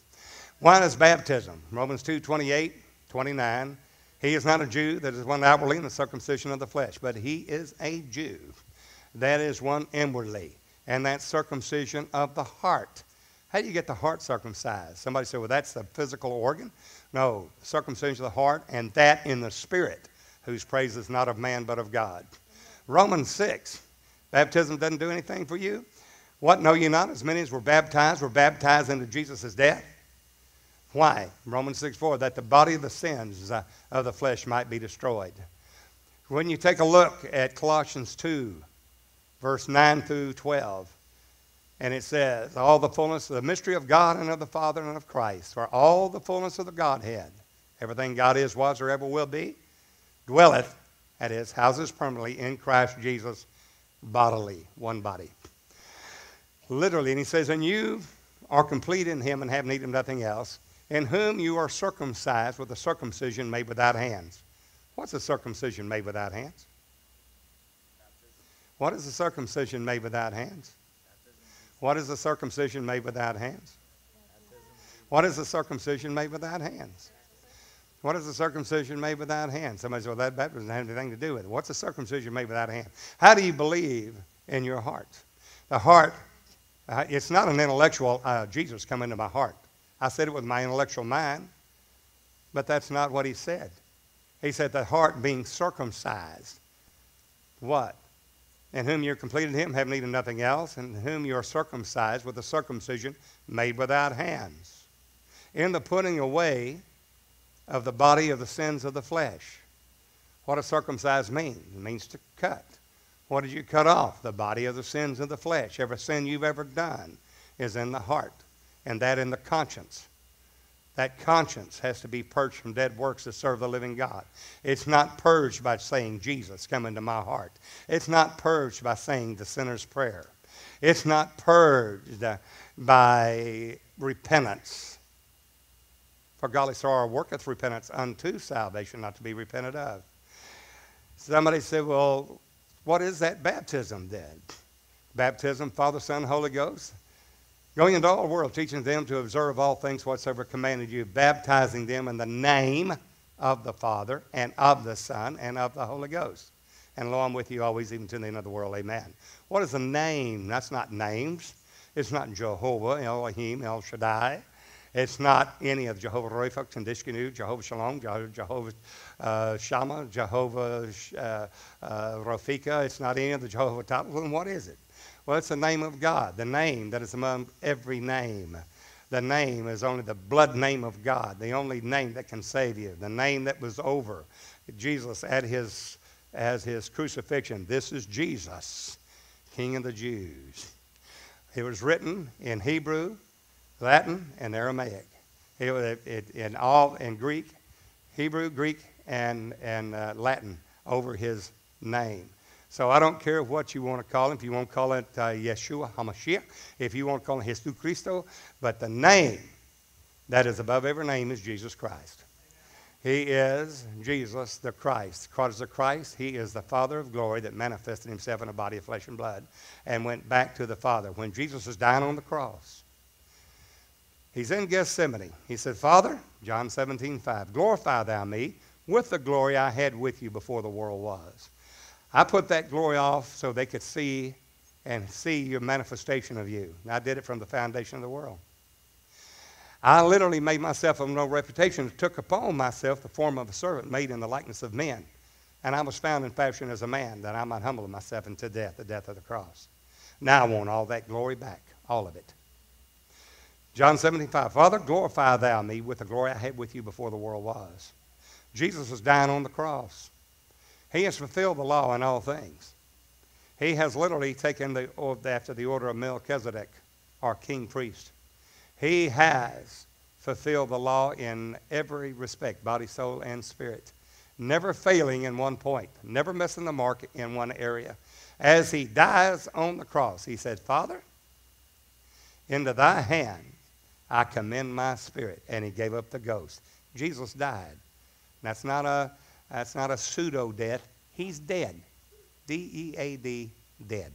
[SPEAKER 1] Why is baptism? Romans 2 28, 29 he is not a Jew that is one outwardly in the circumcision of the flesh, but he is a Jew that is one inwardly, and that circumcision of the heart. How do you get the heart circumcised? Somebody said, well, that's the physical organ. No, circumcision of the heart, and that in the spirit, whose praise is not of man but of God. Romans 6, baptism doesn't do anything for you. What know you not? As many as were baptized were baptized into Jesus' death. Why? Romans 6 4, that the body of the sins uh, of the flesh might be destroyed. When you take a look at Colossians 2, verse 9 through 12, and it says, All the fullness of the mystery of God and of the Father and of Christ, for all the fullness of the Godhead, everything God is, was, or ever will be, dwelleth at his houses permanently in Christ Jesus bodily, one body. Literally, and he says, And you are complete in him and have need of nothing else in whom you are circumcised with a circumcision made without hands. What's a circumcision made without hands? What is a circumcision made without hands? What is a circumcision made without hands? What is a circumcision made without hands? What is a circumcision made without hands? Somebody says, well, that baptism doesn't have anything to do with it. What's a circumcision made without hands? How do you believe in your heart? The heart, uh, it's not an intellectual, uh, Jesus come into my heart. I said it with my intellectual mind, but that's not what he said. He said the heart being circumcised. What? In whom you're completed him, have need of nothing else, and in whom you're circumcised with a circumcision made without hands. In the putting away of the body of the sins of the flesh. What does circumcise mean? It means to cut. What did you cut off? The body of the sins of the flesh. Every sin you've ever done is in the heart, and that in the conscience. That conscience has to be purged from dead works to serve the living God. It's not purged by saying, Jesus, come into my heart. It's not purged by saying the sinner's prayer. It's not purged by repentance for godly sorrow worketh repentance unto salvation, not to be repented of. Somebody said, Well, what is that baptism then? Baptism, Father, Son, Holy Ghost. Going into all the world, teaching them to observe all things whatsoever commanded you, baptizing them in the name of the Father and of the Son and of the Holy Ghost. And lo, I'm with you always, even to the end of the world. Amen. What is a name? That's not names. It's not Jehovah, Elohim, El Shaddai. It's not any of Jehovah Rapha, Tsidkenu, Jehovah Shalom, Jehovah uh, Shammah, Jehovah uh, uh, Rafika. It's not any of the Jehovah titles. And what is it? Well, it's the name of God, the name that is among every name. The name is only the blood name of God, the only name that can save you, the name that was over Jesus at his, as his crucifixion. This is Jesus, King of the Jews. It was written in Hebrew, Latin and Aramaic. It, it, in all in Greek, Hebrew, Greek, and and uh, Latin over his name. So I don't care what you want to call him. If you want to call it uh, Yeshua Hamashiach, if you want to call him Jesus Christo, but the name that is above every name is Jesus Christ. He is Jesus the Christ. Is the Christ? He is the Father of glory that manifested himself in a body of flesh and blood and went back to the Father. When Jesus was dying on the cross, He's in Gethsemane. He said, Father, John 17, 5, glorify thou me with the glory I had with you before the world was. I put that glory off so they could see and see your manifestation of you. And I did it from the foundation of the world. I literally made myself of no reputation, took upon myself the form of a servant made in the likeness of men. And I was found in fashion as a man, that I might humble myself unto death, the death of the cross. Now I want all that glory back, all of it. John 75, Father, glorify thou me with the glory I had with you before the world was. Jesus was dying on the cross. He has fulfilled the law in all things. He has literally taken the after the order of Melchizedek, our king priest. He has fulfilled the law in every respect, body, soul, and spirit, never failing in one point, never missing the mark in one area. As he dies on the cross, he said, Father, into thy hand I commend my spirit. And he gave up the ghost. Jesus died. That's not a, that's not a pseudo death. He's dead. D E A D, dead.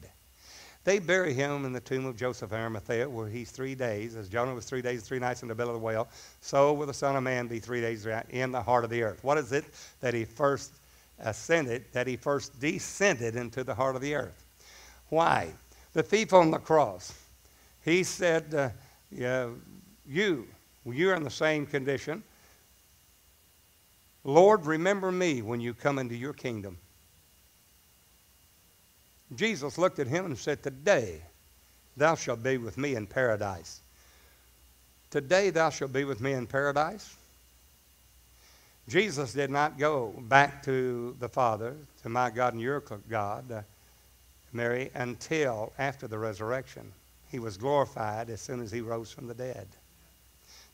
[SPEAKER 1] They bury him in the tomb of Joseph Arimathea, where he's three days. As Jonah was three days, three nights in the belly of the whale, so will the Son of Man be three days in the heart of the earth. What is it that he first ascended, that he first descended into the heart of the earth? Why? The thief on the cross, he said, uh, yeah, you, you're in the same condition. Lord, remember me when you come into your kingdom. Jesus looked at him and said, Today thou shalt be with me in paradise. Today thou shalt be with me in paradise. Jesus did not go back to the Father, to my God and your God, uh, Mary, until after the resurrection. He was glorified as soon as he rose from the dead.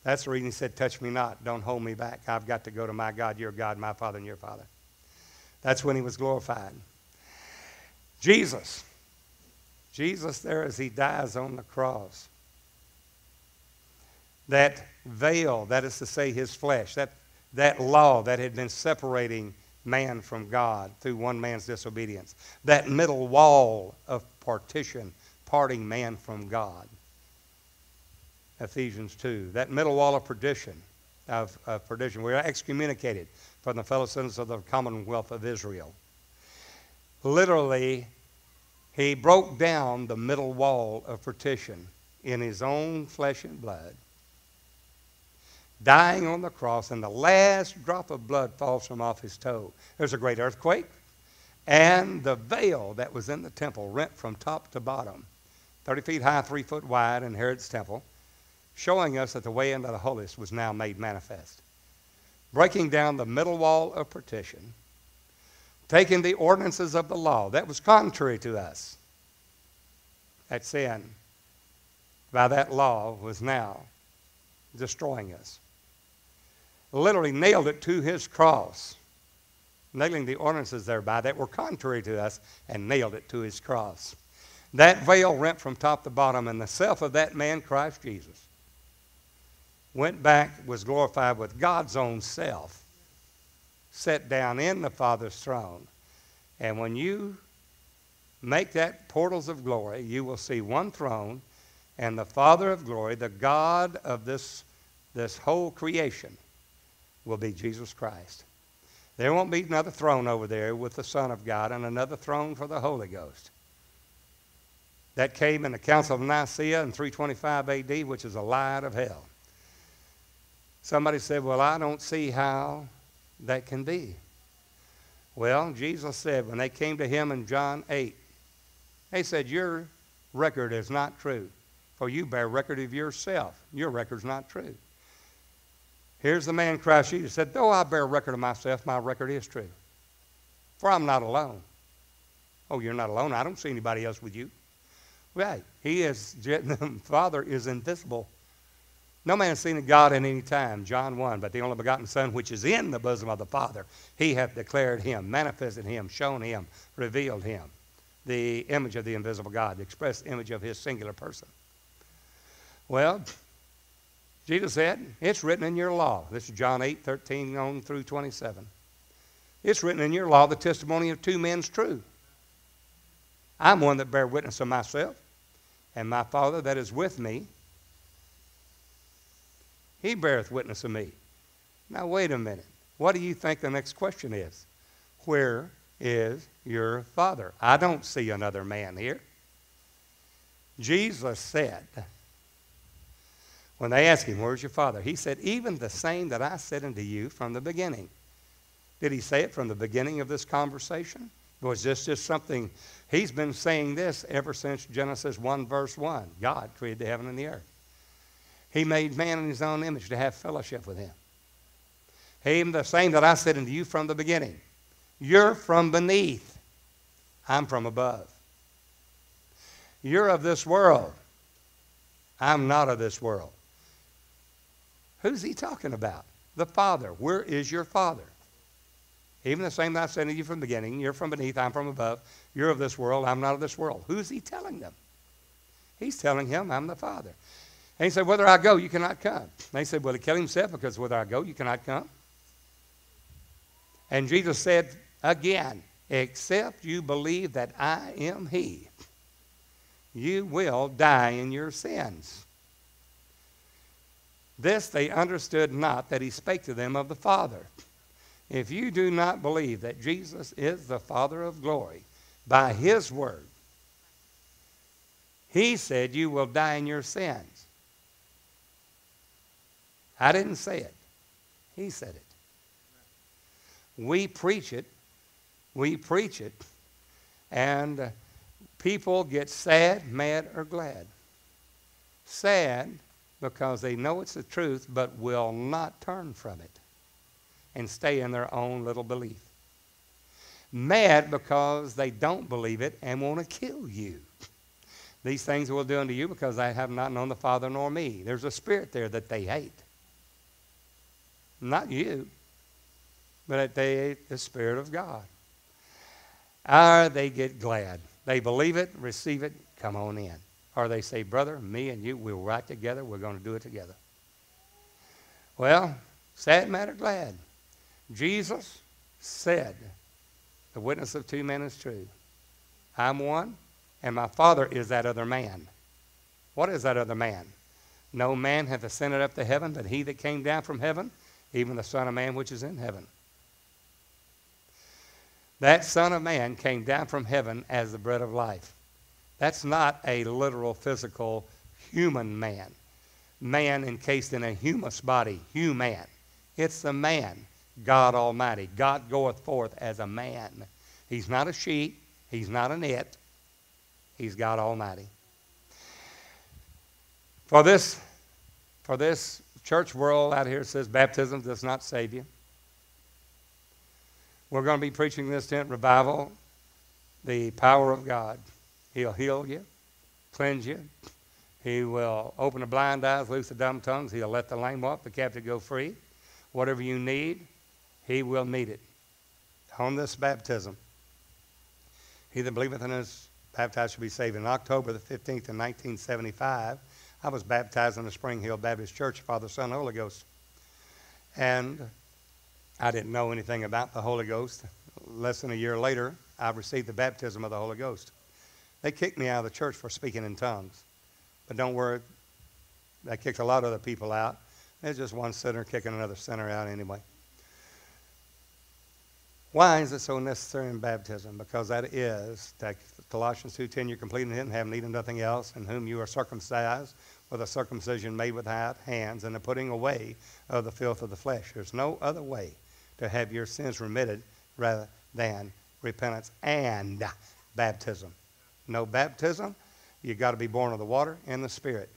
[SPEAKER 1] That's the reason he said, Touch me not, don't hold me back. I've got to go to my God, your God, my Father, and your Father. That's when he was glorified. Jesus, Jesus, there as he dies on the cross, that veil, that is to say, his flesh, that, that law that had been separating man from God through one man's disobedience. That middle wall of partition, parting man from God. Ephesians 2. That middle wall of perdition, of, of perdition. We are excommunicated from the fellow citizens of the commonwealth of Israel. Literally, he broke down the middle wall of partition in his own flesh and blood, dying on the cross, and the last drop of blood falls from off his toe. There's a great earthquake, and the veil that was in the temple rent from top to bottom, 30 feet high, 3 foot wide in Herod's temple, showing us that the way into the holiest was now made manifest. Breaking down the middle wall of partition taking the ordinances of the law that was contrary to us. That sin, by that law, was now destroying us. Literally nailed it to his cross, nailing the ordinances thereby that were contrary to us, and nailed it to his cross. That veil rent from top to bottom, and the self of that man, Christ Jesus, went back, was glorified with God's own self set down in the Father's throne. And when you make that portals of glory, you will see one throne, and the Father of glory, the God of this, this whole creation, will be Jesus Christ. There won't be another throne over there with the Son of God and another throne for the Holy Ghost. That came in the Council of Nicaea in 325 AD, which is a lie out of hell. Somebody said, Well, I don't see how that can be? Well, Jesus said when they came to him in John 8, they said, Your record is not true, for you bear record of yourself. Your record's not true. Here's the man Christ Jesus said, Though I bear record of myself, my record is true. For I'm not alone. Oh, you're not alone. I don't see anybody else with you. Right. He is, the <laughs> Father is invisible. No man has seen God in any time, John 1, but the only begotten Son, which is in the bosom of the Father, he hath declared him, manifested him, shown him, revealed him. The image of the invisible God, the express image of his singular person. Well, Jesus said, It's written in your law. This is John 8, 13 on through 27. It's written in your law, the testimony of two men's true. I'm one that bear witness of myself, and my Father that is with me he beareth witness of me. Now, wait a minute. What do you think the next question is? Where is your father? I don't see another man here. Jesus said, when they asked him, Where's your father? He said, Even the same that I said unto you from the beginning. Did he say it from the beginning of this conversation? Was this just something? He's been saying this ever since Genesis 1, verse 1. God created the heaven and the earth. He made man in his own image to have fellowship with him. He the same that I said unto you from the beginning. You're from beneath. I'm from above. You're of this world. I'm not of this world. Who's he talking about? The Father. Where is your Father? Even the same that I said to you from the beginning, you're from beneath, I'm from above. You're of this world, I'm not of this world. Who's he telling them? He's telling him, I'm the Father. And he said, Whether I go, you cannot come. And they said, Well, he killed himself because whether I go, you cannot come. And Jesus said again, Except you believe that I am he, you will die in your sins. This they understood not that he spake to them of the Father. If you do not believe that Jesus is the Father of glory by his word, he said you will die in your sins. I didn't say it, He said it. We preach it, we preach it, and people get sad, mad, or glad. Sad because they know it's the truth but will not turn from it and stay in their own little belief. Mad because they don't believe it and want to kill you. These things will do unto you because they have not known the Father nor me. There's a spirit there that they hate. Not you, but they ate the Spirit of God. Or they get glad. They believe it, receive it, come on in. Or they say, Brother, me and you, we'll write together, we're going to do it together. Well, sad matter, glad. Jesus said, The witness of two men is true. I'm one, and my Father is that other man. What is that other man? No man hath ascended up to heaven but he that came down from heaven, even the Son of Man which is in heaven. That Son of Man came down from heaven as the bread of life. That's not a literal, physical, human man. Man encased in a humus body, human. It's the man, God Almighty. God goeth forth as a man. He's not a sheep, he's not an it, he's God Almighty. For this, for this church world out here says baptism does not save you. We're going to be preaching this tent revival, the power of God. He'll heal you, cleanse you. He will open the blind eyes, loose the dumb tongues. He'll let the lame walk, the captive go free. Whatever you need, He will meet it. On this baptism, he that believeth in is baptized shall be saved. In October the 15th in 1975, I was baptized in the Spring Hill Baptist Church, Father, Son, Holy Ghost. And I didn't know anything about the Holy Ghost. Less than a year later, I received the baptism of the Holy Ghost. They kicked me out of the church for speaking in tongues. But don't worry, they kicked a lot of other people out. There's just one sinner kicking another sinner out anyway. Why is it so necessary in baptism? Because that is, Colossians 2.10, you're complete in him, have need of nothing else, in whom you are circumcised with a circumcision made without hands, and the putting away of the filth of the flesh. There's no other way to have your sins remitted rather than repentance and baptism. No baptism, you've got to be born of the water and the Spirit.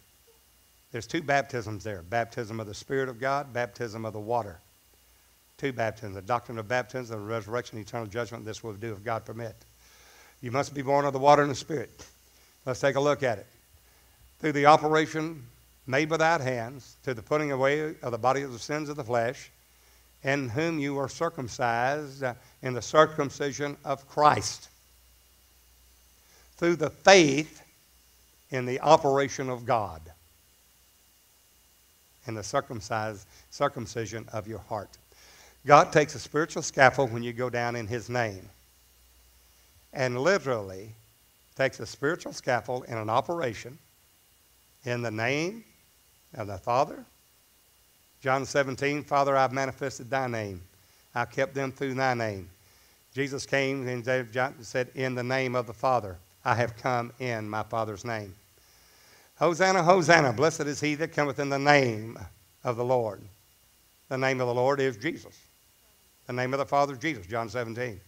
[SPEAKER 1] There's two baptisms there baptism of the Spirit of God, baptism of the water. Two baptisms the doctrine of baptism, the resurrection, eternal judgment. This will do if God permit. You must be born of the water and the Spirit. Let's take a look at it. Through the operation made without hands, to the putting away of the body of the sins of the flesh, in whom you are circumcised uh, in the circumcision of Christ. Through the faith in the operation of God in the circumcised circumcision of your heart. God takes a spiritual scaffold when you go down in his name. And literally takes a spiritual scaffold in an operation in the name of the Father. John 17, Father, I've manifested thy name. I kept them through thy name. Jesus came and said, In the name of the Father, I have come in my Father's name. Hosanna, Hosanna, blessed is he that cometh in the name of the Lord. The name of the Lord is Jesus. The name of the Father Jesus, John 17.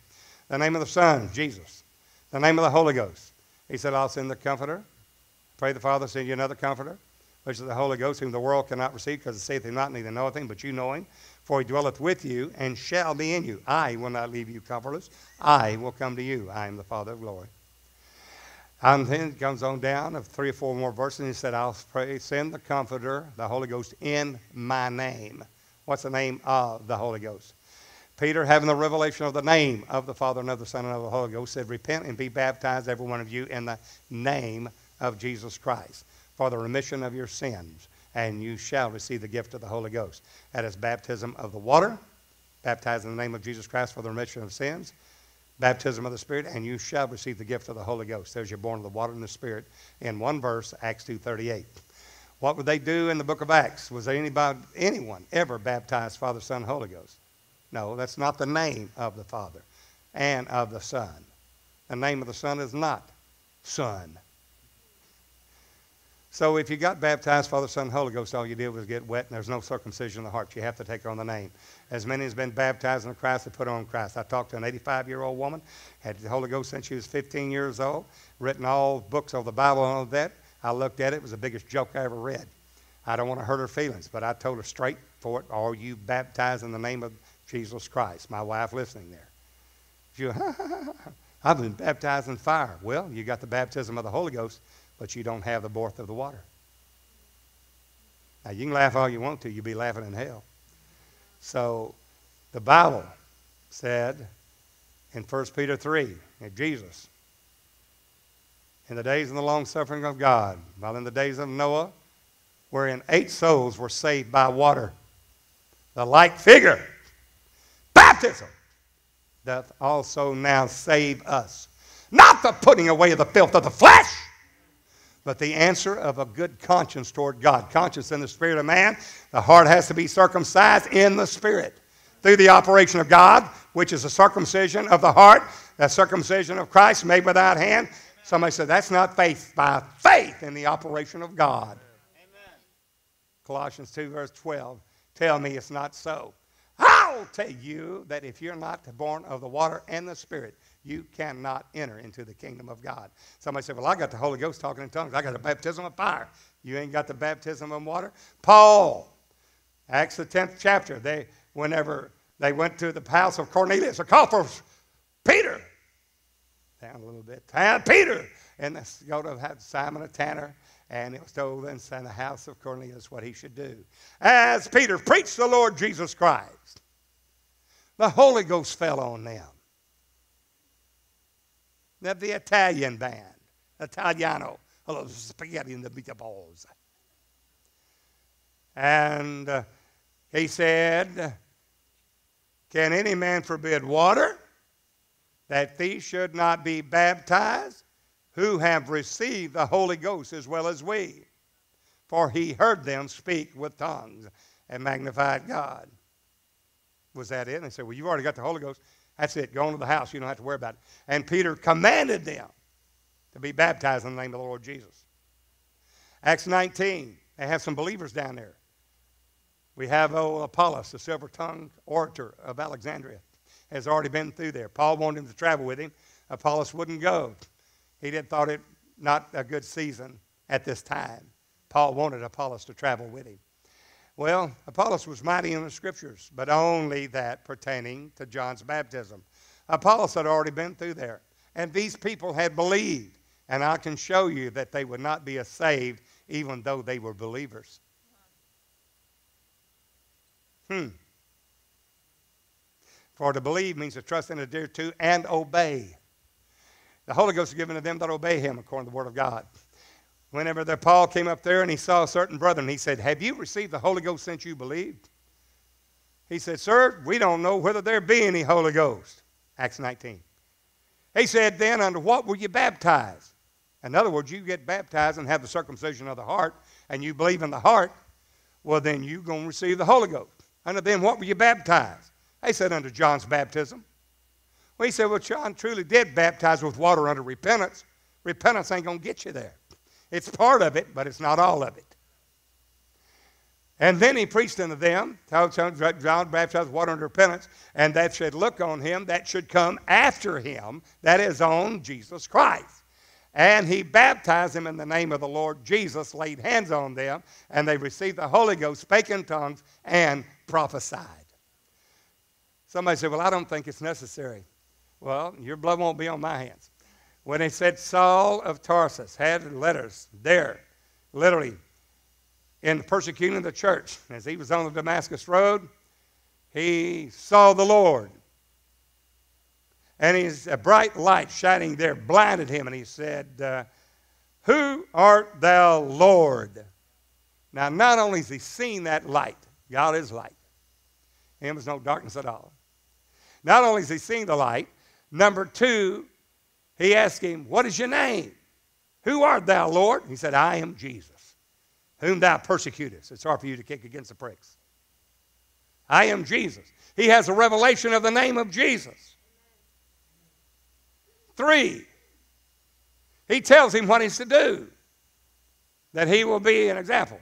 [SPEAKER 1] The name of the Son, Jesus. The name of the Holy Ghost. He said, I'll send the Comforter. Pray the Father send you another Comforter, which is the Holy Ghost, whom the world cannot receive, because it saith him not, neither knoweth him, but you know him. For he dwelleth with you and shall be in you. I will not leave you comfortless. I will come to you. I am the Father of glory. And then it comes on down of three or four more verses, and he said, I'll pray, send the Comforter, the Holy Ghost, in my name. What's the name of the Holy Ghost? Peter, having the revelation of the name of the Father and of the Son and of the Holy Ghost, said, Repent and be baptized, every one of you, in the name of Jesus Christ for the remission of your sins, and you shall receive the gift of the Holy Ghost. That is baptism of the water, baptized in the name of Jesus Christ for the remission of sins, baptism of the Spirit, and you shall receive the gift of the Holy Ghost. There's you're born of the water and the Spirit in one verse, Acts 2.38. What would they do in the book of Acts? Was there anybody, anyone ever baptized Father, Son, Holy Ghost? No, that's not the name of the Father and of the Son. The name of the Son is not Son. So if you got baptized, Father, Son, Holy Ghost, all you did was get wet, and there's no circumcision in the heart. You have to take on the name. As many as been baptized in Christ, they put on Christ. I talked to an 85-year-old woman, had the Holy Ghost since she was 15 years old, written all books of the Bible and all that. I looked at it; it was the biggest joke I ever read. I don't want to hurt her feelings, but I told her straight for it, are you baptized in the name of Jesus Christ? My wife listening there. She, <laughs> I've been baptized in fire. Well, you got the baptism of the Holy Ghost but you don't have the birth of the water. Now, you can laugh all you want to, you'll be laughing in hell. So, the Bible said in 1 Peter 3 that Jesus, in the days of the long suffering of God, while in the days of Noah, wherein eight souls were saved by water, the like figure, baptism, doth also now save us. Not the putting away of the filth of the flesh, but the answer of a good conscience toward God. Conscience in the spirit of man. The heart has to be circumcised in the spirit through the operation of God, which is the circumcision of the heart, the circumcision of Christ made without hand. Somebody said that's not faith. By faith in the operation of God. Amen. Colossians 2, verse 12. Tell me it's not so. I'll tell you that if you're not born of the water and the Spirit, you cannot enter into the kingdom of God. Somebody said, Well, I got the Holy Ghost talking in tongues. I got the baptism of fire. You ain't got the baptism of water? Paul, Acts the 10th chapter, they, whenever they went to the house of Cornelius, a call for Peter. Down a little bit. Peter. And let's go to have Simon a tanner and it was told in the house of Cornelius what he should do. As Peter preached the Lord Jesus Christ, the Holy Ghost fell on them. That the Italian band, Italiano, hello, spaghetti and the meatballs. And uh, he said, Can any man forbid water that these should not be baptized? who have received the Holy Ghost as well as we. For he heard them speak with tongues and magnified God. Was that it? And they said, Well, you've already got the Holy Ghost. That's it. Go on to the house. You don't have to worry about it. And Peter commanded them to be baptized in the name of the Lord Jesus. Acts 19, they have some believers down there. We have old Apollos, the silver tongued orator of Alexandria, has already been through there. Paul wanted him to travel with him. Apollos wouldn't go. He didn't thought it not a good season at this time. Paul wanted Apollos to travel with him. Well, Apollos was mighty in the scriptures, but only that pertaining to John's baptism. Apollos had already been through there, and these people had believed, and I can show you that they would not be saved even though they were believers. Hmm. For to believe means to trust and adhere to and obey. The Holy Ghost is given to them that obey him, according to the Word of God. Whenever the Paul came up there and he saw a certain brother, and he said, Have you received the Holy Ghost since you believed? He said, Sir, we don't know whether there be any Holy Ghost. Acts 19. He said, Then under what were you baptized? In other words, you get baptized and have the circumcision of the heart, and you believe in the heart, well, then you're going to receive the Holy Ghost. Under then what were you baptized? They said, Under John's baptism. Well, he said, Well, John truly did baptize with water under repentance. Repentance ain't going to get you there. It's part of it, but it's not all of it. And then he preached unto them, John baptized water under repentance, and that should look on him, that should come after him, that is on Jesus Christ. And he baptized them in the name of the Lord Jesus, laid hands on them, and they received the Holy Ghost, spake in tongues, and prophesied. Somebody said, Well, I don't think it's necessary. Well, your blood won't be on my hands. When they said Saul of Tarsus had letters there, literally, in the persecuting of the church, as he was on the Damascus Road, he saw the Lord. And he's a bright light shining there blinded him, and he said, uh, Who art thou, Lord? Now, not only has he seen that light, God is light. Him was no darkness at all. Not only has he seen the light, Number two, he asked him, What is your name? Who art thou, Lord? He said, I am Jesus, whom thou persecutest. It's hard for you to kick against the pricks. I am Jesus. He has a revelation of the name of Jesus. Three, he tells him what he's to do, that he will be an example,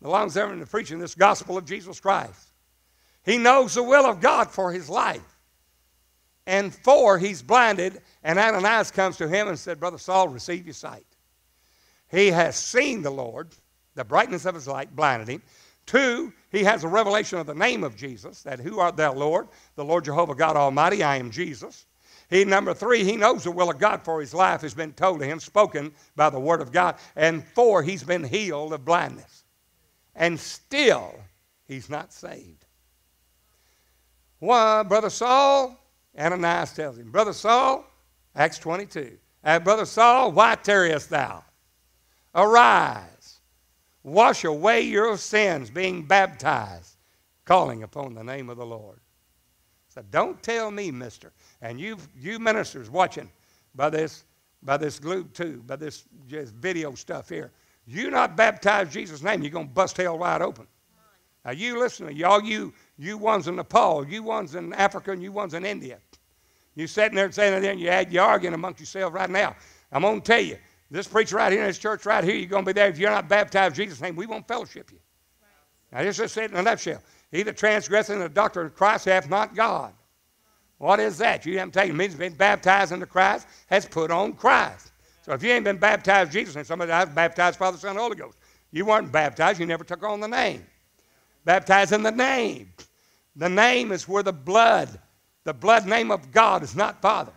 [SPEAKER 1] the long serving of preaching this gospel of Jesus Christ. He knows the will of God for his life. And four, he's blinded, and Ananias comes to him and said, Brother Saul, receive your sight. He has seen the Lord, the brightness of his light blinded him. Two, he has a revelation of the name of Jesus, that who art thou, Lord? The Lord Jehovah God Almighty, I am Jesus. He, number three, he knows the will of God for his life has been told to him, spoken by the word of God. And four, he's been healed of blindness. And still, he's not saved. Why, Brother Saul, Ananias tells him, Brother Saul, Acts 22, uh, Brother Saul, why tarriest thou? Arise, wash away your sins, being baptized, calling upon the name of the Lord. So don't tell me, mister, and you you ministers watching by this by this glue tube, by this just video stuff here, you not baptize Jesus' name, you're gonna bust hell wide open. Now you listen to y'all, you you ones in Nepal, you ones in Africa, and you ones in India. You sitting there and saying that, and you add you arguing amongst yourselves right now. I'm gonna tell you, this preacher right here in this church right here, you're gonna be there. If you're not baptized in Jesus' name, we won't fellowship you. Right. Now just just say it in a nutshell. Either transgressing the doctrine of Christ hath not God. What is that? You haven't taken means been baptized into Christ has put on Christ. So if you ain't been baptized in Jesus, and somebody else baptized Father, Son, Holy Ghost, you weren't baptized. You never took on the name. Baptized in the name. The name is where the blood, the blood name of God is not Father.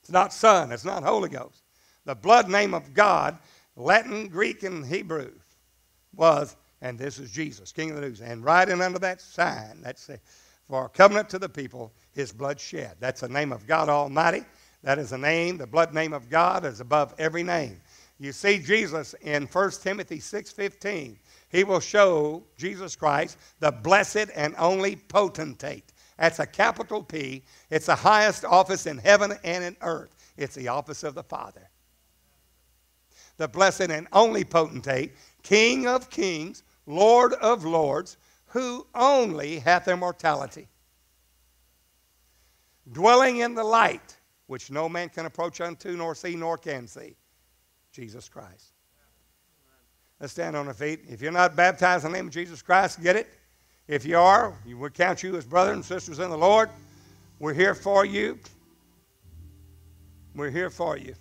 [SPEAKER 1] It's not Son. It's not Holy Ghost. The blood name of God, Latin, Greek, and Hebrew, was, and this is Jesus, King of the Jews. And right in under that sign, that's the, for covenant to the people, his blood shed. That's the name of God Almighty. That is the name, the blood name of God is above every name. You see Jesus in 1 Timothy 6:15. He will show Jesus Christ, the blessed and only potentate. That's a capital P. It's the highest office in heaven and in earth. It's the office of the Father the blessed and only potentate, King of kings, Lord of lords, who only hath immortality. Dwelling in the light, which no man can approach unto, nor see, nor can see. Jesus Christ. Let's stand on our feet. If you're not baptized in the name of Jesus Christ, get it. If you are, we count you as brothers and sisters in the Lord. We're here for you. We're here for you.